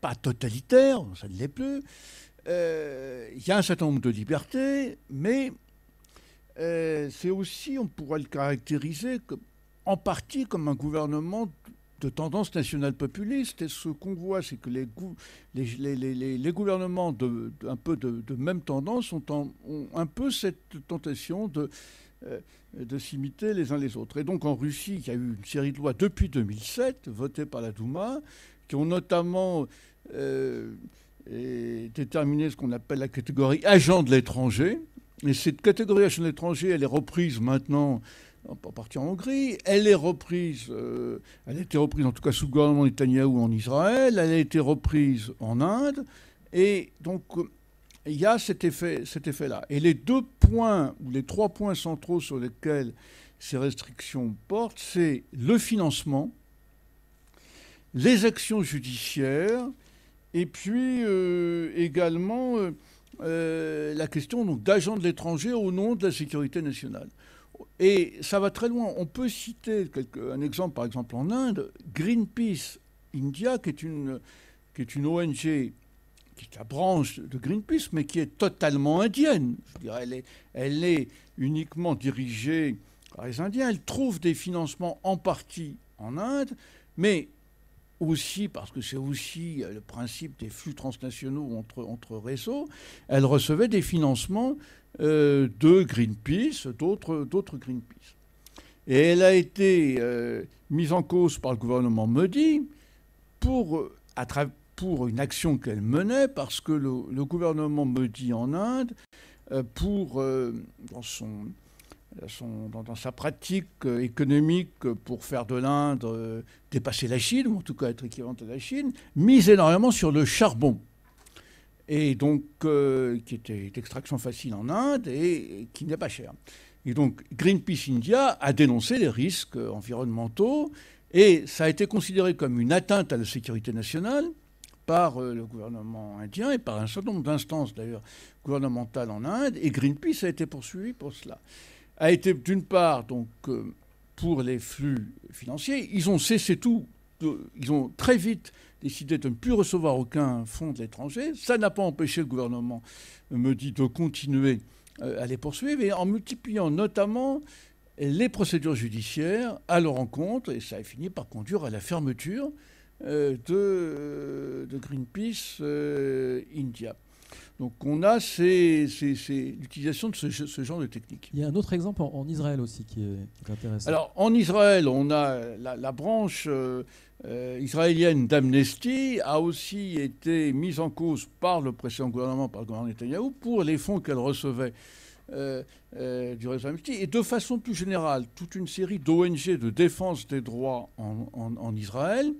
pas totalitaire, ça ne l'est plus. Euh, il y a un certain nombre de libertés, mais euh, c'est aussi, on pourrait le caractériser en partie comme un gouvernement de tendance nationale populiste. Et ce qu'on voit, c'est que les, gouvernements de, peu de, même tendance ont, un peu cette tentation de, euh, de s'imiter les uns les autres. Et donc en Russie, il y a eu une série de lois depuis 2007, votées par la Douma, qui ont notamment euh, déterminé ce qu'on appelle la catégorie agent de l'étranger. Et cette catégorie agent de l'étranger, elle est reprise maintenant en partie en Hongrie. Elle est reprise, euh, elle a été reprise en tout cas sous le gouvernement Netanyahou en Israël, elle a été reprise en Inde. Et donc, il y a cet effet, cet effet-là. Et les deux points, ou les trois points centraux sur lesquels ces restrictions portent, c'est le financement, les actions judiciaires, et puis euh, également euh, euh, la question d'agents de l'étranger au nom de la sécurité nationale. Et ça va très loin. On peut citer un exemple, par exemple en Inde, Greenpeace India, qui est une, qui est une ONG qui est la branche de Greenpeace, mais qui est totalement indienne. Je dirais, elle est, elle est uniquement dirigée par les Indiens. Elle trouve des financements en partie en Inde, mais aussi, parce que c'est aussi le principe des flux transnationaux entre, entre réseaux, elle recevait des financements euh, de Greenpeace, d'autres, Greenpeace. Et elle a été euh, mise en cause par le gouvernement Modi pour, pour une action qu'elle menait, parce que le, gouvernement me dit en Inde, euh, pour, euh, dans, sa pratique euh, économique pour faire de l'Inde dépasser la Chine, ou en tout cas être équivalente à la Chine, mise énormément sur le charbon. Et donc, qui était d'extraction facile en Inde et qui n'est pas cher. Et donc, Greenpeace India a dénoncé les risques environnementaux et ça a été considéré comme une atteinte à la sécurité nationale par euh, le gouvernement indien et par un certain nombre d'instances d'ailleurs gouvernementales en Inde, et Greenpeace a été poursuivi pour cela. A été d'une part donc euh, pour les flux financiers, ils ont cessé tout, ils ont très vite décidé de ne plus recevoir aucun fonds de l'étranger. Ça n'a pas empêché le gouvernement, me dit, de continuer euh, à les poursuivre, et en multipliant notamment les procédures judiciaires à leur encontre, et ça a fini par conduire à la fermeture euh, de, de, Greenpeace euh, India. Donc on a l'utilisation de ce, genre de technique. Il y a un autre exemple en, Israël aussi qui est, intéressant. Alors en Israël, on a la, branche euh, israélienne d'Amnesty a aussi été mise en cause par le précédent gouvernement, par le gouvernement Netanyahou, pour les fonds qu'elle recevait. du réseau Amnesty et de façon plus générale, toute une série d'ONG de défense des droits en, en Israël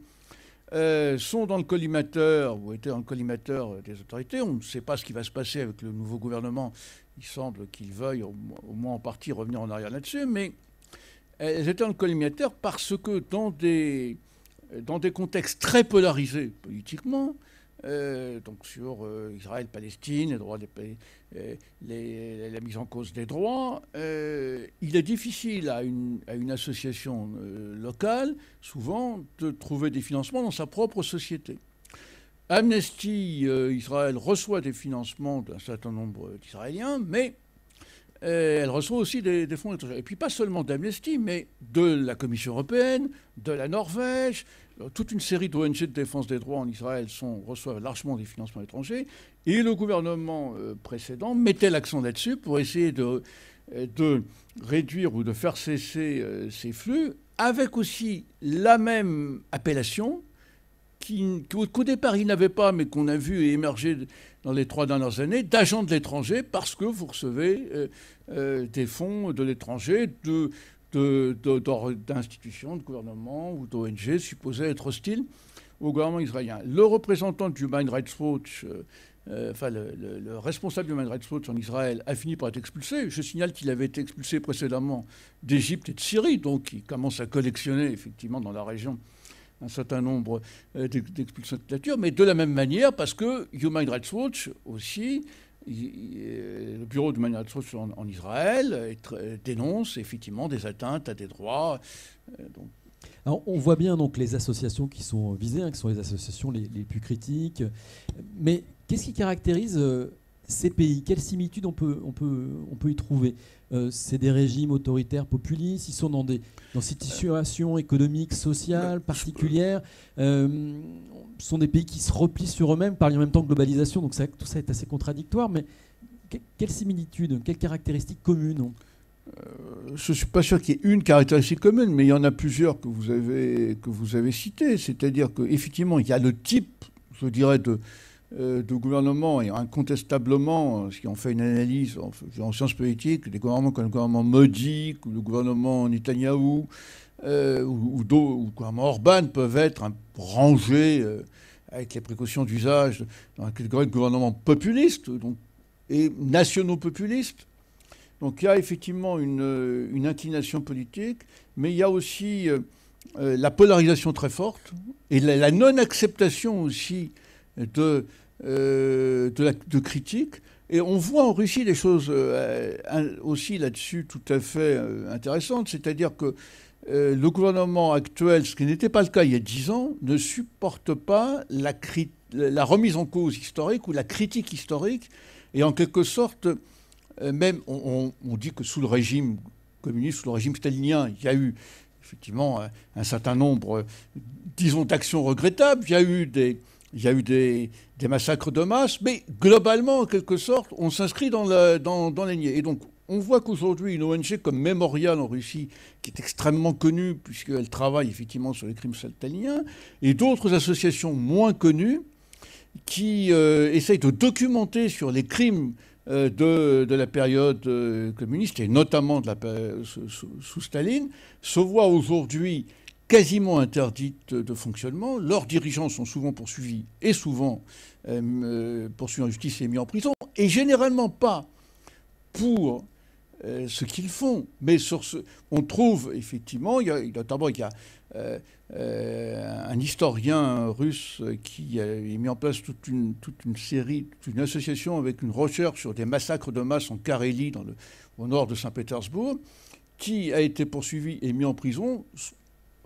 euh, sont dans le collimateur, ou étaient dans le collimateur des autorités. On ne sait pas ce qui va se passer avec le nouveau gouvernement. Il semble qu'il veuille, au, moins en partie, revenir en arrière là-dessus. Mais elles étaient dans le collimateur parce que dans des, dans des contextes très polarisés politiquement, euh, donc sur euh, Israël-Palestine, les droits des pays, euh, la mise en cause des droits. il est difficile à une, association locale, souvent, de trouver des financements dans sa propre société. Amnesty Israël reçoit des financements d'un certain nombre d'Israéliens, mais elle reçoit aussi des, des fonds étrangers. Et puis pas seulement d'Amnesty, mais de la Commission européenne, de la Norvège, toute une série d'ONG de défense des droits en Israël sont, reçoivent largement des financements étrangers. Et le gouvernement euh, précédent mettait l'accent là-dessus pour essayer de, euh, réduire ou de faire cesser euh, ces flux, avec aussi la même appellation qu'au départ il n'avait pas, mais qu'on a vu émerger dans les trois dernières années, d'agents de l'étranger, parce que vous recevez des fonds de l'étranger, d'institutions, de, gouvernements ou d'ONG supposées être hostiles au gouvernement israélien. Le représentant du Human Rights Watch, euh, euh, enfin le, responsable du Human Rights Watch en Israël, a fini par être expulsé. Je signale qu'il avait été expulsé précédemment d'Égypte et de Syrie, donc il commence à collectionner effectivement dans la région un certain nombre euh, d'expulsions de nature, mais de la même manière parce que Human Rights Watch aussi le bureau de manière en, en Israël dénonce effectivement des atteintes à des droits. Euh, Alors, on voit bien donc les associations qui sont visées, hein, qui sont les associations les, plus critiques. Mais qu'est-ce qui caractérise euh, ces pays, quelles similitudes on peut, on peut, on peut y trouver? Euh, C'est des régimes autoritaires populistes, ils sont dans des dans cette situation économique, sociale particulière. Euh, ce sont des pays qui se replient sur eux-mêmes, parlent en même temps de globalisation, donc tout ça est assez contradictoire. Mais quelles similitudes, quelles caractéristiques communes euh, je ne suis pas sûr qu'il y ait une caractéristique commune, mais il y en a plusieurs que vous avez, que vous avez citées. C'est-à-dire qu'effectivement, il y a le type, je dirais, de, euh, de gouvernement, et incontestablement, si on fait une analyse en, en sciences politiques, des gouvernements comme le gouvernement Modi, ou le gouvernement Netanyahou, euh, ou, ou, gouvernement Orban peuvent être rangés euh, avec les précautions d'usage dans la catégorie de gouvernement populiste donc, et nationaux populistes. Donc il y a effectivement une, une inclination politique, mais il y a aussi la polarisation très forte et la, non-acceptation aussi de euh, de, la, de, critique. Et on voit en Russie des choses euh, aussi là-dessus tout à fait euh, intéressantes, c'est-à-dire que le gouvernement actuel, ce qui n'était pas le cas il y a dix ans, ne supporte pas la, remise en cause historique ou la critique historique. Et en quelque sorte, même on, dit que sous le régime communiste, sous le régime stalinien, il y a eu effectivement un certain nombre, disons, d'actions regrettables. Il y a eu des, massacres de masse, mais globalement, en quelque sorte, on s'inscrit dans, dans, dans Et donc, on voit qu'aujourd'hui, une ONG comme Mémorial en Russie, qui est extrêmement connue, puisqu'elle travaille effectivement sur les crimes saltaliens, et d'autres associations moins connues, qui euh, essayent de documenter sur les crimes euh, de, la période euh, communiste, et notamment de la, sous, sous Staline, se voient aujourd'hui quasiment interdite de fonctionnement. Leurs dirigeants sont souvent poursuivis et souvent poursuivis en justice et mis en prison, et généralement pas pour euh, ce qu'ils font, mais sur ce, on trouve effectivement, il y a, notamment il y a un historien russe qui a mis en place toute une, toute une série, toute une association avec une recherche sur des massacres de masse en Carélie, dans le, au nord de Saint-Pétersbourg, qui a été poursuivi et mis en prison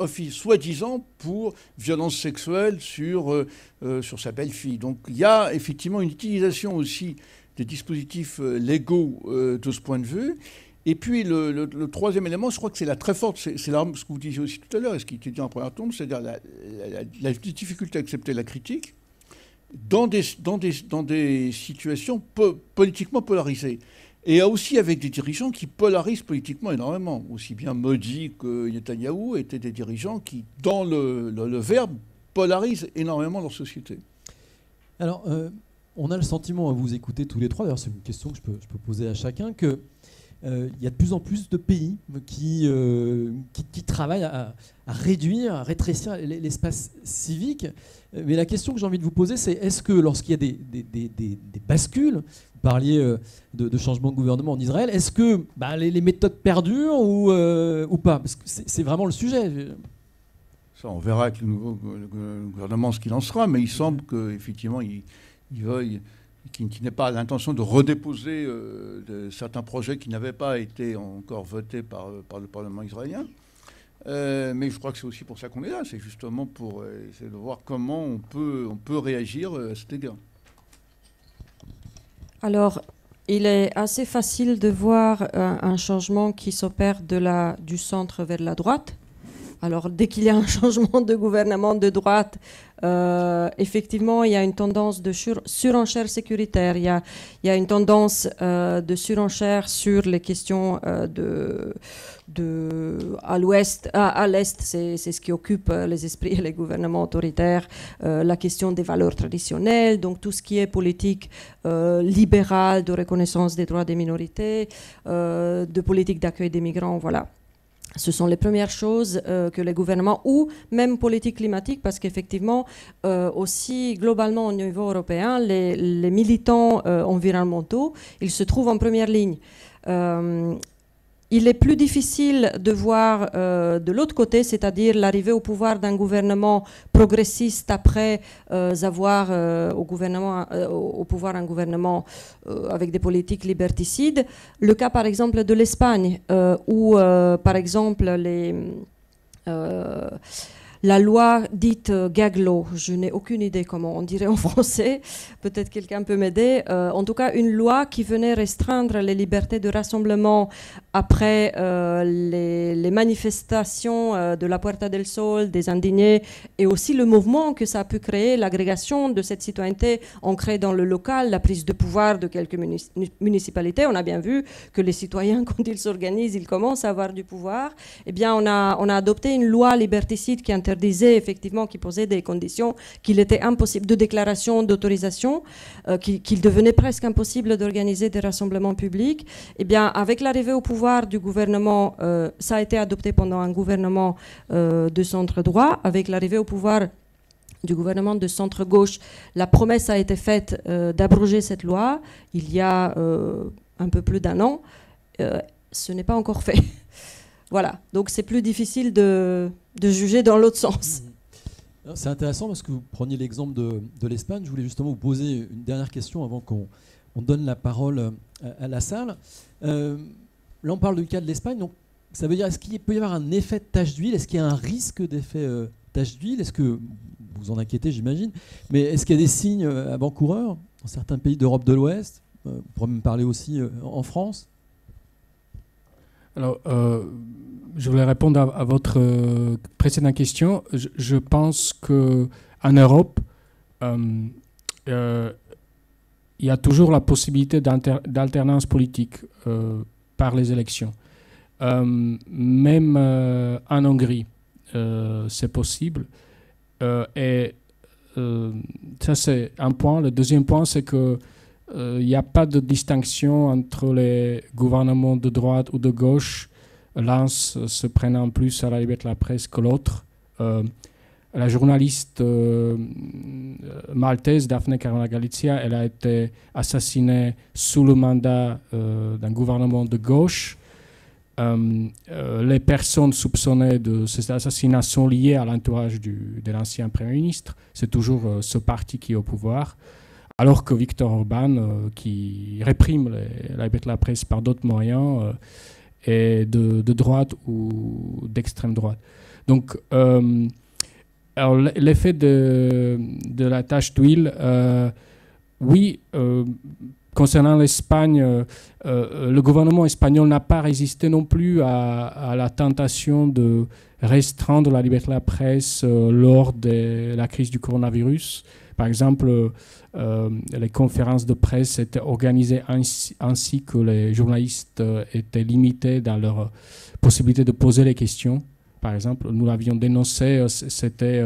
soi-disant pour violence sexuelle sur, euh, euh, sur sa belle-fille. Donc il y a effectivement une utilisation aussi des dispositifs euh, légaux de ce point de vue. Et puis le, troisième élément, je crois que c'est la très forte, c'est ce que vous disiez aussi tout à l'heure, et ce qui était dit en première tombe, c'est-à-dire la, difficulté à accepter la critique dans des, situations politiquement polarisées. Et aussi avec des dirigeants qui polarisent politiquement énormément. Aussi bien Modi que Netanyahu étaient des dirigeants qui, dans le, verbe, polarisent énormément leur société. Alors, euh, on a le sentiment à vous écouter tous les trois, d'ailleurs c'est une question que je peux, poser à chacun, que euh, il y a de plus en plus de pays qui, euh, travaillent à, réduire, à rétrécir l'espace civique. Mais la question que j'ai envie de vous poser, c'est est-ce que lorsqu'il y a des, bascules, vous parliez euh, de, changement de gouvernement en Israël, est-ce que bah, les, méthodes perdurent ou, ou pas? Parce que c'est vraiment le sujet. Ça, on verra avec le nouveau gouvernement ce qu'il en sera, mais il semble qu'effectivement, il, il qui, n'est pas l'intention de redéposer euh, certains projets qui n'avaient pas été encore votés par, euh, le Parlement israélien. Euh, mais je crois que c'est aussi pour ça qu'on est là, c'est justement pour essayer de voir comment on peut, on peut réagir à cet égard. Alors, il est assez facile de voir un changement qui s'opère du centre vers la droite. Alors, dès qu'il y a un changement de gouvernement de droite, euh, effectivement, il y a une tendance de surenchère sécuritaire, il y a, une tendance euh, de surenchère sur les questions euh, de, de, à l'ouest, à, l'est, c'est ce qui occupe les esprits et les gouvernements autoritaires, la question des valeurs traditionnelles, donc tout ce qui est politique libérale de reconnaissance des droits des minorités, de politique d'accueil des migrants, voilà. Ce sont les premières choses euh, que les gouvernements, ou même politique climatique, parce qu'effectivement, euh, aussi globalement au niveau européen, les, militants euh, environnementaux, ils se trouvent en première ligne il est plus difficile de voir euh, de l'autre côté, c'est-à-dire l'arrivée au pouvoir d'un gouvernement progressiste après euh, avoir euh, au, pouvoir un gouvernement avec des politiques liberticides. Le cas par exemple de l'Espagne, où par exemple les la loi dite gag law. Je n'ai aucune idée comment on dirait en français. Peut-être quelqu'un peut m'aider. En tout cas, une loi qui venait restreindre les libertés de rassemblement après euh, les, manifestations de la Puerta del Sol, des indignés, et aussi le mouvement que ça a pu créer, l'agrégation de cette citoyenneté ancrée dans le local, la prise de pouvoir de quelques municipalités. On a bien vu que les citoyens, quand ils s'organisent, ils commencent à avoir du pouvoir. Eh bien, on a, on a adopté une loi liberticide qui interdisait effectivement, qui posait des conditions qu'il était impossible de déclaration d'autorisation, euh, qu'il devenait presque impossible d'organiser des rassemblements publics. Eh bien, avec l'arrivée au pouvoir du gouvernement, euh, ça a été adopté pendant un gouvernement euh, de centre droit. Avec l'arrivée au pouvoir du gouvernement de centre-gauche, la promesse a été faite d'abroger cette loi il y a un peu plus d'un an. ce n'est pas encore fait. voilà, donc c'est plus difficile de, de juger dans l'autre sens. Mmh. C'est intéressant parce que vous preniez l'exemple de, de l'Espagne. Je voulais justement vous poser une dernière question avant qu'on on donne la parole à, la salle. Euh, là, on parle du cas de l'Espagne. Donc, ça veut dire, est-ce qu'il peut y avoir un effet de tache d'huile? Est-ce qu'il y a un risque d'effet euh, tache d'huile? Est-ce que vous en inquiétez, j'imagine Mais est-ce qu'il y a des signes euh, avant-coureurs dans certains pays d'Europe de l'Ouest euh, On pourrait me parler aussi en France? Alors, je voulais répondre à, votre euh, précédente question. Je, pense que en Europe, euh, euh, il y a toujours la possibilité d'alternance politique par les élections. même en Hongrie, c'est possible. et ça, c'est un point. Le deuxième point, c'est que il n'y a pas de distinction entre les gouvernements de droite ou de gauche l'un se prenant plus à la liberté de la presse que l'autre. Euh, la journaliste euh, maltaise Daphne Caruana Galizia, elle a été assassinée sous le mandat euh, d'un gouvernement de gauche. les personnes soupçonnées de cet assassinat sont liées à l'entourage de l'ancien Premier ministre. C'est toujours ce parti qui est au pouvoir. Alors que Victor Orban, qui réprime la liberté de la presse par d'autres moyens, et de, droite ou d'extrême droite. Donc, euh, l'effet de, la tâche d'huile, euh, oui, euh, concernant l'Espagne, le gouvernement espagnol n'a pas résisté non plus à, la tentation de restreindre la liberté de la presse lors de la crise du coronavirus. Par exemple, euh, les conférences de presse étaient organisées ainsi, que les journalistes euh, étaient limités dans leur possibilité de poser les questions. Par exemple, nous l'avions dénoncé, euh, c'était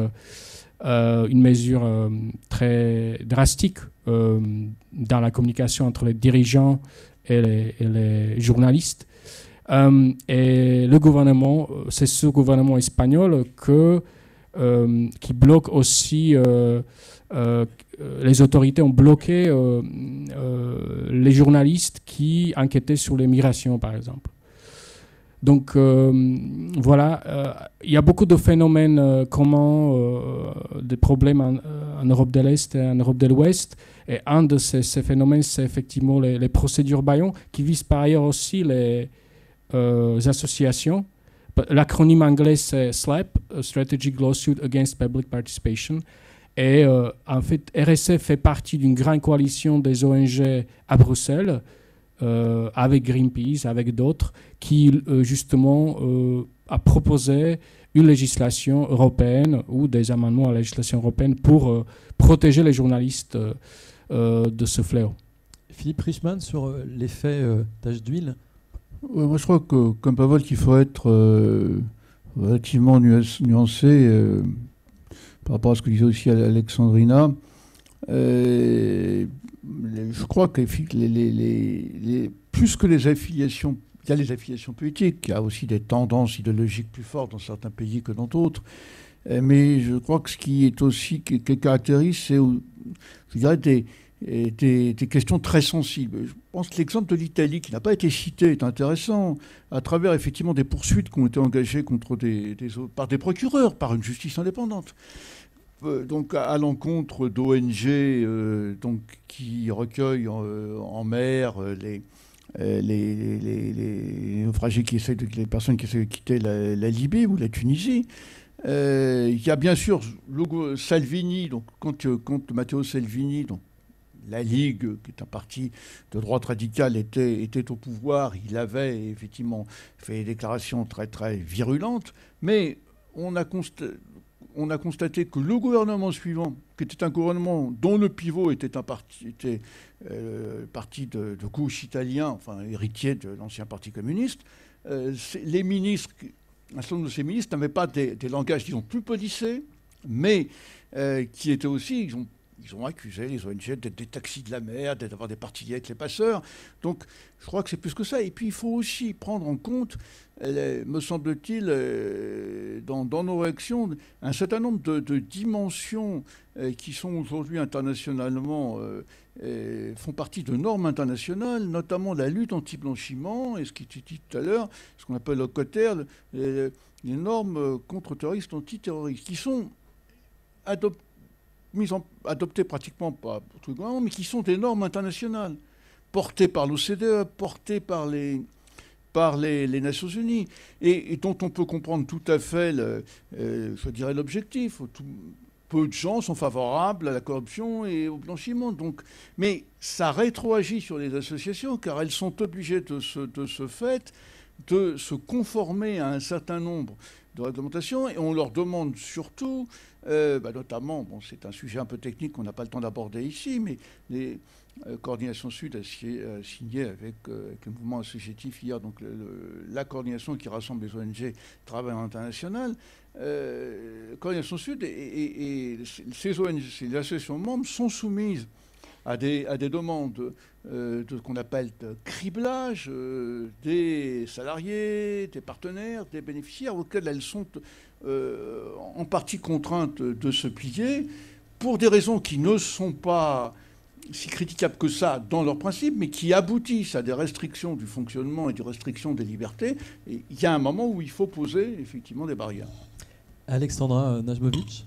une mesure très drastique dans la communication entre les dirigeants et les, journalistes. et le gouvernement, c'est ce gouvernement espagnol qui bloque aussi euh, les autorités ont bloqué euh, euh, les journalistes qui enquêtaient sur les migrations, par exemple. Donc voilà, il y a beaucoup de phénomènes communs, des problèmes en, Europe de l'Est et en Europe de l'Ouest. Et un de ces, phénomènes, c'est effectivement les, procédures Bayon, qui visent par ailleurs aussi les associations. L'acronyme anglais, c'est SLAP, Strategic Lawsuit Against Public Participation. Et euh, en fait, RSF fait partie d'une grande coalition des ONG à Bruxelles, euh, avec Greenpeace, avec d'autres, qui euh, justement a proposé une législation européenne ou des amendements à la législation européenne pour protéger les journalistes de ce fléau. Philippe Richman, sur l'effet tache d'huile Moi, je crois que, comme Pavel, qu'il faut être relativement nuancé par rapport à ce que disait aussi Alexandrina. Euh, je crois que plus que les affiliations, il y a les affiliations politiques, il y a aussi des tendances idéologiques plus fortes dans certains pays que dans d'autres. Euh, mais je crois que ce qui est aussi qui, caractérise, c'est, je des, des, questions très sensibles. Je pense que l'exemple de l'Italie, qui n'a pas été cité, est intéressant, à travers effectivement des poursuites qui ont été engagées contre des, par des procureurs, par une justice indépendante. Euh, donc à, l'encontre d'ONG euh, donc qui recueillent en, euh, mer les, les, naufragés qui essaient de, les personnes qui essaient de quitter la, Libye ou la Tunisie. Il y a bien sûr le, Salvini, donc quand, Matteo Salvini, donc la Ligue, qui est un parti de droite radicale, était, était au pouvoir, il avait effectivement fait des déclarations très très virulentes, mais on a, on a constaté que le gouvernement suivant, qui était un gouvernement dont le pivot était un parti, euh, de, gauche italien, enfin héritier de l'ancien parti communiste, euh, les ministres, un certain nombre de ces ministres n'avaient pas des, langages, disons, plus policés, mais euh, qui étaient aussi, ils ont accusé les ONG d'être des taxis de la mer, d'avoir des parties avec les passeurs. Donc, je crois que c'est plus que ça. Et puis, il faut aussi prendre en compte, euh, me semble-t-il, euh, dans, nos réactions, un certain nombre de, dimensions euh, qui sont aujourd'hui internationalement, font partie de normes internationales, notamment la lutte anti-blanchiment, et ce qui était dit tout à l'heure, ce qu'on appelle le COTER, les, normes contre-terroristes, antiterroristes, qui sont adoptées adoptées pratiquement pas tout le mais qui sont des normes internationales, portées par l'OCDE, portées par les, par Nations Unies, et, dont on peut comprendre tout à fait, euh, je l'objectif. Peu de gens sont favorables à la corruption et au blanchiment. Mais ça rétroagit sur les associations, car elles sont obligées de ce fait de se conformer à un certain nombre de réglementations, et on leur demande surtout euh, bah, notamment, bon, c'est un sujet un peu technique qu'on n'a pas le temps d'aborder ici, mais les euh, Coordination Sud a signé avec, euh, avec, le mouvement associatif hier, donc la coordination qui rassemble les ONG Travail International. coordination Sud et, ces ONG, ces associations membres sont soumises à des, à des demandes de ce qu'on appelle de criblage des salariés, des partenaires, des bénéficiaires auxquels elles sont euh, en partie contraintes de se plier pour des raisons qui ne sont pas si critiquables que ça dans leurs principes, mais qui aboutissent à des restrictions du fonctionnement et des restrictions des libertés. Il y a un moment où il faut poser effectivement des barrières. Alexandra Najmovic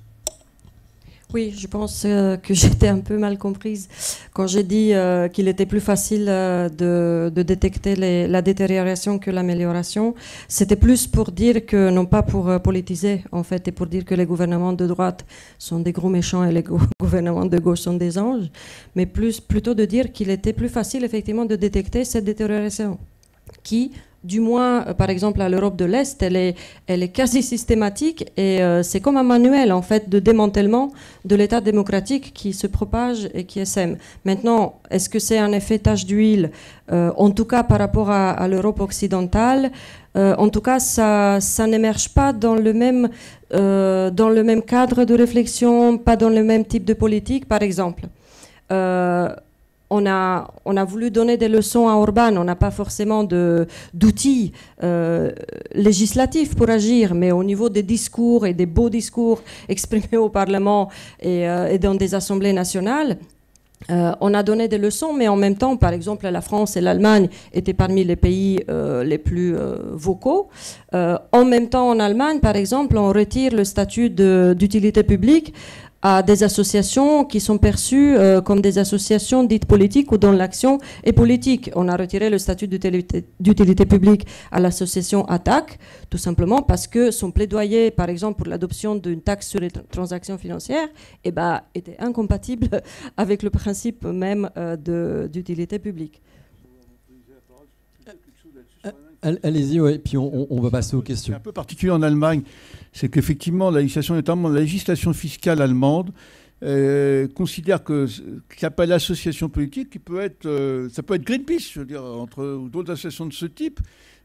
oui, je pense euh, que j'étais un peu mal comprise quand j'ai dit euh, qu'il était plus facile euh, de, détecter la détérioration que l'amélioration. C'était plus pour dire que, non pas pour politiser en fait, et pour dire que les gouvernements de droite sont des gros méchants et les gouvernements de gauche sont des anges, mais plus, plutôt de dire qu'il était plus facile effectivement de détecter cette détérioration qui, du moins, euh, par exemple, à l'Europe de l'Est, elle est, elle est quasi systématique et euh, c'est comme un manuel, en fait, de démantèlement de l'État démocratique qui se propage et qui sème. Maintenant, est-ce que c'est un effet tache d'huile euh, En tout cas, par rapport à, l'Europe occidentale, en tout cas, ça, ça n'émerge pas dans le, même, dans le même cadre de réflexion, pas dans le même type de politique, par exemple on a, on a voulu donner des leçons à Orban. On n'a pas forcément d'outils euh, législatifs pour agir, mais au niveau des discours et des beaux discours exprimés au Parlement et, euh, dans des assemblées nationales, euh, on a donné des leçons, mais en même temps, par exemple, la France et l'Allemagne étaient parmi les pays les plus vocaux. en même temps, en Allemagne, par exemple, on retire le statut d'utilité publique à des associations qui sont perçues euh, comme des associations dites politiques ou dont l'action est politique. On a retiré le statut d'utilité publique à l'association ATTAC, tout simplement parce que son plaidoyer, par exemple, pour l'adoption d'une taxe sur les transactions financières, eh ben, était incompatible avec le principe même euh, d'utilité publique. Allez-y, ouais, puis on, on, va passer aux questions. C'est un peu particulier en Allemagne c'est qu'effectivement, la législation, notamment la législation fiscale allemande, euh, considère que qu'il n'y l'association politique, qui peut être, euh, ça peut être Greenpeace, je veux dire, entre d'autres associations de ce type,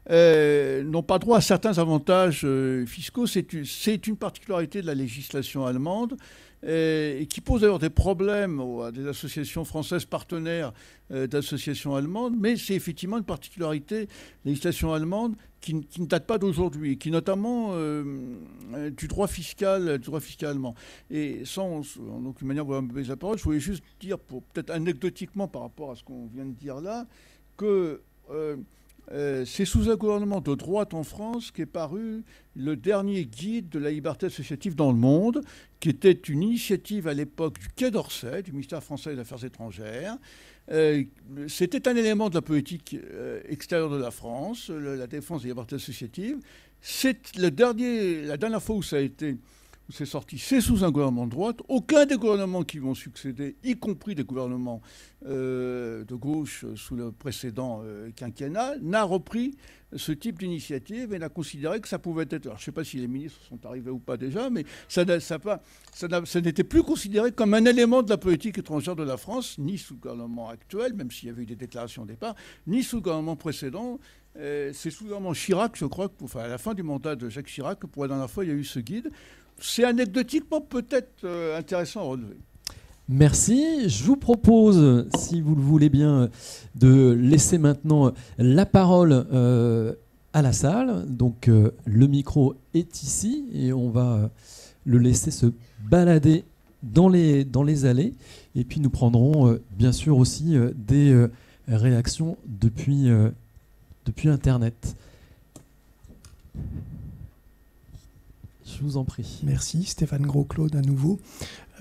euh, n'ont pas droit à certains avantages fiscaux. C'est une particularité de la législation allemande et qui pose d'ailleurs des problèmes à des associations françaises partenaires d'associations allemandes, mais c'est effectivement une particularité de la législation allemande qui, ne date pas d'aujourd'hui, qui notamment euh, euh, du droit fiscal, du droit fiscal allemand. Et sans en aucune manière vouloir me la parole, je voulais juste dire, peut-être anecdotiquement par rapport à ce qu'on vient de dire là, que euh, c'est sous un gouvernement de droite en France qu'est paru le dernier guide de la liberté associative dans le monde, qui était une initiative à l'époque du Quai d'Orsay, du ministère français des Affaires étrangères, euh, c'était un élément de la politique euh, extérieure de la France, la défense des libertés associatives. c'est la dernière fois où ça a été c'est sorti, c'est sous un gouvernement de droite. Aucun des gouvernements qui vont succéder, y compris des gouvernements euh, de gauche sous le précédent euh, quinquennat, n'a repris ce type d'initiative et n'a considéré que ça pouvait être. Alors, je ne sais pas si les ministres sont arrivés ou pas déjà, mais ça, n'était plus considéré comme un élément de la politique étrangère de la France, ni sous le gouvernement actuel, même s'il y avait eu des déclarations au départ, ni sous le gouvernement précédent. Euh, c'est sous le gouvernement Chirac, je crois, enfin, à la fin du mandat de Jacques Chirac, que pour la dernière fois, il y a eu ce guide c'est anecdotiquement peut-être euh, intéressant à relever. Merci. Je vous propose, si vous le voulez bien, de laisser maintenant la parole euh, à la salle. Donc euh, le micro est ici et on va le laisser se balader dans les, allées. Et puis nous prendrons bien sûr aussi des réactions depuis Internet. Je vous en prie. Merci, Stéphane Gros-Claude à nouveau.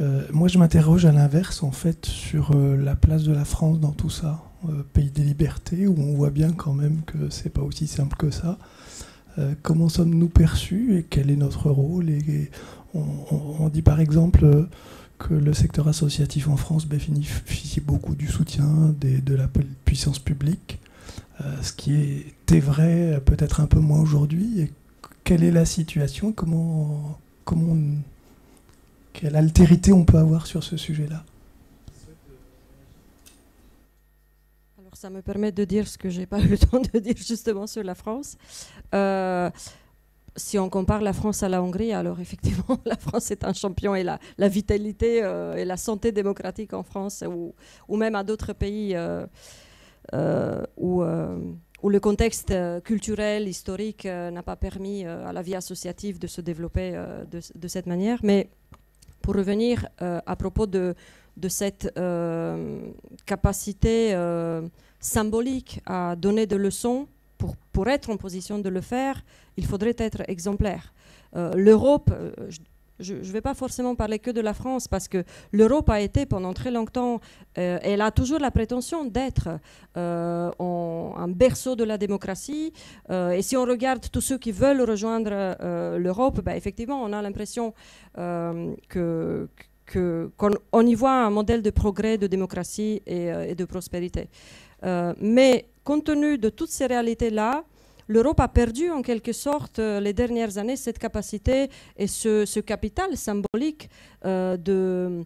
Euh, moi, je m'interroge à l'inverse, en fait, sur euh, la place de la France dans tout ça. Euh, pays des libertés, où on voit bien quand même que c'est pas aussi simple que ça. comment sommes-nous perçus et quel est notre rôle et, on, dit par exemple que le secteur associatif en France bénéficie beaucoup du soutien de la puissance publique, ce qui était vrai peut-être un peu moins aujourd'hui quelle est la situation Comment, quelle altérité on peut avoir sur ce sujet-là Alors ça me permet de dire ce que j'ai pas eu le temps de dire justement sur la France. Euh, si on compare la France à la Hongrie, alors effectivement, la France est un champion et la, vitalité euh, et la santé démocratique en France ou, ou même à d'autres pays euh, où où le contexte euh, culturel, historique euh, n'a pas permis euh, à la vie associative de se développer de, cette manière. Mais pour revenir à propos de, cette capacité symbolique à donner des leçons, pour, pour, être en position de le faire, il faudrait être exemplaire. L'Europe, ne vais pas forcément parler que de la France parce que l'Europe a été pendant très longtemps, euh, elle a toujours la prétention d'être euh, un berceau de la démocratie. Euh, et si on regarde tous ceux qui veulent rejoindre l'Europe, bah, effectivement, on a l'impression qu'on y voit un modèle de progrès, de démocratie et de prospérité. mais compte tenu de toutes ces réalités-là, l'Europe a perdu en quelque sorte euh, les dernières années cette capacité et ce, capital symbolique euh, de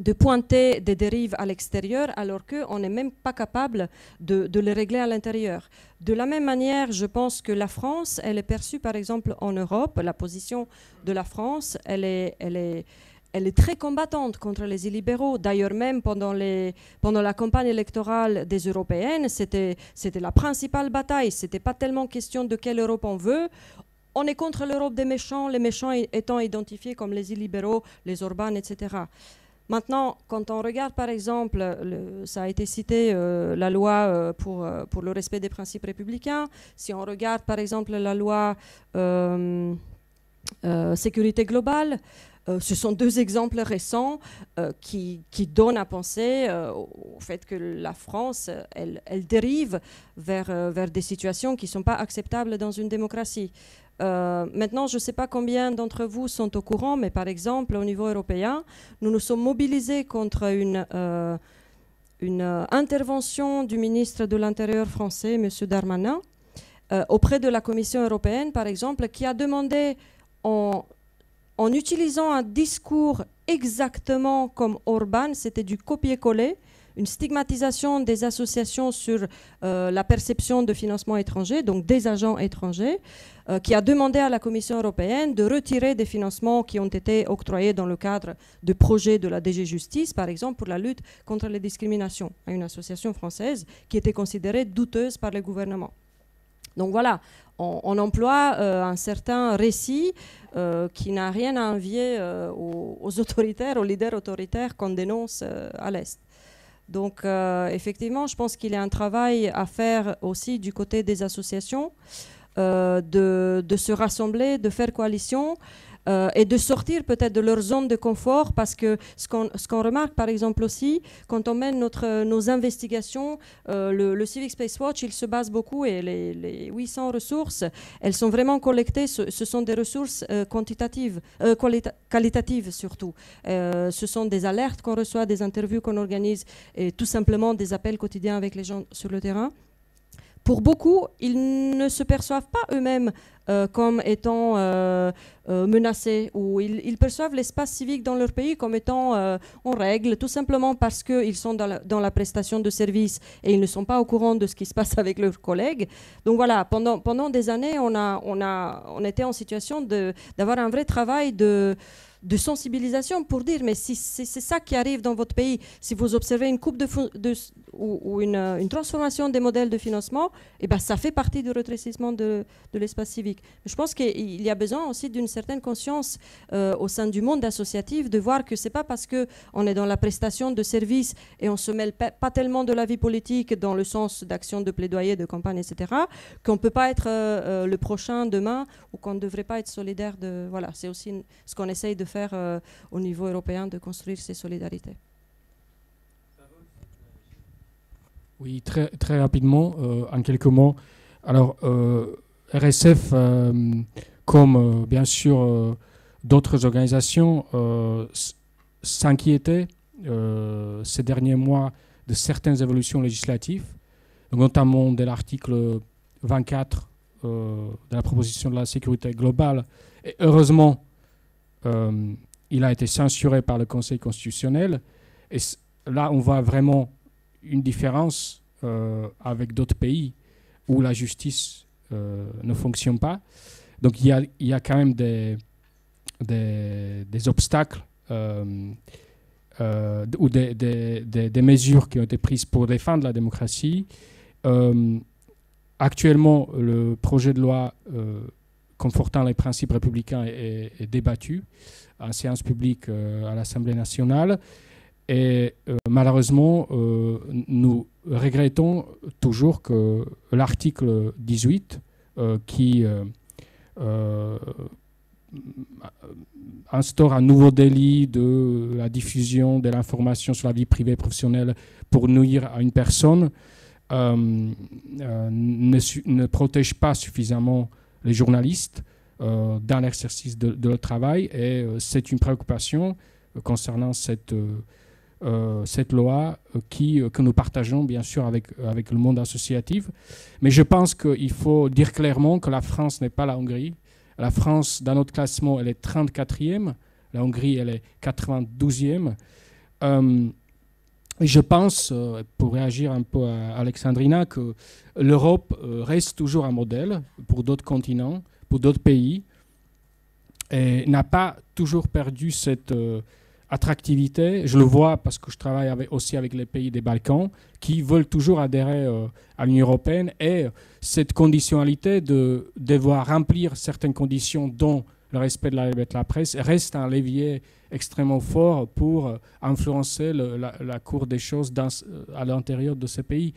de pointer des dérives à l'extérieur alors qu'on n'est même pas capable de, de, les régler à l'intérieur. De la même manière, je pense que la France, elle est perçue par exemple en Europe, la position de la France, elle est, elle est, elle est très combattante contre les illibéraux. D'ailleurs, même pendant, la campagne électorale des européennes, c'était la principale bataille. Ce n'était pas tellement question de quelle Europe on veut. On est contre l'Europe des méchants, les méchants étant identifiés comme les illibéraux, les Orban, etc. Maintenant, quand on regarde par exemple, ça a été cité, euh, la loi euh, pour, euh, pour le respect des principes républicains, si on regarde par exemple la loi sécurité globale, ce sont deux exemples récents euh, qui, donnent à penser euh, au fait que la France, elle, dérive vers, vers des situations qui ne sont pas acceptables dans une démocratie. maintenant, je ne sais pas combien d'entre vous sont au courant, mais par exemple, au niveau européen, nous nous sommes mobilisés contre une, une intervention du ministre de l'Intérieur français, M. Darmanin, auprès de la Commission européenne, par exemple, qui a demandé en en utilisant un discours exactement comme Orban, c'était du copier-coller, une stigmatisation des associations sur euh, la perception de financement étranger, donc des agents étrangers, euh, qui a demandé à la Commission européenne de retirer des financements qui ont été octroyés dans le cadre de projets de la DG Justice, par exemple pour la lutte contre les discriminations, à une association française qui était considérée douteuse par le gouvernement. Donc voilà, on, emploie euh, un certain récit euh, qui n'a rien à envier euh, aux, autoritaires, aux leaders autoritaires qu'on dénonce à l'Est. Donc effectivement, je pense qu'il y a un travail à faire aussi du côté des associations, de, se rassembler, de faire coalition. Euh, et de sortir peut-être de leur zone de confort parce que ce qu'on remarque par exemple aussi quand on mène notre, nos investigations, euh, le, Civic Space Watch il se base beaucoup et les, les 800 ressources elles sont vraiment collectées, ce, sont des ressources euh, quantitatives, qualita- qualitatives surtout. Ce sont des alertes qu'on reçoit, des interviews qu'on organise et tout simplement des appels quotidiens avec les gens sur le terrain. Pour beaucoup, ils ne se perçoivent pas eux-mêmes euh, comme étant euh, euh, menacés ou ils, perçoivent l'espace civique dans leur pays comme étant en règle, tout simplement parce qu'ils sont dans la, prestation de services et ils ne sont pas au courant de ce qui se passe avec leurs collègues. Donc voilà, pendant, pendant des années, on, a, on, a, on était en situation d'avoir un vrai travail de de sensibilisation pour dire mais si c'est ça qui arrive dans votre pays, si vous observez une coupe de, ou, euh, une transformation des modèles de financement, eh ben ça fait partie du rétrécissement de, l'espace civique. Je pense qu'il y a besoin aussi d'une certaine conscience euh, au sein du monde associatif de voir que c'est pas parce que on est dans la prestation de services et on se mêle pas, tellement de la vie politique dans le sens d'action de plaidoyer, de campagne, etc., qu'on peut pas être euh, le prochain demain ou qu'on ne devrait pas être solidaire de voilà. C'est aussi ce qu'on essaye de faire euh, au niveau européen, de construire ces solidarités. Oui, très, très rapidement, euh, en quelques mots. Alors, euh, RSF, comme bien sûr d'autres organisations, euh, s- s'inquiétait euh, ces derniers mois de certaines évolutions législatives, notamment de l'article 24 euh, de la proposition de la sécurité globale. Et heureusement, euh, il a été censuré par le Conseil constitutionnel. Et là, on voit vraiment une différence euh, avec d'autres pays où la justice euh, ne fonctionne pas. Donc il y a, quand même des, obstacles ou des, mesures qui ont été prises pour défendre la démocratie. Actuellement, le projet de loi confortant les principes républicains est, débattu en séance publique euh, à l'Assemblée nationale. Et euh, malheureusement, euh, nous regrettons toujours que l'article 18, euh, qui instaure un nouveau délit de la diffusion de l'information sur la vie privée et professionnelle pour nuire à une personne, ne protège pas suffisamment les journalistes euh, dans l'exercice de, leur travail. Et euh, c'est une préoccupation euh, concernant cette, cette loi qui, que nous partageons bien sûr avec, avec le monde associatif. Mais je pense qu'il faut dire clairement que la France n'est pas la Hongrie. La France, dans notre classement, elle est 34e. La Hongrie, elle est 92e. Je pense, euh, pour réagir un peu à Alexandrina, que l'Europe euh, reste toujours un modèle pour d'autres continents, pour d'autres pays, et n'a pas toujours perdu cette euh, attractivité. Je le vois parce que je travaille aussi avec les pays des Balkans qui veulent toujours adhérer à l'Union européenne et cette conditionnalité de devoir remplir certaines conditions dont le respect de la liberté de la presse reste un levier extrêmement fort pour euh, influencer la, la cour des choses à l'intérieur de ces pays.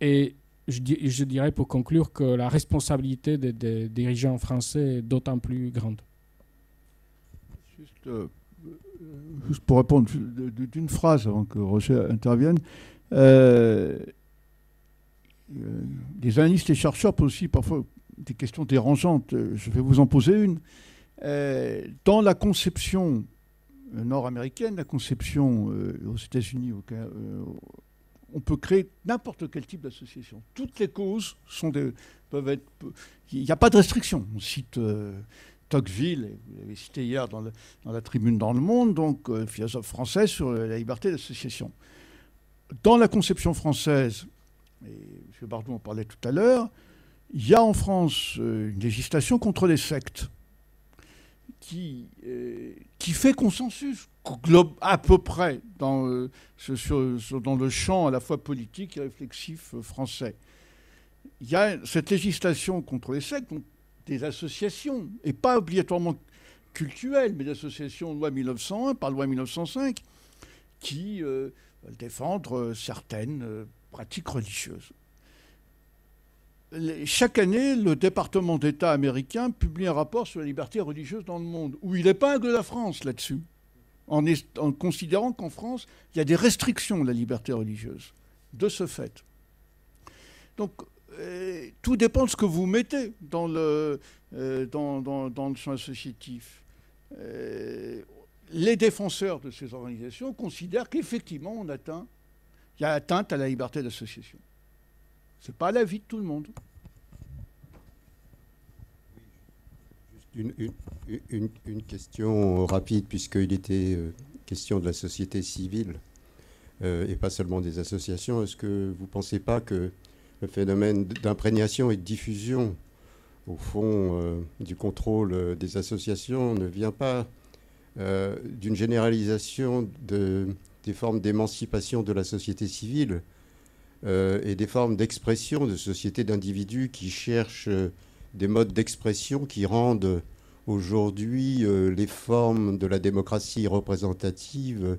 Et je, di- je dirais pour conclure que la responsabilité des, dirigeants français est d'autant plus grande. Juste, euh, euh, pour répondre de- d'une phrase avant que Roger intervienne. euh, euh, les analystes et chercheurs posent aussi parfois des questions dérangeantes. Euh, Je vais vous en poser une. Euh, dans la conception euh, nord-américaine, la conception aux États-Unis, on peut créer n'importe quel type d'association. Toutes les causes peuvent être. Il n'y a pas de restriction. On cite Tocqueville, vous l'avez cité hier dans, la tribune dans Le Monde, donc philosophe français sur la liberté d'association. Dans la conception française, et M. Bardou en parlait tout à l'heure, il y a en France euh, une législation contre les sectes qui, euh, fait consensus à peu près dans, euh, dans le champ à la fois politique et réflexif français. Il y a cette législation contre les sectes, donc des associations, et pas obligatoirement cultuelles, mais d'associations loi 1901 par loi 1905, qui euh, veulent défendre certaines pratiques religieuses. Chaque année, le département d'État américain publie un rapport sur la liberté religieuse dans le monde, où il épingle la France là-dessus, en, en, considérant qu'en France, il y a des restrictions de la liberté religieuse, de ce fait. Donc, euh, tout dépend de ce que vous mettez dans le, euh, champ associatif. Euh, les défenseurs de ces organisations considèrent qu'effectivement, on atteint, il y a atteinte à la liberté d'association. Ce n'est pas l'avis de tout le monde. Une, une, question rapide, puisqu'il était question de la société civile et pas seulement des associations. Est-ce que vous ne pensez pas que le phénomène d'imprégnation et de diffusion, au fond, euh, du contrôle euh, des associations ne vient pas euh, d'une généralisation de, des formes d'émancipation de la société civile et des formes d'expression de sociétés d'individus qui cherchent des modes d'expression qui rendent aujourd'hui les formes de la démocratie représentative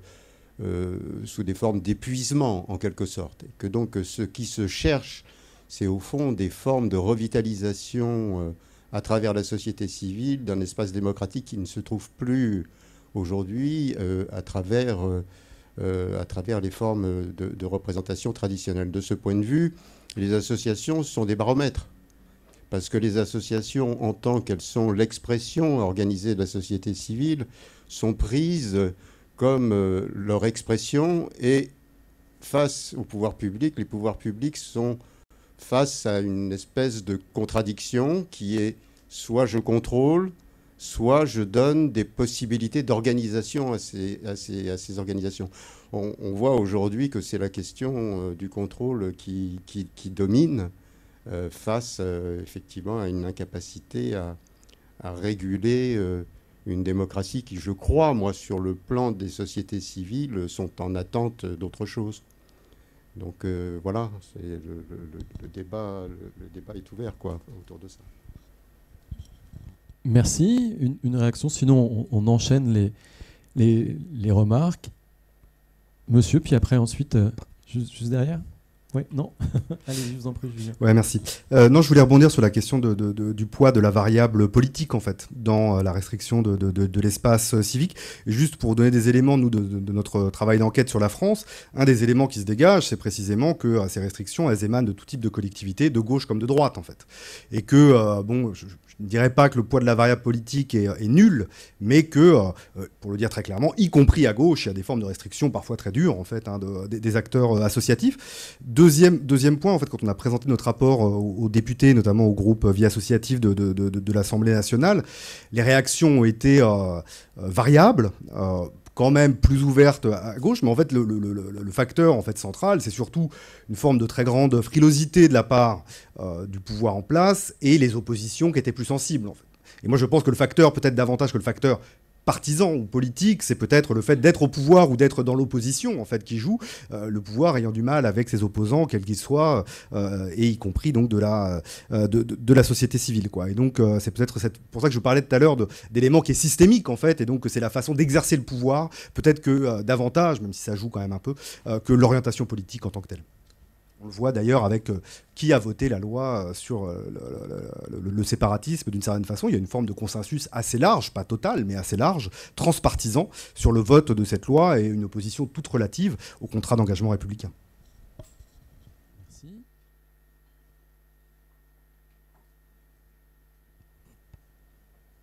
sous des formes d'épuisement en quelque sorte. Et que donc ce qui se cherche c'est au fond des formes de revitalisation euh, à travers la société civile d'un espace démocratique qui ne se trouve plus aujourd'hui euh, à, travers, euh, à travers les formes de, représentation traditionnelles. De ce point de vue, les associations sont des baromètres. Parce que les associations, en tant qu'elles sont l'expression organisée de la société civile, sont prises comme leur expression et face au pouvoir public, les pouvoirs publics sont face à une espèce de contradiction qui est soit je contrôle, soit je donne des possibilités d'organisation à ces, organisations. On, voit aujourd'hui que c'est la question euh, du contrôle qui, domine euh, face euh, effectivement à une incapacité à, réguler une démocratie qui, je crois, moi, sur le plan des sociétés civiles, sont en attente d'autre chose. Donc voilà, le, débat, le, débat est ouvert quoi, autour de ça. Merci. Une, réaction, sinon on, enchaîne les, les, les, remarques. Monsieur, puis après ensuite, euh, juste derrière. Oui, non Allez, je vous en prie, Julien. Ouais, merci. Euh, non, je voulais rebondir sur la question du poids de la variable politique, en fait, dans euh, la restriction de, l'espace civique. juste pour donner des éléments, nous, de, notre travail d'enquête sur la France, un des éléments qui se dégage, c'est précisément que ces restrictions, elles émanent de tout type de collectivités, de gauche comme de droite, en fait. Et que, bon, je ne dirais pas que le poids de la variable politique est, nul, mais que, euh, euh, pour le dire très clairement, y compris à gauche, il y a des formes de restrictions parfois très dures en fait hein, des acteurs euh, associatifs. Deuxième, deuxième point, en fait, quand on a présenté notre rapport aux, députés, notamment au groupe vie associative de, de l'Assemblée nationale, les réactions ont été variables quand même plus ouverte à gauche, mais en fait le, facteur en fait central, c'est surtout une forme de très grande frilosité de la part euh, du pouvoir en place et les oppositions qui étaient plus sensibles. Et moi je pense que le facteur, peut-être davantage que le facteur partisan ou politique, c'est peut-être le fait d'être au pouvoir ou d'être dans l'opposition en fait qui joue. Euh, le pouvoir ayant du mal avec ses opposants, quels qu'ils soient, euh, et y compris donc de la euh, de, de, la société civile quoi. Et donc c'est peut-être pour ça que je parlais tout à l'heure d'éléments qui est systémique en fait, et donc c'est la façon d'exercer le pouvoir, peut-être que davantage, même si ça joue quand même un peu, que l'orientation politique en tant que telle. On le voit d'ailleurs avec euh, qui a voté la loi euh, sur euh, le, séparatisme d'une certaine façon. Il y a une forme de consensus assez large, pas total, mais assez large, transpartisan, sur le vote de cette loi et une opposition toute relative au contrat d'engagement républicain.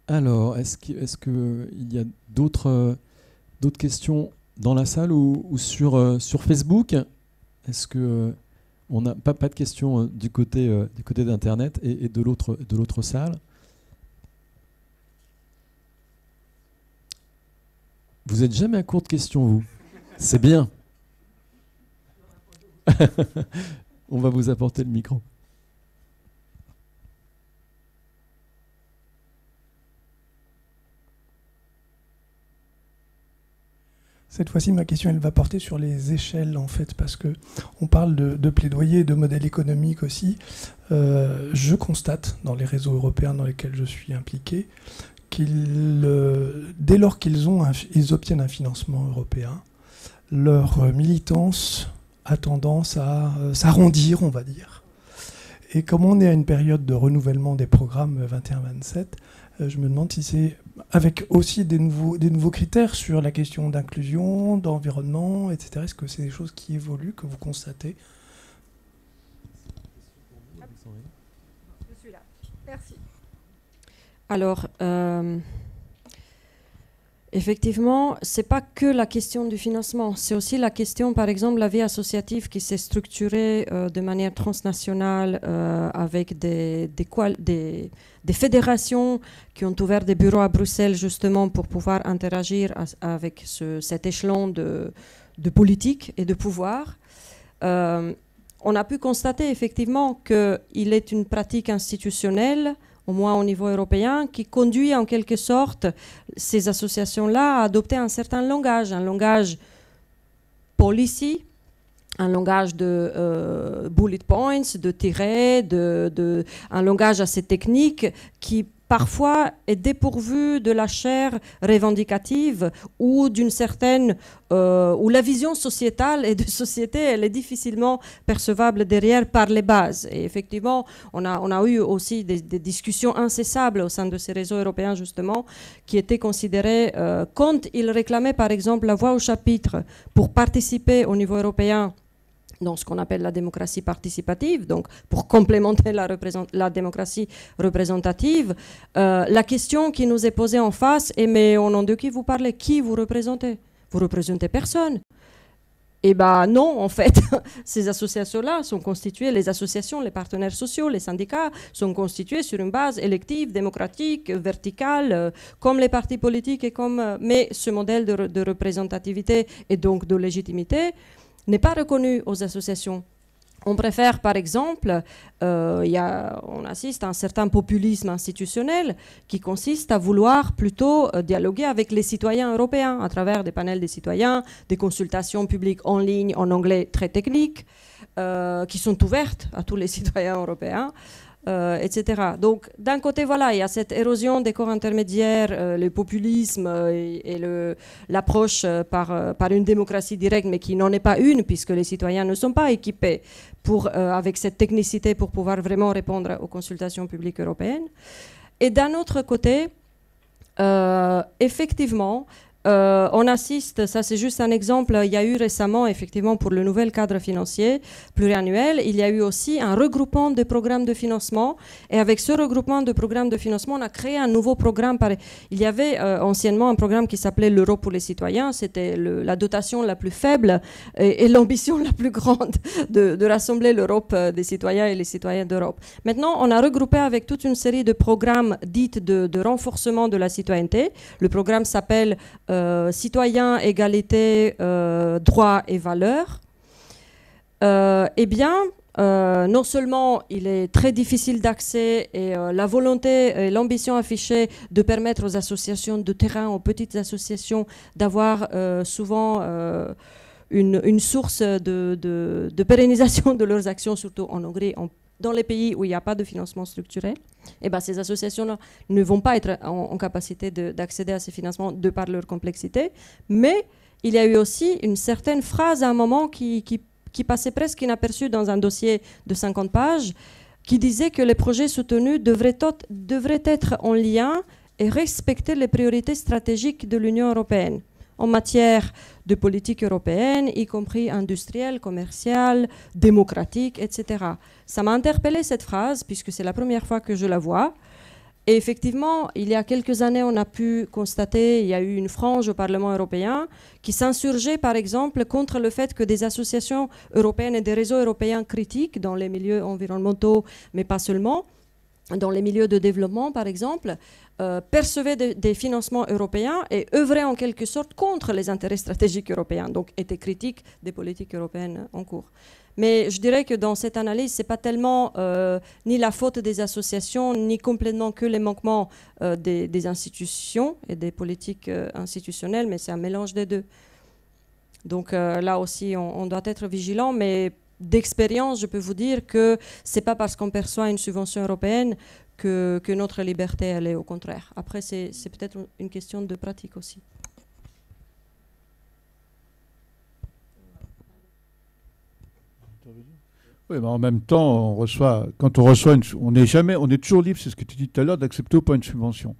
Alors, est-ce qu'il est y a d'autres questions dans la salle ou, sur, sur Facebook? Est-ce que on n'a pas, de questions euh, du côté, euh, du côté d'Internet et, de l'autre salle. Vous n'êtes jamais à court de questions, vous. C'est bien. On va vous apporter le micro. Cette fois-ci, ma question, va porter sur les échelles, en fait, parce que on parle de, plaidoyer, de modèle économique aussi. Euh, je constate, dans les réseaux européens dans lesquels je suis impliqué, qu'ils, euh, dès lors qu'ils ont, ils obtiennent un financement européen, leur militance a tendance à euh, s'arrondir, on va dire. Et comme on est à une période de renouvellement des programmes 21-27, euh, je me demande si c'est avec aussi des nouveaux, des nouveaux critères sur la question d'inclusion, d'environnement, etc. Est-ce que c'est des choses qui évoluent, que vous constatez? Je suis là. Merci. Alors, euh, Effectivement, c'est pas que la question du financement, c'est aussi la question, par exemple, la vie associative qui s'est structurée euh, de manière transnationale euh, avec des, fédérations qui ont ouvert des bureaux à Bruxelles justement pour pouvoir interagir avec cet échelon de, de, politique et de pouvoir. Euh, on a pu constater effectivement qu'il est une pratique institutionnelle au moins au niveau européen, qui conduit en quelque sorte ces associations-là à adopter un certain langage, un langage policy, un langage de euh, bullet points, de tirets, de, de, un langage assez technique qui parfois est dépourvu de la chair revendicative ou d'une certaine euh, la vision sociétale et de société elle est difficilement percevable derrière par les bases. Et effectivement on a on a eu aussi des, discussions incessables au sein de ces réseaux européens justement qui étaient considérés euh, quand ils réclamaient par exemple la voix au chapitre pour participer au niveau européen dans ce qu'on appelle la démocratie participative, donc pour complémenter la, démocratie représentative. Euh, la question qui nous est posée en face est mais au nom de qui vous parlez? Qui vous représentez? Vous représentez personne. Eh bien non, en fait, ces associations-là sont constituées, les associations, les partenaires sociaux, les syndicats sont constitués sur une base élective, démocratique, verticale, euh, comme les partis politiques comme... Euh, mais ce modèle de représentativité et donc de légitimité, n'est pas reconnu aux associations. On préfère, par exemple, euh, y a, on assiste à un certain populisme institutionnel qui consiste à vouloir plutôt euh, dialoguer avec les citoyens européens à travers des panels des citoyens, des consultations publiques en ligne en anglais très techniques, euh, qui sont ouvertes à tous les citoyens européens. Euh, etc. Donc, d'un côté, voilà, il y a cette érosion des corps intermédiaires, euh, le populisme euh, et, l'approche par, par une démocratie directe, mais qui n'en est pas une, puisque les citoyens ne sont pas équipés pour, avec cette technicité pour pouvoir vraiment répondre aux consultations publiques européennes. Et d'un autre côté, effectivement, euh, on assiste, ça c'est juste un exemple, il y a eu récemment, effectivement, pour le nouvel cadre financier pluriannuel, il y a eu aussi un regroupement de programmes de financement. Et avec ce regroupement de programmes de financement, on a créé un nouveau programme. Il y avait euh, anciennement un programme qui s'appelait l'Europe pour les citoyens. C'était la dotation la plus faible et, l'ambition la plus grande de, rassembler l'Europe euh, des citoyens et les citoyens d'Europe. Maintenant, on a regroupé avec toute une série de programmes dits de, renforcement de la citoyenneté. Le programme s'appelle citoyens, égalité, euh, droits et valeurs, euh, eh bien, non seulement il est très difficile d'accès et la volonté et l'ambition affichée de permettre aux associations de terrain, aux petites associations, d'avoir souvent une, source de, pérennisation de leurs actions, surtout en Hongrie, dans les pays où il n'y a pas de financement structurel, eh ben, ces associations-là ne vont pas être en, capacité d'accéder à ces financements de par leur complexité. Mais il y a eu aussi une certaine phrase à un moment qui, passait presque inaperçue dans un dossier de 50 pages, qui disait que les projets soutenus devraient être en lien et respecter les priorités stratégiques de l'Union européenne en matière de politique européenne, y compris industrielle, commerciale, démocratique, etc. Ça m'a interpellé cette phrase, puisque c'est la première fois que je la vois. Et effectivement, il y a quelques années, on a pu constater, il y a eu une frange au Parlement européen qui s'insurgeait, par exemple, contre le fait que des associations européennes et des réseaux européens critiques dans les milieux environnementaux, mais pas seulement, dans les milieux de développement, par exemple, euh, percevaient des financements européens et œuvraient en quelque sorte contre les intérêts stratégiques européens, donc étaient critiques des politiques européennes en cours. Mais je dirais que dans cette analyse, ce n'est pas tellement euh, ni la faute des associations, ni complètement que les manquements euh, des, institutions et des politiques institutionnelles, mais c'est un mélange des deux. Donc là aussi, on, on, doit être vigilant, mais d'expérience, je peux vous dire que ce n'est pas parce qu'on perçoit une subvention européenne que, notre liberté, elle est au contraire. Après, c'est peut-être une question de pratique aussi. Oui, mais en même temps, on reçoit, quand on reçoit une, on n'est jamais, on est toujours libre, c'est ce que tu dis tout à l'heure, d'accepter ou pas une subvention.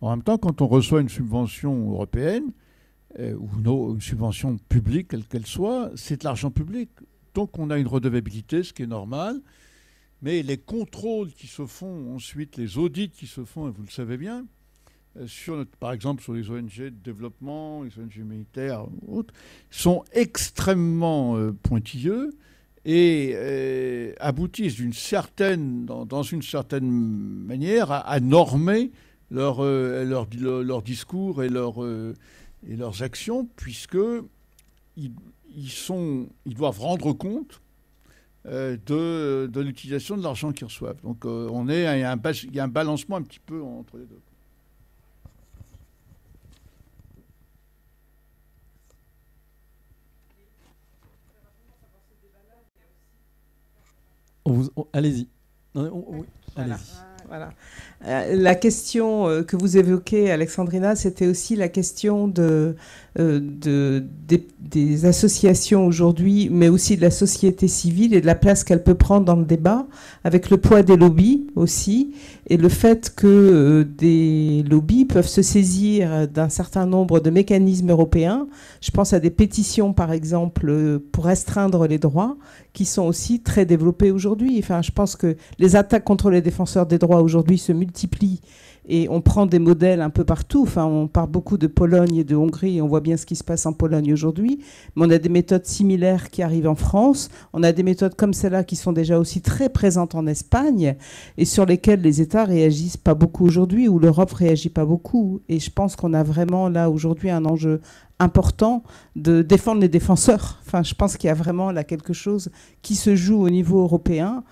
En même temps, quand on reçoit une subvention européenne, euh, ou une, une, subvention publique, quelle qu'elle soit, c'est de l'argent public. Donc on a une redevabilité, ce qui est normal. Mais les contrôles qui se font ensuite, les audits qui se font, et vous le savez bien, euh, par exemple sur les ONG de développement, les ONG militaires, autres, sont extrêmement euh, pointilleux et euh, aboutissent certaine, dans, une certaine manière à, normer leur, leur, leur, discours et, et leurs actions, puisque ils, ils, doivent rendre compte de, de l'utilisation de l'argent qu'ils reçoivent. Donc on est, il y, a un, il y a un balancement un petit peu entre les deux. Allez-y. Voilà. voilà. Euh, la question euh, que vous évoquez, Alexandrina, c'était aussi la question de, euh, de, des, des, associations aujourd'hui, mais aussi de la société civile et de la place qu'elle peut prendre dans le débat, avec le poids des lobbies aussi, et le fait que euh, des lobbies peuvent se saisir d'un certain nombre de mécanismes européens. Je pense à des pétitions, par exemple, euh, pour restreindre les droits, qui sont aussi très développées aujourd'hui. Enfin, je pense que les attaques contre les défenseurs des droits aujourd'hui se multiplient et on prend des modèles un peu partout. Enfin, on parle beaucoup de Pologne et de Hongrie. Et on voit bien ce qui se passe en Pologne aujourd'hui. Mais on a des méthodes similaires qui arrivent en France. On a des méthodes comme celle-là qui sont déjà aussi très présentes en Espagne et sur lesquelles les États réagissent pas beaucoup aujourd'hui ou l'Europe réagit pas beaucoup. Et je pense qu'on a vraiment là aujourd'hui un enjeu important de défendre les défenseurs. Enfin, je pense qu'il y a vraiment là quelque chose qui se joue au niveau européen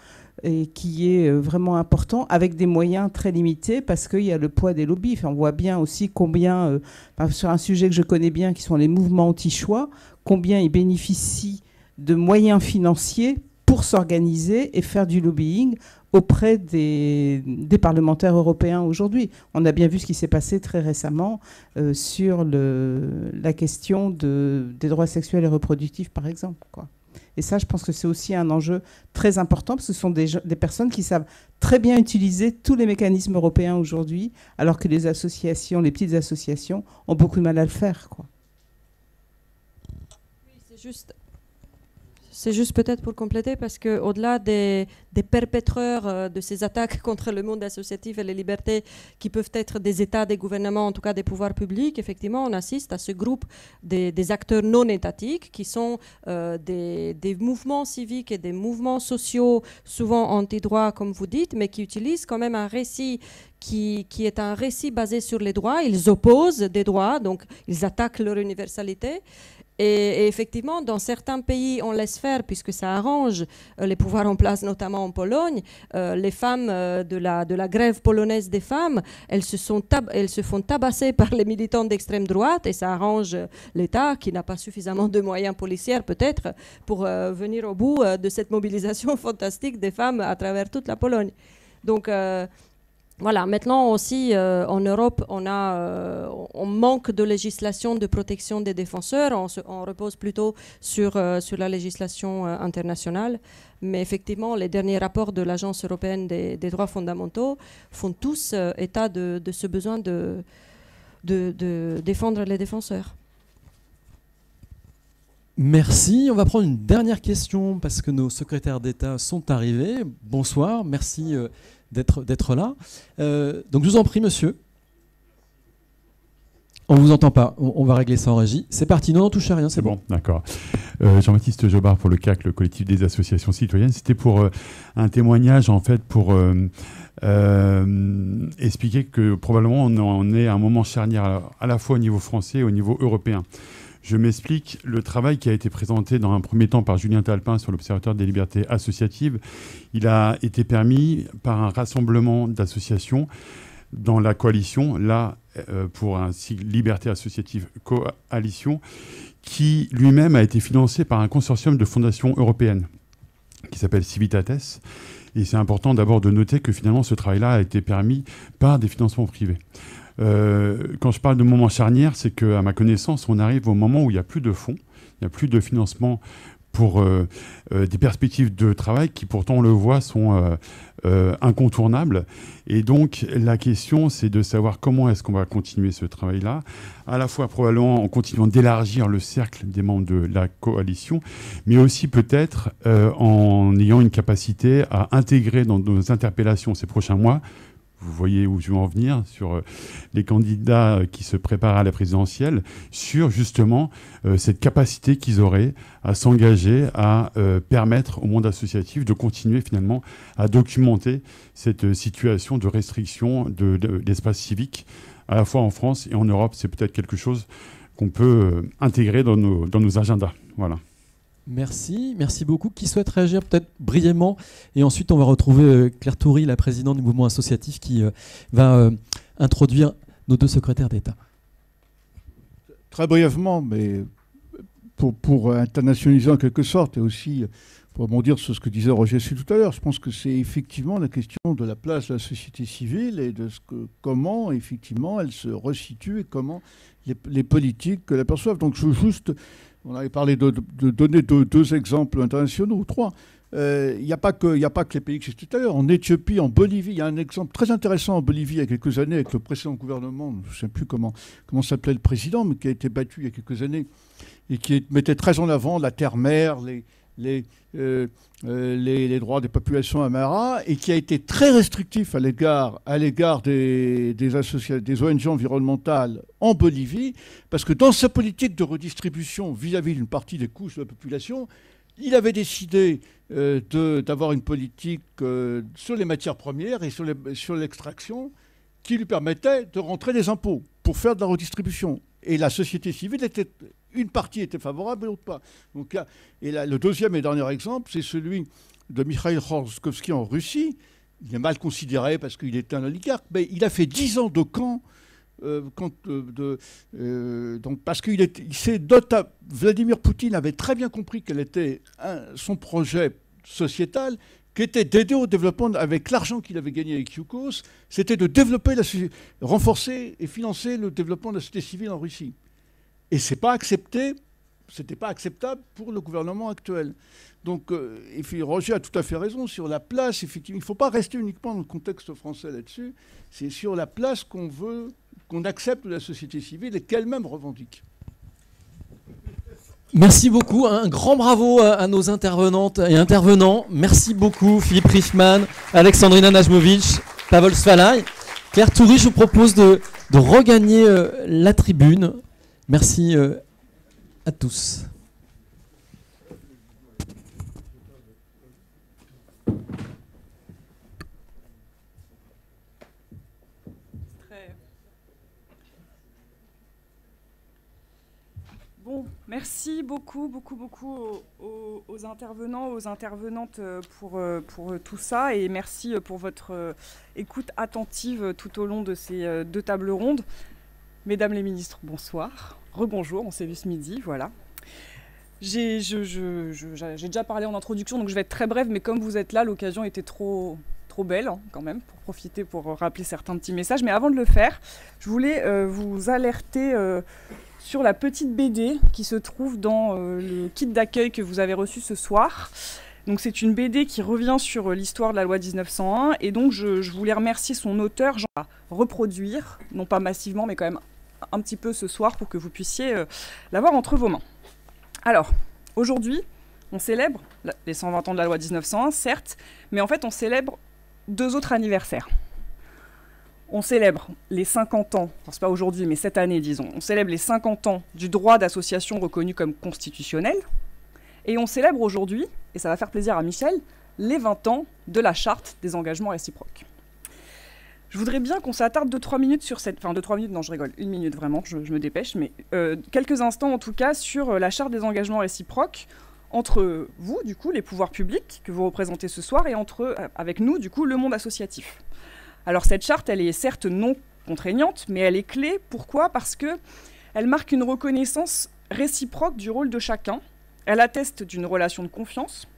et qui est vraiment important avec des moyens très limités parce qu'il y a le poids des lobbies. On voit bien aussi combien, euh, sur un sujet que je connais bien, qui sont les mouvements anti-choix, combien ils bénéficient de moyens financiers pour s'organiser et faire du lobbying auprès des, parlementaires européens aujourd'hui. On a bien vu ce qui s'est passé très récemment euh, sur la question de, des droits sexuels et reproductifs, par exemple. Et ça, je pense que c'est aussi un enjeu très important, parce que ce sont des, personnes qui savent très bien utiliser tous les mécanismes européens aujourd'hui, alors que les associations, les petites associations, ont beaucoup de mal à le faire. Quoi. Oui, c'est juste c'est juste peut-être pour compléter, parce qu'au-delà des, des, perpétreurs euh, de ces attaques contre le monde associatif et les libertés, qui peuvent être des États, des gouvernements, en tout cas des pouvoirs publics, effectivement, on assiste à ce groupe des, acteurs non étatiques, qui sont euh, des, mouvements civiques et des mouvements sociaux, souvent anti-droit, comme vous dites, mais qui utilisent quand même un récit qui, est un récit basé sur les droits. Ils opposent des droits, donc ils attaquent leur universalité. Et, effectivement, dans certains pays, on laisse faire puisque ça arrange euh, les pouvoirs en place, notamment en Pologne. Euh, les femmes euh, de, la, de la grève polonaise des femmes, elles se, sont elles se font tabasser par les militants d'extrême droite et ça arrange l'État qui n'a pas suffisamment de moyens policiers peut-être pour venir au bout de cette mobilisation fantastique des femmes à travers toute la Pologne. Donc voilà, maintenant aussi euh, en Europe, on, a, euh, on manque de législation de protection des défenseurs, on, se, on repose plutôt sur, euh, sur la législation internationale. Mais effectivement, les derniers rapports de l'Agence européenne des, droits fondamentaux font tous état de, ce besoin de, de défendre les défenseurs. Merci. On va prendre une dernière question parce que nos secrétaires d'État sont arrivés. Bonsoir. Merci d'être là. Euh, donc je vous en prie, monsieur. On vous entend pas. On, on va régler ça en régie. C'est parti. Non, non, touche à rien. C'est bon. bon. D'accord. Euh, Jean-Baptiste Jobard pour le CAC, le collectif des associations citoyennes. C'était pour euh, un témoignage, en fait, pour expliquer que probablement on en est à un moment charnière à la, à la fois au niveau français et au niveau européen. Je m'explique, le travail qui a été présenté dans un premier temps par Julien Talpin sur l'Observatoire des libertés associatives, il a été permis par un rassemblement d'associations dans la coalition, là euh, pour un sigle Liberté associative coalition, qui lui-même a été financé par un consortium de fondations européennes qui s'appelle Civitates. Et c'est important d'abord de noter que finalement ce travail-là a été permis par des financements privés. Euh, quand je parle de moment charnière, c'est qu'à ma connaissance, on arrive au moment où il n'y a plus de fonds, il n'y a plus de financement pour euh, euh, des perspectives de travail qui pourtant on le voit sont incontournables. Et donc la question c'est de savoir comment est-ce qu'on va continuer ce travail-là, à la fois probablement en continuant d'élargir le cercle des membres de la coalition, mais aussi peut-être en ayant une capacité à intégrer dans nos interpellations ces prochains mois vous voyez où je veux en venir, sur euh, les candidats qui se préparent à la présidentielle, sur justement euh, cette capacité qu'ils auraient à s'engager, à euh, permettre au monde associatif de continuer finalement à documenter cette situation de restriction de, l'espace civique, à la fois en France et en Europe. C'est peut-être quelque chose qu'on peut intégrer dans nos, dans nos agendas. Voilà. Merci, merci beaucoup. Qui souhaite réagir peut-être brièvement Et ensuite, on va retrouver euh, Claire Toury, la présidente du mouvement associatif, qui euh, va euh, introduire nos deux secrétaires d'État. Très brièvement, mais pour, internationaliser en quelque sorte, et aussi pour rebondir sur ce que disait Roger tout à l'heure, je pense que c'est effectivement la question de la place de la société civile et de ce que, comment effectivement elle se resitue et comment les, les politiques la perçoivent. Donc je veux juste on avait parlé de, donner deux, exemples internationaux, trois. Euh, il n'y a, pas que, a pas que les pays que j'ai tout à l'heure. En Éthiopie, en Bolivie, il y a un exemple très intéressant en Bolivie il y a quelques années avec le précédent gouvernement, je ne sais plus comment, comment s'appelait le président, mais qui a été battu il y a quelques années et qui mettait très en avant la terre-mer, les, les, euh, euh, les, droits des populations amara et qui a été très restrictif à l'égard, des ONG environnementales en Bolivie, parce que dans sa politique de redistribution vis-à-vis d'une partie des couches de la population, il avait décidé euh, d'avoir une politique sur les matières premières et sur l'extraction qui lui permettait de rentrer des impôts pour faire de la redistribution. Et la société civile était une partie était favorable et l'autre pas. Donc, et le deuxième et dernier exemple, c'est celui de Mikhail Khorskovsky en Russie. Il est mal considéré parce qu'il était un oligarque, mais il a fait dix ans de camp. Euh, euh, euh, donc parce qu'il s'est Vladimir Poutine avait très bien compris quel était son projet sociétal, qui était d'aider au développement avec l'argent qu'il avait gagné avec Yukos, c'était de développer, renforcer et financer le développement de la société civile en Russie. Et c'est pas accepté, c'était pas acceptable pour le gouvernement actuel. Donc, euh, Roger a tout à fait raison sur la place. Effectivement, il ne faut pas rester uniquement dans le contexte français là-dessus. C'est sur la place qu'on veut, qu'on accepte de la société civile et qu'elle-même revendique. Merci beaucoup, un grand bravo à, nos intervenantes et intervenants. Merci beaucoup Philippe Riffman, Alexandrina Najmovic, Pavel Svalay. Claire Toury, je vous propose de, regagner euh, la tribune. Merci euh, à tous. Bon, merci beaucoup, beaucoup, beaucoup aux, intervenants, aux intervenantes euh, pour, euh, pour tout ça et merci pour votre écoute attentive tout au long de ces deux tables rondes. Mesdames les ministres, bonsoir. Rebonjour, on s'est vu ce midi, voilà. J'ai déjà parlé en introduction, donc je vais être très brève, mais comme vous êtes là, l'occasion était trop, belle hein, quand même, pour profiter, pour rappeler certains petits messages. Mais avant de le faire, je voulais euh, vous alerter euh, sur la petite BD qui se trouve dans euh, le kit d'accueil que vous avez reçu ce soir. Donc c'est une BD qui revient sur l'histoire de la loi 1901 et donc je, je voulais remercier son auteur, Jean, à reproduire, non pas massivement mais quand même un petit peu ce soir pour que vous puissiez euh, l'avoir entre vos mains. Alors, aujourd'hui, on célèbre les 120 ans de la loi 1901, certes, mais en fait, on célèbre deux autres anniversaires. On célèbre les 50 ans, enfin, c'est pas aujourd'hui, mais cette année, disons, on célèbre les 50 ans du droit d'association reconnu comme constitutionnel, et on célèbre aujourd'hui, et ça va faire plaisir à Michel, les 20 ans de la charte des engagements réciproques. Je voudrais bien qu'on s'attarde 2-3 minutes sur cette. Enfin, 2-3 minutes, non, je rigole, une minute vraiment, je, me dépêche, mais euh, quelques instants en tout cas sur euh, la charte des engagements réciproques entre vous, du coup, les pouvoirs publics que vous représentez ce soir, et entre, euh, avec nous, du coup, le monde associatif. Alors, cette charte, elle est certes non contraignante, mais elle est clé. Pourquoi? Parce que elle marque une reconnaissance réciproque du rôle de chacun. Elle atteste d'une relation de confiance.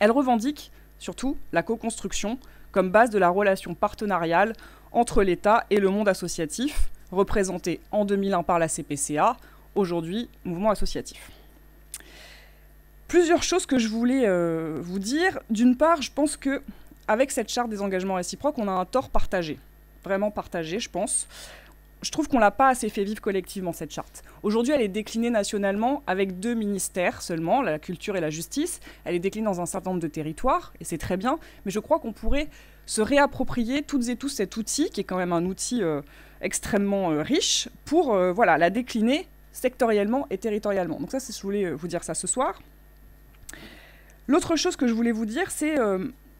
Elle revendique surtout la co-construction comme base de la relation partenariale entre l'État et le monde associatif, représenté en 2001 par la CPCA, aujourd'hui mouvement associatif. plusieurs choses que je voulais euh, vous dire. D'une part, je pense que avec cette charte des engagements réciproques, on a un tort partagé, vraiment partagé, je pense. Je trouve qu'on l'a pas assez fait vivre collectivement cette charte. Aujourd'hui, elle est déclinée nationalement avec deux ministères seulement, la culture et la justice. Elle est déclinée dans un certain nombre de territoires et c'est très bien. Mais je crois qu'on pourrait se réapproprier toutes et tous cet outil qui est quand même un outil euh, extrêmement euh, riche pour euh, voilà la décliner sectoriellement et territorialement. Donc ça, c'est je voulais vous dire ça ce soir. L'autre chose que je voulais vous dire, c'est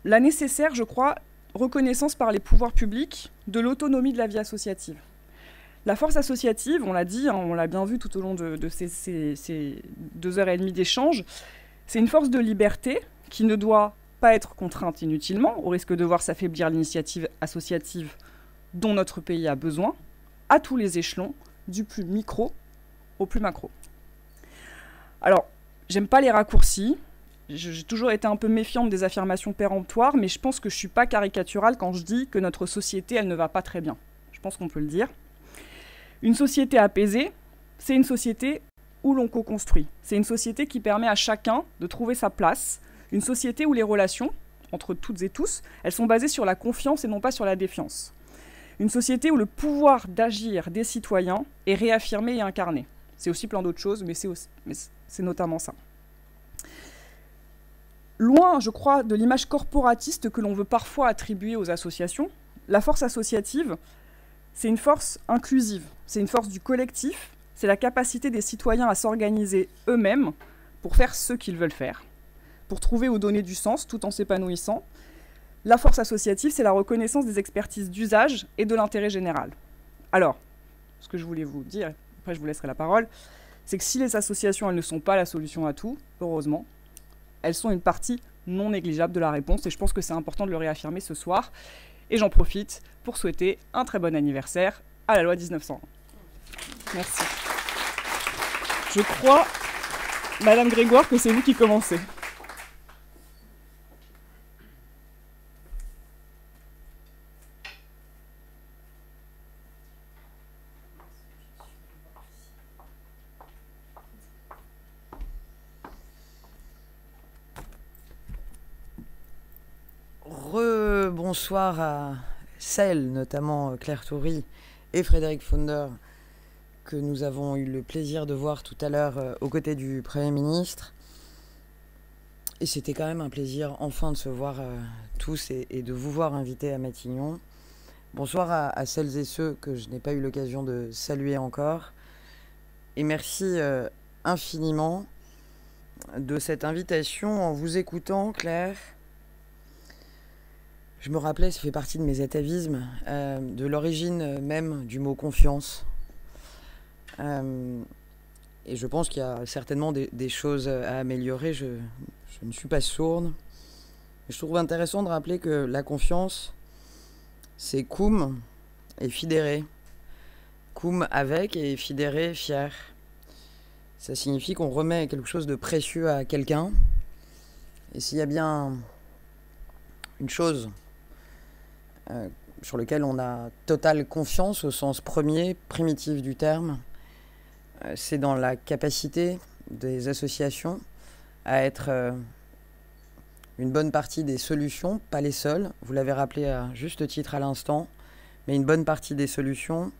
la nécessaire, je crois, reconnaissance par les pouvoirs publics de l'autonomie de la vie associative. La force associative, on l'a dit, hein, on l'a bien vu tout au long de, ces, ces, deux heures et demie d'échange, c'est une force de liberté qui ne doit pas être contrainte inutilement, au risque de voir s'affaiblir l'initiative associative dont notre pays a besoin, à tous les échelons, du plus micro au plus macro. Alors, j'aime pas les raccourcis, j'ai toujours été un peu méfiante des affirmations péremptoires, mais je pense que je suis pas caricaturale quand je dis que notre société, elle ne va pas très bien. Je pense qu'on peut le dire. Une société apaisée, c'est une société où l'on co-construit. C'est une société qui permet à chacun de trouver sa place. Une société où les relations, entre toutes et tous, elles sont basées sur la confiance et non pas sur la défiance. Une société où le pouvoir d'agir des citoyens est réaffirmé et incarné. C'est aussi plein d'autres choses, mais c'est notamment ça loin, je crois, de l'image corporatiste que l'on veut parfois attribuer aux associations, la force associative, c'est une force inclusive, c'est une force du collectif, c'est la capacité des citoyens à s'organiser eux-mêmes pour faire ce qu'ils veulent faire, pour trouver ou donner du sens tout en s'épanouissant. La force associative, c'est la reconnaissance des expertises d'usage et de l'intérêt général. Alors, ce que je voulais vous dire, après je vous laisserai la parole, c'est que si les associations, elles ne sont pas la solution à tout, heureusement, elles sont une partie non négligeable de la réponse et je pense que c'est important de le réaffirmer ce soir. Et j'en profite pour souhaiter un très bon anniversaire à la loi 1901. Merci. Je crois, Madame Grégoire, que c'est vous qui commencez. Bonsoir à celles, notamment euh, Claire Toury et Frédéric Fonder, que nous avons eu le plaisir de voir tout à l'heure euh, aux côtés du Premier ministre. Et c'était quand même un plaisir enfin de se voir euh, tous et, de vous voir invités à Matignon. Bonsoir à, celles et ceux que je n'ai pas eu l'occasion de saluer encore. Et merci infiniment de cette invitation en vous écoutant, Claire je me rappelais, ça fait partie de mes atavismes, euh, de l'origine même du mot confiance. Euh, et je pense qu'il y a certainement des, choses à améliorer. Je, ne suis pas sourde. Je trouve intéressant de rappeler que la confiance, c'est cum et fidéré. Cum avec et fidéré fier. Ça signifie qu'on remet quelque chose de précieux à quelqu'un. Et s'il y a bien une chose euh, sur lequel on a totale confiance au sens premier, primitif du terme. Euh, c'est dans la capacité des associations à être euh, une bonne partie des solutions, pas les seules, vous l'avez rappelé à juste titre à l'instant, mais une bonne partie des solutions.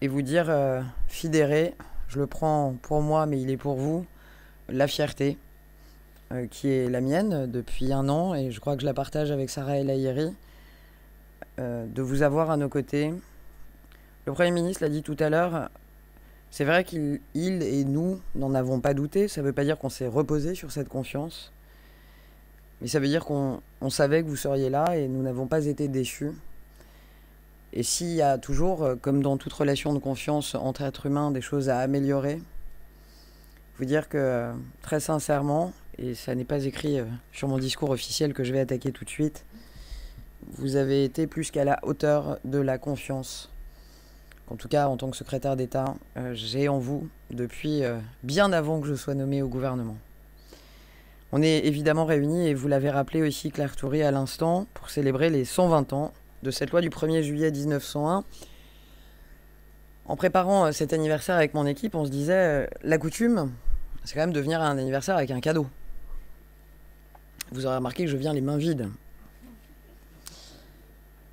Et vous dire, fidéré, je le prends pour moi, mais il est pour vous, la fierté, qui est la mienne depuis un an, et je crois que je la partage avec Sarah El Lahiri. Euh, de vous avoir à nos côtés. Le Premier ministre l'a dit tout à l'heure, c'est vrai qu'il et nous n'en avons pas douté, ça ne veut pas dire qu'on s'est reposé sur cette confiance, mais ça veut dire qu'on savait que vous seriez là et nous n'avons pas été déçus. Et s'il y a toujours, euh, comme dans toute relation de confiance entre êtres humains, des choses à améliorer, vous dire que euh, très sincèrement, et ça n'est pas écrit sur mon discours officiel que je vais attaquer tout de suite, vous avez été plus qu'à la hauteur de la confiance. En tout cas, en tant que secrétaire d'État, euh, j'ai en vous depuis euh, bien avant que je sois nommé au gouvernement. On est évidemment réunis, et vous l'avez rappelé aussi Claire Toury à l'instant, pour célébrer les 120 ans de cette loi du 1er juillet 1901. En préparant euh, cet anniversaire avec mon équipe, on se disait, la coutume, c'est quand même de venir à un anniversaire avec un cadeau. Vous aurez remarqué que je viens les mains vides.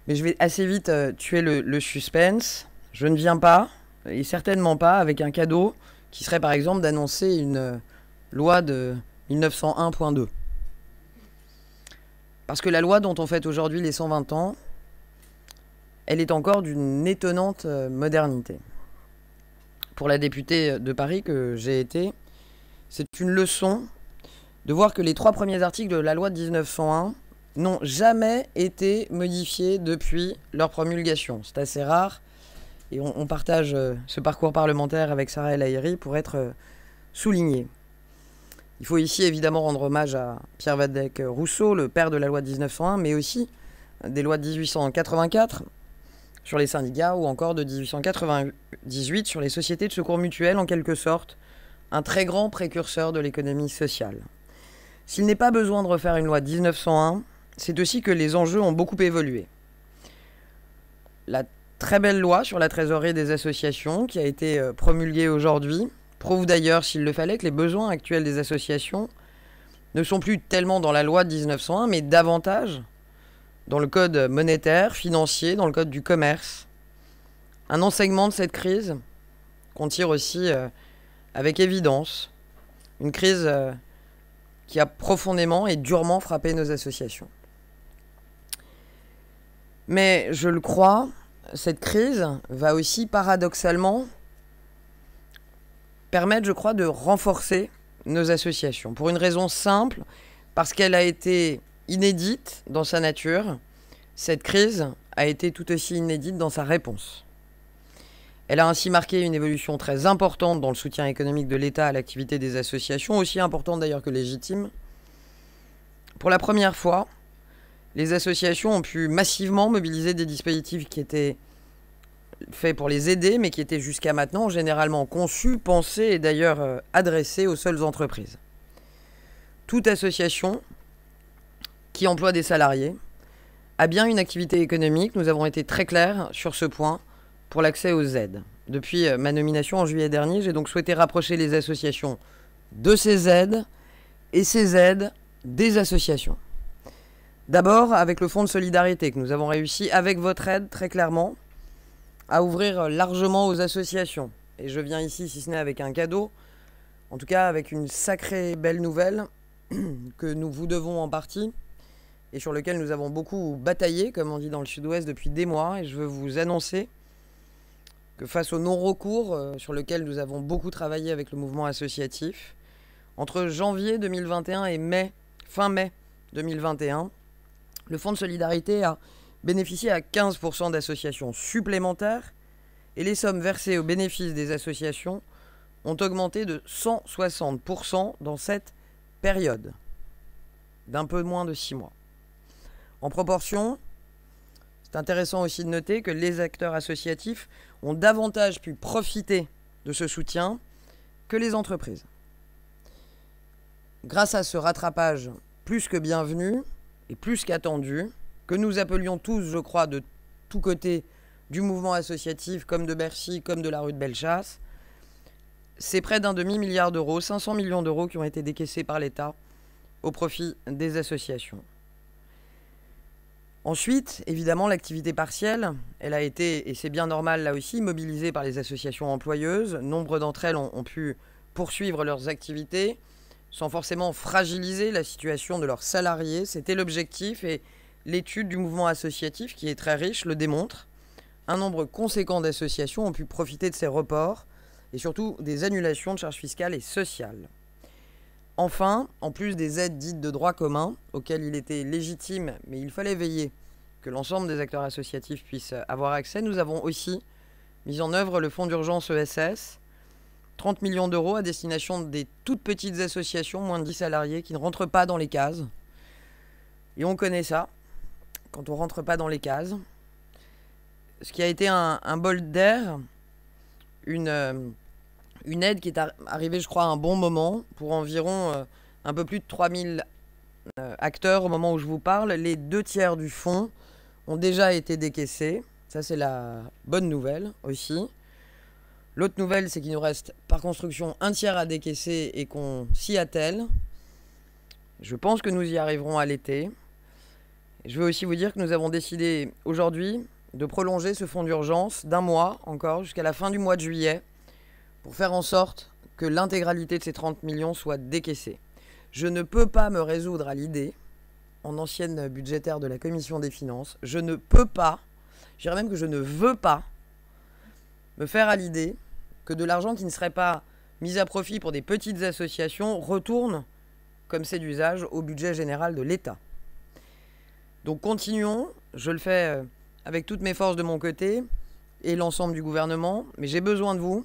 Mais je vais assez vite euh, tuer le, suspense. Je ne viens pas, et certainement pas, avec un cadeau qui serait par exemple d'annoncer une euh, loi de 1901.2. Parce que la loi dont on fête aujourd'hui les 120 ans, elle est encore d'une étonnante euh, modernité. Pour la députée de Paris que j'ai été, c'est une leçon de voir que les trois premiers articles de la loi de 1901 n'ont jamais été modifiés depuis leur promulgation. C'est assez rare et on, partage euh, ce parcours parlementaire avec Sarah El Haïry pour être euh, souligné. Il faut ici évidemment rendre hommage à Pierre Vadec Rousseau, le père de la loi de 1901, mais aussi des lois de 1884 sur les syndicats ou encore de 1898 sur les sociétés de secours mutuels, en quelque sorte, un très grand précurseur de l'économie sociale. S'il n'est pas besoin de refaire une loi de 1901, c'est aussi que les enjeux ont beaucoup évolué. La très belle loi sur la trésorerie des associations qui a été euh, promulguée aujourd'hui prouve d'ailleurs, s'il le fallait, que les besoins actuels des associations ne sont plus tellement dans la loi de 1901, mais davantage dans le code monétaire, financier, dans le code du commerce. Un enseignement de cette crise qu'on tire aussi euh, avec évidence. Une crise euh, qui a profondément et durement frappé nos associations. Mais je le crois, cette crise va aussi paradoxalement permettre, je crois, de renforcer nos associations. Pour une raison simple, parce qu'elle a été inédite dans sa nature, cette crise a été tout aussi inédite dans sa réponse. Elle a ainsi marqué une évolution très importante dans le soutien économique de l'État à l'activité des associations, aussi importante d'ailleurs que légitime. Pour la première fois, les associations ont pu massivement mobiliser des dispositifs qui étaient faits pour les aider, mais qui étaient jusqu'à maintenant généralement conçus, pensés et d'ailleurs euh, adressés aux seules entreprises. Toute association qui emploie des salariés a bien une activité économique. Nous avons été très clairs sur ce point pour l'accès aux aides. Depuis euh, ma nomination en juillet dernier, j'ai donc souhaité rapprocher les associations de ces aides et ces aides des associations. D'abord avec le Fonds de solidarité que nous avons réussi, avec votre aide très clairement, à ouvrir largement aux associations. Et je viens ici, si ce n'est avec un cadeau, en tout cas avec une sacrée belle nouvelle que nous vous devons en partie et sur lequel nous avons beaucoup bataillé, comme on dit dans le sud-ouest, depuis des mois. Et je veux vous annoncer que face au non-recours euh, sur lequel nous avons beaucoup travaillé avec le mouvement associatif, entre janvier 2021 et mai, fin mai 2021, le Fonds de solidarité a bénéficié à 15% d'associations supplémentaires et les sommes versées au bénéfice des associations ont augmenté de 160% dans cette période d'un peu moins de 6 mois. En proportion, c'est intéressant aussi de noter que les acteurs associatifs ont davantage pu profiter de ce soutien que les entreprises. Grâce à ce rattrapage plus que bienvenu et plus qu'attendu, que nous appelions tous, je crois, de tous côtés du mouvement associatif, comme de Bercy, comme de la rue de Bellechasse, c'est près d'un demi-milliard d'euros, 500 millions d'euros qui ont été décaissés par l'État au profit des associations. Ensuite, évidemment, l'activité partielle, elle a été, et c'est bien normal là aussi, mobilisée par les associations employeuses. Nombre d'entre elles ont, pu poursuivre leurs activités sans forcément fragiliser la situation de leurs salariés. C'était l'objectif et l'étude du mouvement associatif, qui est très riche, le démontre. Un nombre conséquent d'associations ont pu profiter de ces reports et surtout des annulations de charges fiscales et sociales. Enfin, en plus des aides dites de droit commun, auxquelles il était légitime, mais il fallait veiller que l'ensemble des acteurs associatifs puissent avoir accès, nous avons aussi mis en œuvre le fonds d'urgence ESS, 30 millions d'euros à destination des toutes petites associations, moins de 10 salariés, qui ne rentrent pas dans les cases. Et on connaît ça, quand on ne rentre pas dans les cases. Ce qui a été un, un bol d'air, une... Une aide qui est arrivée, je crois, à un bon moment pour environ euh, un peu plus de 3000 euh, acteurs au moment où je vous parle. Les deux tiers du fonds ont déjà été décaissés. Ça, c'est la bonne nouvelle aussi. L'autre nouvelle, c'est qu'il nous reste par construction un tiers à décaisser et qu'on s'y attelle. Je pense que nous y arriverons à l'été. Je veux aussi vous dire que nous avons décidé aujourd'hui de prolonger ce fonds d'urgence d'un mois encore jusqu'à la fin du mois de juillet pour faire en sorte que l'intégralité de ces 30 millions soit décaissée. Je ne peux pas me résoudre à l'idée, en ancienne budgétaire de la Commission des finances, je ne peux pas, je dirais même que je ne veux pas, me faire à l'idée que de l'argent qui ne serait pas mis à profit pour des petites associations retourne, comme c'est d'usage, au budget général de l'État. Donc continuons, je le fais euh, avec toutes mes forces de mon côté et l'ensemble du gouvernement, mais j'ai besoin de vous.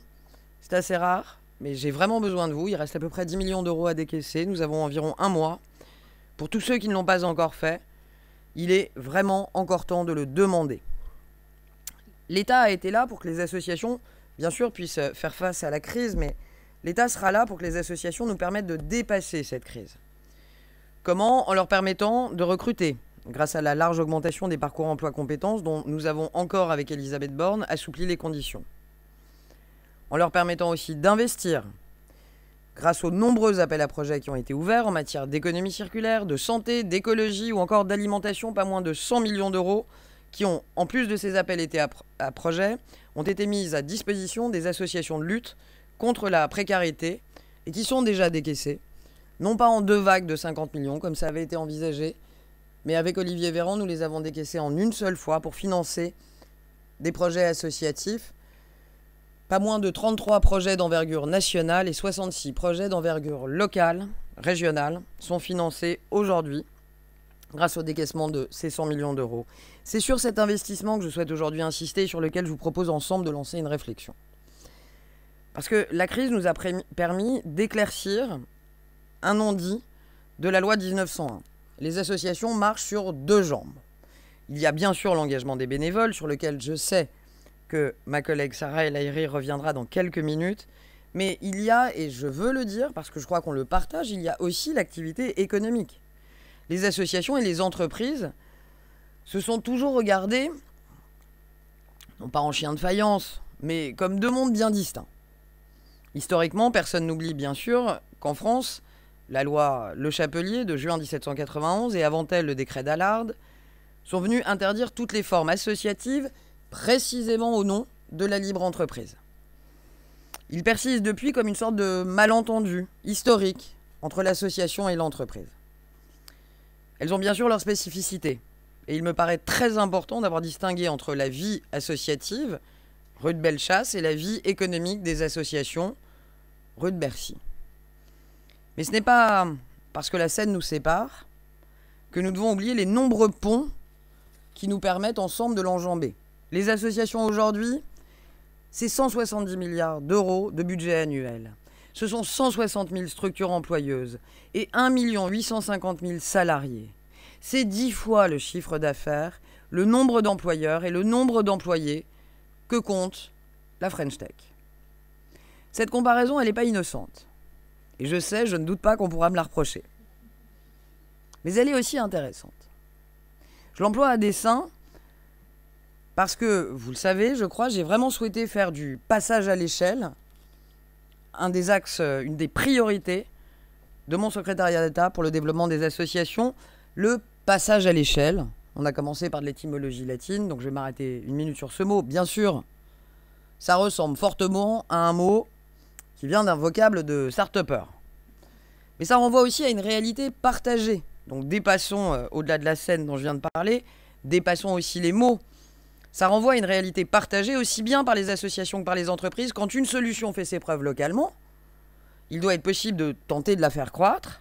C'est assez rare, mais j'ai vraiment besoin de vous. Il reste à peu près 10 millions d'euros à décaisser. Nous avons environ un mois. Pour tous ceux qui ne l'ont pas encore fait, il est vraiment encore temps de le demander. L'État a été là pour que les associations, bien sûr, puissent faire face à la crise, mais l'État sera là pour que les associations nous permettent de dépasser cette crise. Comment? En leur permettant de recruter, grâce à la large augmentation des parcours emploi compétences dont nous avons encore avec Elisabeth Borne assoupli les conditions. En leur permettant aussi d'investir, grâce aux nombreux appels à projets qui ont été ouverts en matière d'économie circulaire, de santé, d'écologie ou encore d'alimentation, pas moins de 100 millions d'euros qui ont, en plus de ces appels été à, à projets, ont été mis à disposition des associations de lutte contre la précarité et qui sont déjà décaissés, non pas en deux vagues de 50 millions comme ça avait été envisagé, mais avec Olivier Véran, nous les avons décaissés en une seule fois pour financer des projets associatifs. Pas moins de 33 projets d'envergure nationale et 66 projets d'envergure locale, régionale, sont financés aujourd'hui grâce au décaissement de ces 100 millions d'euros. C'est sur cet investissement que je souhaite aujourd'hui insister et sur lequel je vous propose ensemble de lancer une réflexion. Parce que la crise nous a permis d'éclaircir un non-dit de la loi 1901. Les associations marchent sur deux jambes. Il y a bien sûr l'engagement des bénévoles, sur lequel je sais que ma collègue Sarah El Haïry reviendra dans quelques minutes. Mais il y a, et je veux le dire parce que je crois qu'on le partage, il y a aussi l'activité économique. Les associations et les entreprises se sont toujours regardées, non pas en chien de faïence, mais comme deux mondes bien distincts. Historiquement, personne n'oublie bien sûr qu'en France, la loi Le Chapelier de juin 1791 et avant elle le décret d'Allard sont venus interdire toutes les formes associatives précisément au nom de la libre entreprise. Il persiste depuis comme une sorte de malentendu historique entre l'association et l'entreprise. Elles ont bien sûr leurs spécificités, et il me paraît très important d'avoir distingué entre la vie associative, rue de Bellechasse, et la vie économique des associations, rue de Bercy. Mais ce n'est pas parce que la Seine nous sépare que nous devons oublier les nombreux ponts qui nous permettent ensemble de l'enjamber. Les associations aujourd'hui, c'est 170 milliards d'euros de budget annuel. Ce sont 160 000 structures employeuses et 1 850 000 salariés. C'est 10 fois le chiffre d'affaires, le nombre d'employeurs et le nombre d'employés que compte la French Tech. Cette comparaison, elle n'est pas innocente. Et je sais, je ne doute pas qu'on pourra me la reprocher. Mais elle est aussi intéressante. Je l'emploie à dessein parce que, vous le savez, je crois, j'ai vraiment souhaité faire du passage à l'échelle un des axes, euh, une des priorités de mon secrétariat d'État pour le développement des associations, le passage à l'échelle. On a commencé par de l'étymologie latine, donc je vais m'arrêter une minute sur ce mot. Bien sûr, ça ressemble fortement à un mot qui vient d'un vocable de start Mais ça renvoie aussi à une réalité partagée. Donc dépassons, euh, au-delà de la scène dont je viens de parler, dépassons aussi les mots. Ça renvoie à une réalité partagée aussi bien par les associations que par les entreprises. Quand une solution fait ses preuves localement, il doit être possible de tenter de la faire croître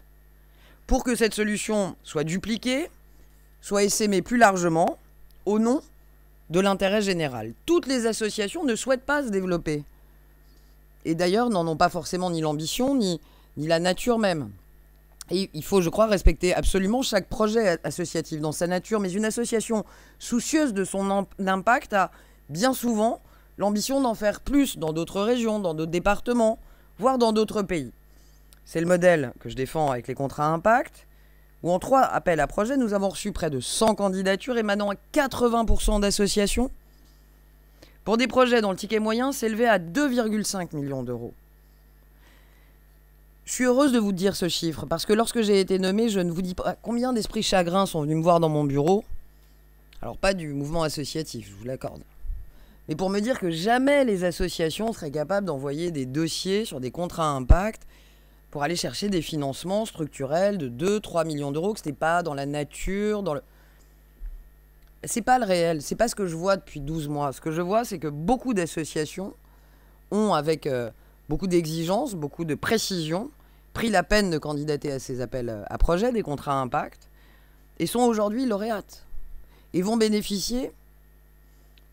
pour que cette solution soit dupliquée, soit essaimée plus largement au nom de l'intérêt général. Toutes les associations ne souhaitent pas se développer et d'ailleurs n'en ont pas forcément ni l'ambition ni, ni la nature même. Il faut, je crois, respecter absolument chaque projet associatif dans sa nature, mais une association soucieuse de son impact a bien souvent l'ambition d'en faire plus dans d'autres régions, dans d'autres départements, voire dans d'autres pays. C'est le modèle que je défends avec les contrats impact, où en trois appels à projets, nous avons reçu près de 100 candidatures émanant à 80% d'associations pour des projets dont le ticket moyen s'élevait à 2,5 millions d'euros. Je suis heureuse de vous dire ce chiffre parce que lorsque j'ai été nommée, je ne vous dis pas combien d'esprits chagrins sont venus me voir dans mon bureau. Alors pas du mouvement associatif, je vous l'accorde. Mais pour me dire que jamais les associations seraient capables d'envoyer des dossiers sur des contrats à impact pour aller chercher des financements structurels de 2-3 millions d'euros, que ce n'était pas dans la nature, dans le... C'est pas le réel, c'est pas ce que je vois depuis 12 mois. Ce que je vois, c'est que beaucoup d'associations ont, avec euh, beaucoup d'exigences, beaucoup de précision, pris la peine de candidater à ces appels euh, à projets, des contrats à impact, et sont aujourd'hui lauréates. Et vont bénéficier,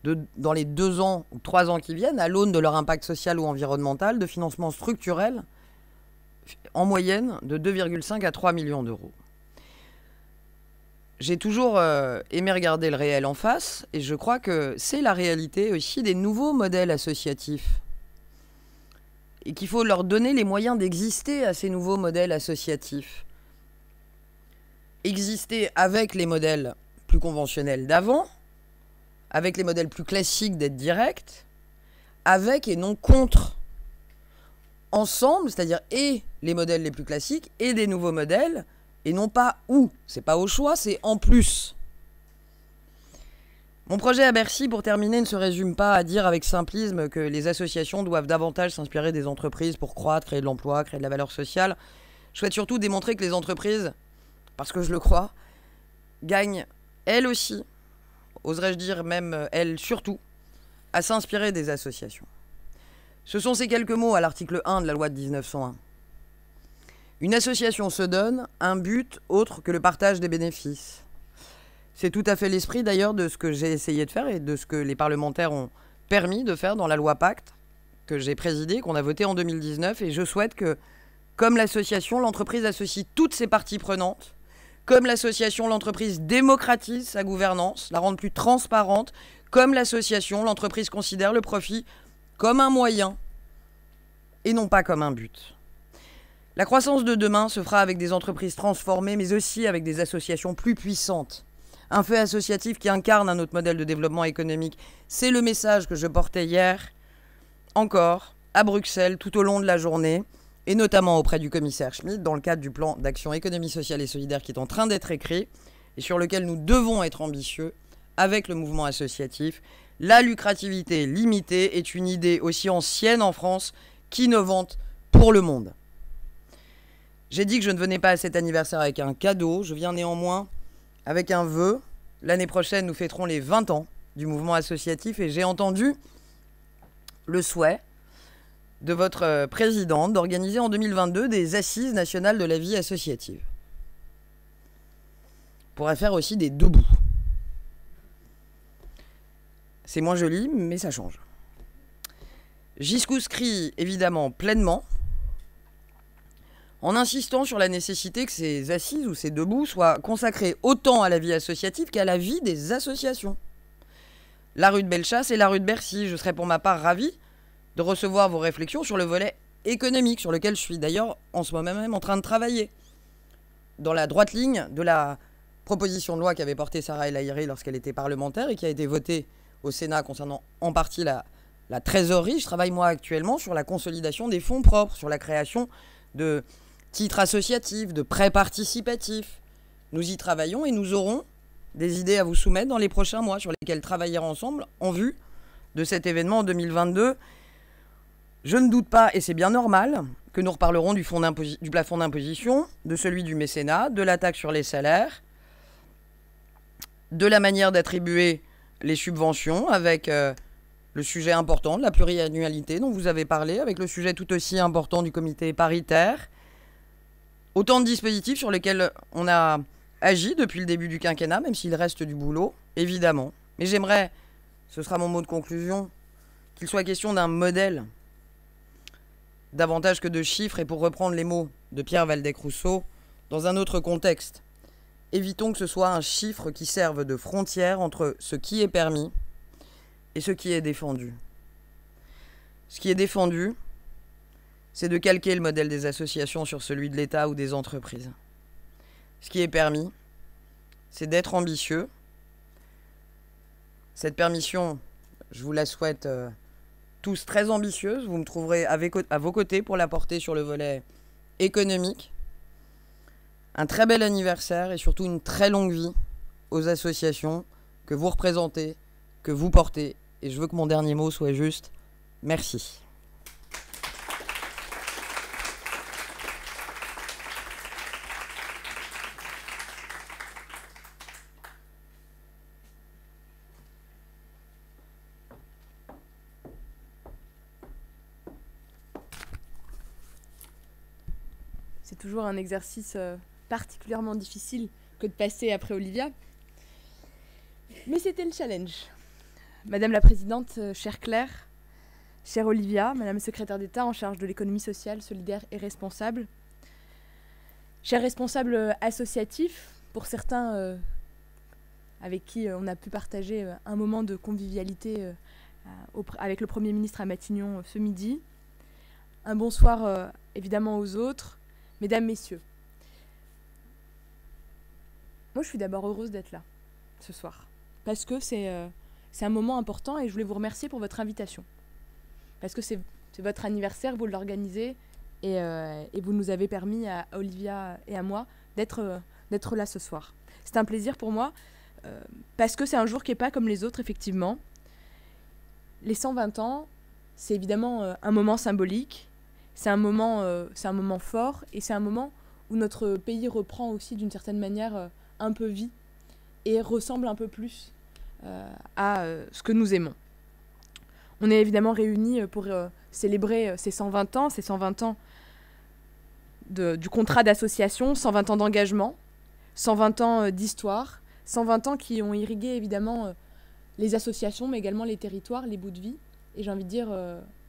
de, dans les deux ans ou trois ans qui viennent, à l'aune de leur impact social ou environnemental, de financements structurels en moyenne de 2,5 à 3 millions d'euros. J'ai toujours euh, aimé regarder le réel en face et je crois que c'est la réalité aussi des nouveaux modèles associatifs. Et qu'il faut leur donner les moyens d'exister à ces nouveaux modèles associatifs. Exister avec les modèles plus conventionnels d'avant, avec les modèles plus classiques d'être direct, avec et non contre. Ensemble, c'est-à-dire et les modèles les plus classiques et des nouveaux modèles et non pas ou. C'est pas au choix, c'est en plus. Mon projet à Bercy, pour terminer, ne se résume pas à dire avec simplisme que les associations doivent davantage s'inspirer des entreprises pour croître, créer de l'emploi, créer de la valeur sociale. Je souhaite surtout démontrer que les entreprises, parce que je le crois, gagnent elles aussi, oserais-je dire même elles surtout, à s'inspirer des associations. Ce sont ces quelques mots à l'article 1 de la loi de 1901. Une association se donne un but autre que le partage des bénéfices. C'est tout à fait l'esprit d'ailleurs de ce que j'ai essayé de faire et de ce que les parlementaires ont permis de faire dans la loi Pacte que j'ai présidée, qu'on a votée en 2019. Et je souhaite que, comme l'association, l'entreprise associe toutes ses parties prenantes. Comme l'association, l'entreprise démocratise sa gouvernance, la rende plus transparente. Comme l'association, l'entreprise considère le profit comme un moyen et non pas comme un but. La croissance de demain se fera avec des entreprises transformées, mais aussi avec des associations plus puissantes. Un fait associatif qui incarne un autre modèle de développement économique. C'est le message que je portais hier, encore, à Bruxelles, tout au long de la journée, et notamment auprès du commissaire Schmidt, dans le cadre du plan d'action économie sociale et solidaire qui est en train d'être écrit, et sur lequel nous devons être ambitieux avec le mouvement associatif. La lucrativité limitée est une idée aussi ancienne en France qu'innovante pour le monde. J'ai dit que je ne venais pas à cet anniversaire avec un cadeau, je viens néanmoins avec un vœu. L'année prochaine, nous fêterons les 20 ans du mouvement associatif et j'ai entendu le souhait de votre euh, présidente d'organiser en 2022 des assises nationales de la vie associative. On pourrait faire aussi des debout. C'est moins joli, mais ça change. J'y souscris évidemment pleinement en insistant sur la nécessité que ces assises ou ces debout soient consacrées autant à la vie associative qu'à la vie des associations. La rue de Bellechasse et la rue de Bercy, je serais pour ma part ravi de recevoir vos réflexions sur le volet économique, sur lequel je suis d'ailleurs en ce moment même en train de travailler. Dans la droite ligne de la proposition de loi qu'avait portée Sarah El Haïry lorsqu'elle était parlementaire et qui a été votée au Sénat concernant en partie la, la trésorerie, je travaille moi actuellement sur la consolidation des fonds propres, sur la création de titres associatifs, de prêts participatifs. Nous y travaillons et nous aurons des idées à vous soumettre dans les prochains mois sur lesquels travailler ensemble en vue de cet événement en 2022. Je ne doute pas, et c'est bien normal, que nous reparlerons du, du plafond d'imposition, de celui du mécénat, de la taxe sur les salaires, de la manière d'attribuer les subventions avec euh, le sujet important de la pluriannualité dont vous avez parlé, avec le sujet tout aussi important du comité paritaire, Autant de dispositifs sur lesquels on a agi depuis le début du quinquennat, même s'il reste du boulot, évidemment. Mais j'aimerais, ce sera mon mot de conclusion, qu'il soit question d'un modèle davantage que de chiffres, et pour reprendre les mots de Pierre Valdec-Rousseau, dans un autre contexte. Évitons que ce soit un chiffre qui serve de frontière entre ce qui est permis et ce qui est défendu. Ce qui est défendu, c'est de calquer le modèle des associations sur celui de l'État ou des entreprises. Ce qui est permis, c'est d'être ambitieux. Cette permission, je vous la souhaite euh, tous très ambitieuse. Vous me trouverez à vos côtés pour la porter sur le volet économique. Un très bel anniversaire et surtout une très longue vie aux associations que vous représentez, que vous portez. Et je veux que mon dernier mot soit juste merci. Un exercice euh, particulièrement difficile que de passer après Olivia. Mais c'était le challenge. Madame la Présidente, euh, chère Claire, chère Olivia, Madame la Secrétaire d'État en charge de l'économie sociale, solidaire et responsable, chers responsables euh, associatifs, pour certains euh, avec qui on a pu partager un moment de convivialité avec le Premier ministre à Matignon ce midi, un bonsoir évidemment aux autres, Mesdames, Messieurs. Moi, je suis d'abord heureuse d'être là ce soir parce que c'est c'est un moment important et je voulais vous remercier pour votre invitation. Parce que c'est votre anniversaire, vous l'organisez et, euh, et, vous nous avez permis à, Olivia et à moi d'être euh, là ce soir. C'est un plaisir pour moi euh, parce que c'est un jour qui n'est pas comme les autres, effectivement. Les 120 ans, c'est évidemment un moment symbolique, c'est un, moment, c'est un moment fort et c'est un moment où notre pays reprend aussi d'une certaine manière un peu vie et ressemble un peu plus euh, à euh, ce que nous aimons. On est évidemment réunis euh, pour célébrer ces 120 ans, ces 120 ans du contrat d'association, 120 ans d'engagement, 120 ans d'histoire, 120 ans qui ont irrigué évidemment les associations, mais également les territoires, les bouts de vie, et j'ai envie de dire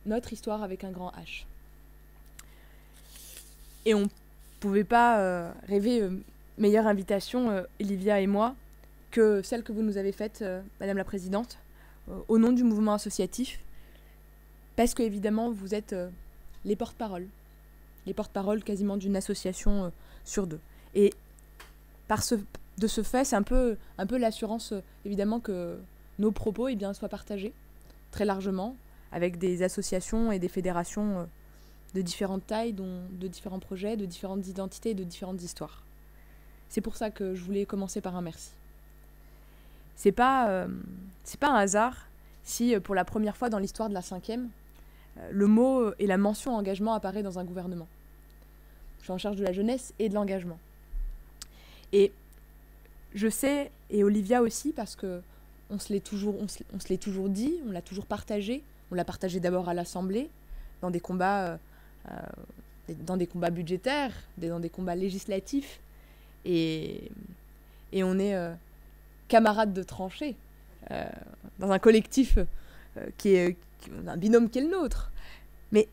notre histoire avec un grand H. Et on pouvait pas rêver meilleure invitation, Olivia et moi, que celle que vous nous avez faite, euh, Madame la Présidente, euh, au nom du mouvement associatif, parce que évidemment vous êtes euh, les porte-paroles, les porte-paroles quasiment d'une association sur deux. Et par ce, de ce fait, c'est un peu, un peu l'assurance évidemment que nos propos eh bien, soient partagés très largement avec des associations et des fédérations de différentes tailles, de différents projets, de différentes identités et de différentes histoires. C'est pour ça que je voulais commencer par un merci. C'est pas, euh, pas un hasard si, euh, pour la première fois dans l'histoire de la cinquième, euh, le mot et la mention engagement apparaît dans un gouvernement. Je suis en charge de la jeunesse et de l'engagement. Et je sais, et Olivia aussi, parce que on se l'est se, l'est toujours dit, on l'a toujours partagé. On l'a partagé d'abord à l'Assemblée, dans des combats, dans des combats budgétaires, dans des combats législatifs, et, on est camarades de tranchée, euh, dans un collectif euh, qui est un binôme qui est le nôtre. Mais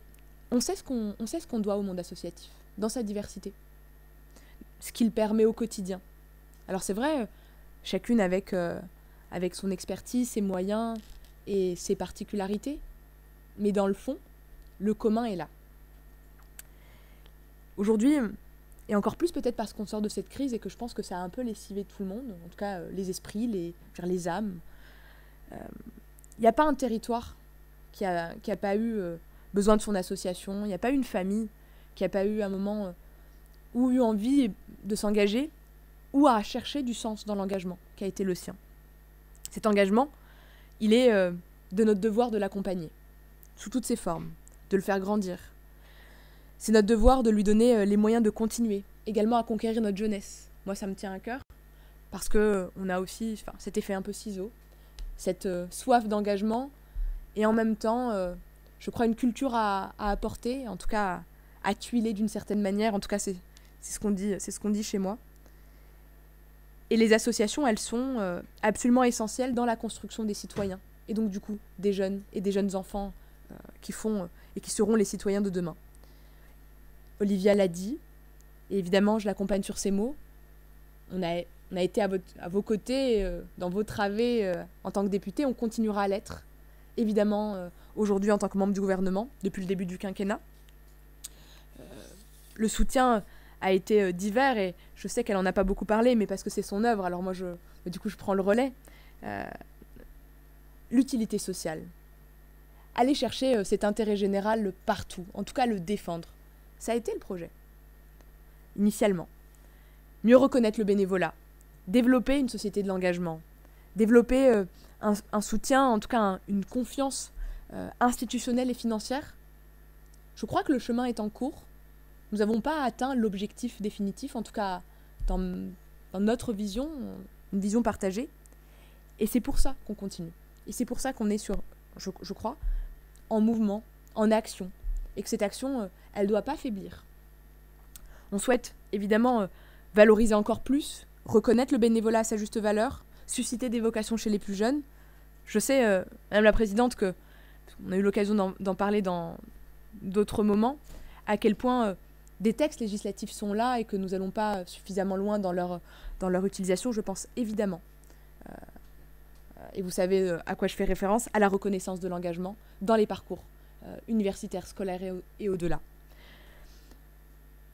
on sait ce qu'on qu'on doit au monde associatif, dans sa diversité, ce qu'il permet au quotidien. Alors c'est vrai, chacune avec, euh, avec son expertise, ses moyens et ses particularités, mais dans le fond, le commun est là. Aujourd'hui, et encore plus peut-être parce qu'on sort de cette crise et que je pense que ça a un peu lessivé tout le monde, en tout cas euh, les esprits, les, les âmes. Il euh, n'y a pas un territoire qui n'a pas eu euh, besoin de son association, il n'y a pas une famille qui n'a pas eu un moment ou eu envie de s'engager ou à chercher du sens dans l'engagement qui a été le sien. Cet engagement, il est de notre devoir de l'accompagner, sous toutes ses formes, de le faire grandir, c'est notre devoir de lui donner euh, les moyens de continuer, également à conquérir notre jeunesse. Moi, ça me tient à cœur, parce que euh, on a aussi cet effet un peu ciseau, cette euh, soif d'engagement, et en même temps, je crois, une culture à, apporter, en tout cas à, tuiler d'une certaine manière. En tout cas, c'est ce qu'on dit, c'est ce qu'on dit chez moi. Et les associations, elles sont absolument essentielles dans la construction des citoyens, et donc du coup des jeunes et des jeunes enfants qui font et qui seront les citoyens de demain. Olivia l'a dit, et évidemment, je l'accompagne sur ces mots. On a, été à, vos côtés, euh, dans vos travées euh, en tant que député, on continuera à l'être, évidemment, euh, aujourd'hui en tant que membre du gouvernement, depuis le début du quinquennat. le soutien a été divers, et je sais qu'elle n'en a pas beaucoup parlé, mais parce que c'est son œuvre, alors moi, je, du coup, je prends le relais. l'utilité sociale. Aller chercher cet intérêt général partout, en tout cas le défendre. Ça a été le projet. Initialement. Mieux reconnaître le bénévolat, développer une société de l'engagement, développer euh, un, soutien, en tout cas un, une confiance euh, institutionnelle et financière. Je crois que le chemin est en cours. Nous n'avons pas atteint l'objectif définitif, en tout cas dans, notre vision, une vision partagée. Et c'est pour ça qu'on continue. Et c'est pour ça qu'on est sur, je, je, crois, en mouvement, en action. Et que cette action, euh, elle ne doit pas faiblir. On souhaite évidemment euh, valoriser encore plus, reconnaître le bénévolat à sa juste valeur, susciter des vocations chez les plus jeunes. Je sais, euh, Madame la Présidente, que on a eu l'occasion d'en parler dans d'autres moments, à quel point euh, des textes législatifs sont là et que nous n'allons pas suffisamment loin dans leur, utilisation, je pense évidemment. Et vous savez à quoi je fais référence, à la reconnaissance de l'engagement dans les parcours universitaires, scolaires et au-delà.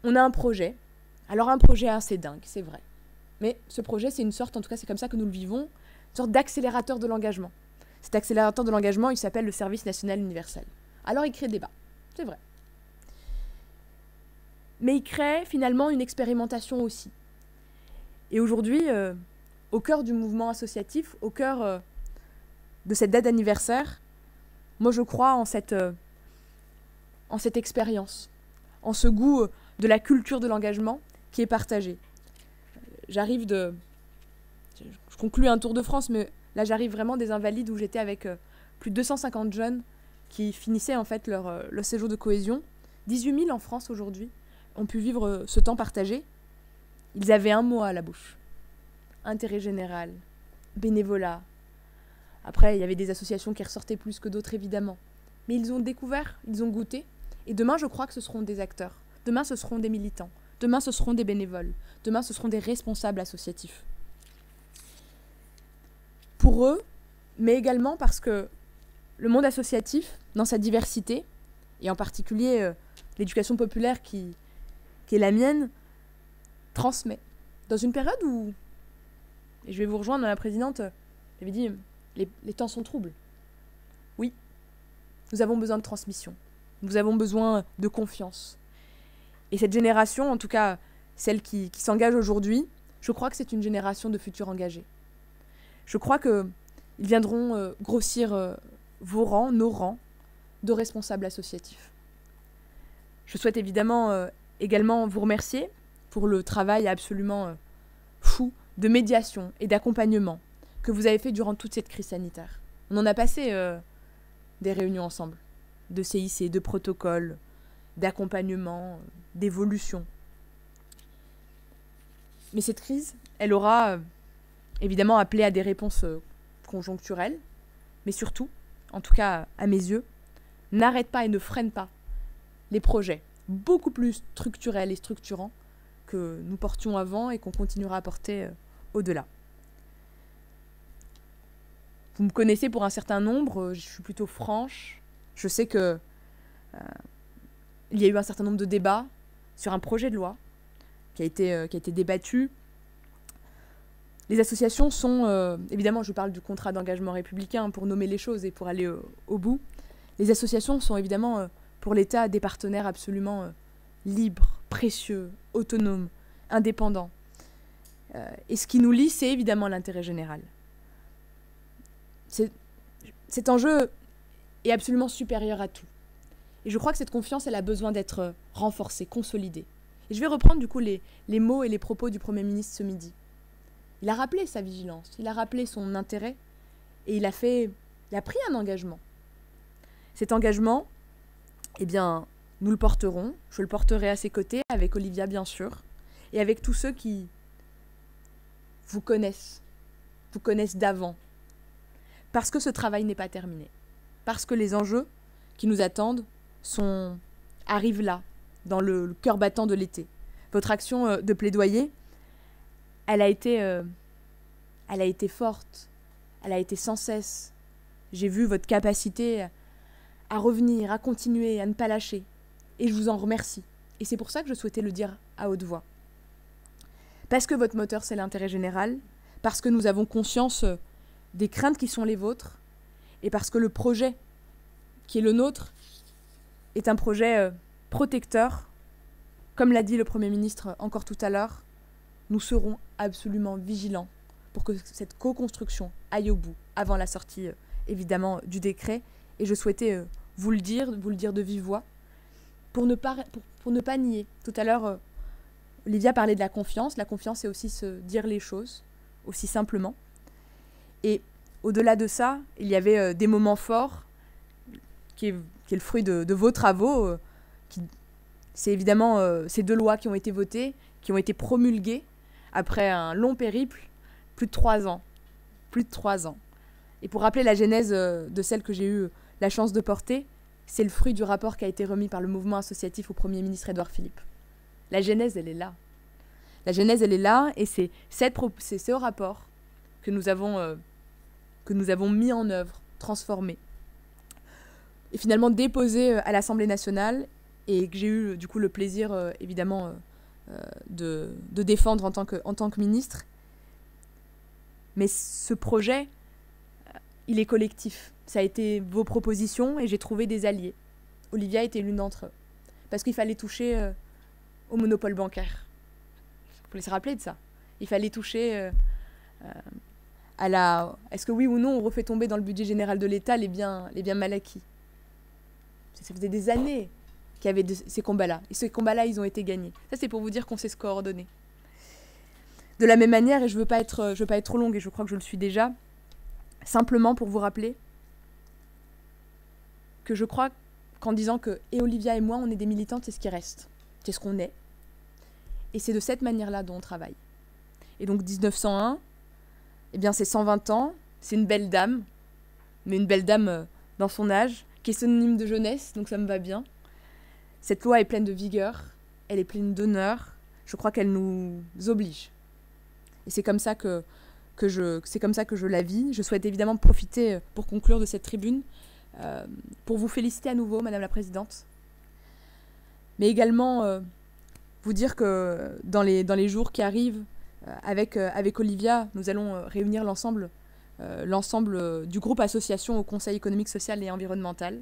On a un projet, alors un projet assez dingue, c'est vrai. Mais ce projet, c'est une sorte, en tout cas c'est comme ça que nous le vivons, une sorte d'accélérateur de l'engagement. Cet accélérateur de l'engagement, il s'appelle le service national universel. Alors il crée débat, c'est vrai. Mais il crée finalement une expérimentation aussi. Et aujourd'hui, euh, au cœur du mouvement associatif, au cœur euh, de cette date d'anniversaire, moi je crois en cette, euh, en cette expérience, en ce goût de la culture de l'engagement qui est partagé. J'arrive de... Je conclue un tour de France, mais là j'arrive vraiment des invalides où j'étais avec euh, plus de 250 jeunes qui finissaient en fait leur, euh, séjour de cohésion. 18 000 en France aujourd'hui ont pu vivre euh, ce temps partagé. Ils avaient un mot à la bouche. Intérêt général, bénévolat. Après, il y avait des associations qui ressortaient plus que d'autres, évidemment. Mais ils ont découvert, ils ont goûté. Et demain, je crois que ce seront des acteurs. Demain, ce seront des militants. Demain, ce seront des bénévoles. Demain, ce seront des responsables associatifs. Pour eux, mais également parce que le monde associatif, dans sa diversité, et en particulier euh, l'éducation populaire qui, est la mienne, transmet. Dans une période où, et je vais vous rejoindre, la présidente, j'avais dit, les temps sont troubles. Oui, nous avons besoin de transmission. Nous avons besoin de confiance. Et cette génération, en tout cas celle qui, s'engage aujourd'hui, je crois que c'est une génération de futurs engagés. Je crois qu'ils viendront euh, grossir euh, vos rangs, nos rangs de responsables associatifs. Je souhaite évidemment euh, également vous remercier pour le travail absolument fou de médiation et d'accompagnement que vous avez fait durant toute cette crise sanitaire. On en a passé des réunions ensemble, de CIC, de protocoles, d'accompagnement, d'évolution. Mais cette crise, elle aura euh, évidemment appelé à des réponses euh, conjoncturelles, mais surtout, en tout cas à mes yeux, n'arrête pas et ne freine pas les projets beaucoup plus structurels et structurants que nous portions avant et qu'on continuera à porter euh, au-delà. Vous me connaissez pour un certain nombre, je suis plutôt franche. Je sais que il y a eu un certain nombre de débats sur un projet de loi qui a été, euh, débattu. Les associations sont, euh, évidemment, je parle du contrat d'engagement républicain pour nommer les choses et pour aller euh, au bout. Les associations sont évidemment pour l'État des partenaires absolument libres, précieux, autonomes, indépendants. Et ce qui nous lie, c'est évidemment l'intérêt général. Cet enjeu est absolument supérieur à tout. Et je crois que cette confiance, elle a besoin d'être renforcée, consolidée. Et je vais reprendre du coup les, les mots et les propos du Premier ministre ce midi. Il a rappelé sa vigilance, il a rappelé son intérêt, et il a fait, il a pris un engagement. Cet engagement, eh bien, nous le porterons, je le porterai à ses côtés, avec Olivia bien sûr, et avec tous ceux qui vous connaissent, vous connaissent d'avant, parce que ce travail n'est pas terminé, parce que les enjeux qui nous attendent sont, arrivent là, dans le, cœur battant de l'été. Votre action euh, de plaidoyer, elle a été, euh, elle a été forte, elle a été sans cesse. J'ai vu votre capacité à revenir, à continuer, à ne pas lâcher. Et je vous en remercie. Et c'est pour ça que je souhaitais le dire à haute voix. Parce que votre moteur, c'est l'intérêt général, parce que nous avons conscience euh, des craintes qui sont les vôtres, et parce que le projet qui est le nôtre est un projet euh, protecteur. Comme l'a dit le Premier ministre encore tout à l'heure, nous serons absolument vigilants pour que cette co-construction aille au bout avant la sortie, euh, évidemment, du décret. Et je souhaitais euh, vous le dire, vous le dire de vive voix, pour ne pas, pour, ne pas nier. Tout à l'heure, euh, Olivia parlait de la confiance. La confiance, c'est aussi se dire les choses, aussi simplement. Et au-delà de ça, il y avait euh, des moments forts, qui qui est le fruit de, vos travaux. euh, c'est évidemment euh, ces deux lois qui ont été votées, qui ont été promulguées après un long périple, plus de trois ans. Plus de trois ans. Et pour rappeler la genèse euh, de celle que j'ai eu la chance de porter, c'est le fruit du rapport qui a été remis par le mouvement associatif au Premier ministre Édouard Philippe. La genèse, elle est là. La genèse, elle est là, et c'est ce rapport que nous avons mis en œuvre, transformé, et finalement déposé euh, à l'Assemblée nationale, et que j'ai eu euh, du coup le plaisir, euh, évidemment, de, défendre en tant, que, en tant que ministre. Mais ce projet, il est collectif. Ça a été vos propositions et j'ai trouvé des alliés. Olivia était l'une d'entre eux. Parce qu'il fallait toucher au monopole bancaire. Vous pouvez se rappeler de ça. Il fallait toucher à la... Est-ce que oui ou non on refait tomber dans le budget général de l'État les biens, les biens mal acquis ça, faisait des années qu'il y avait ces combats-là. Et ces combats-là, ils ont été gagnés. Ça, c'est pour vous dire qu'on sait se coordonner. De la même manière, et je ne veux, pas être, veux pas être trop longue, et je crois que je le suis déjà, simplement pour vous rappeler que je crois qu'en disant que et Olivia et moi, on est des militantes, c'est ce qui reste. C'est ce qu'on est. Et c'est de cette manière-là dont on travaille. Et donc 1901, eh bien c'est 120 ans, c'est une belle dame, mais une belle dame euh, dans son âge, qui est synonyme de jeunesse, donc ça me va bien. Cette loi est pleine de vigueur, elle est pleine d'honneur, je crois qu'elle nous oblige. Et c'est comme ça que, que je comme ça que je la vis. Je souhaite évidemment profiter euh, pour conclure de cette tribune euh, pour vous féliciter à nouveau, Madame la Présidente, mais également euh, vous dire que dans les, dans les jours qui arrivent, avec, avec Olivia, nous allons réunir l'ensemble l'ensemble euh, du groupe association au Conseil économique, social et environnemental.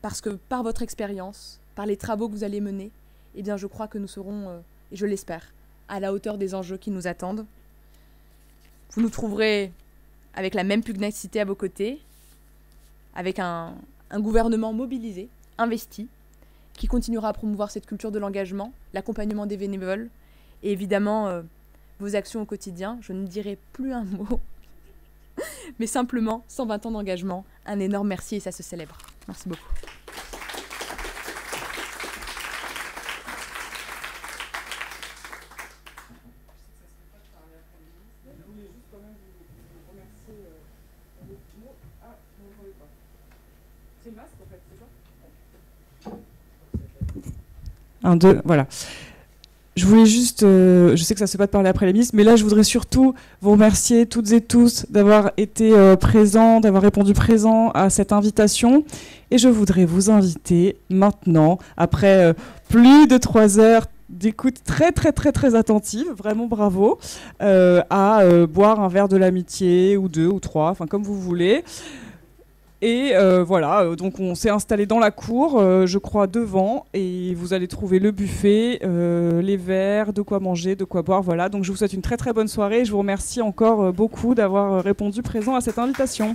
Parce que par votre expérience, par les travaux que vous allez mener, eh bien, je crois que nous serons, euh, et je l'espère, à la hauteur des enjeux qui nous attendent. Vous nous trouverez avec la même pugnacité à vos côtés, avec un, gouvernement mobilisé, investi, qui continuera à promouvoir cette culture de l'engagement, l'accompagnement des bénévoles et évidemment euh, vos actions au quotidien. Je ne dirai plus un mot, mais simplement 120 ans d'engagement, un énorme merci et ça se célèbre. Merci beaucoup. Un, deux, voilà. Je voulais juste, euh, je sais que ça se fait pas de parler après l'émission, mais là je voudrais surtout vous remercier toutes et tous d'avoir été euh, présents, d'avoir répondu présent à cette invitation. Et je voudrais vous inviter maintenant, après euh, plus de trois heures d'écoute très très très très attentive, vraiment bravo, à boire un verre de l'amitié ou deux ou trois, enfin comme vous voulez. Et euh, voilà, euh, donc on s'est installé dans la cour, euh, je crois devant, et vous allez trouver le buffet, les verres, de quoi manger, de quoi boire. Voilà, donc je vous souhaite une très très bonne soirée. Je vous remercie encore beaucoup d'avoir répondu présent à cette invitation.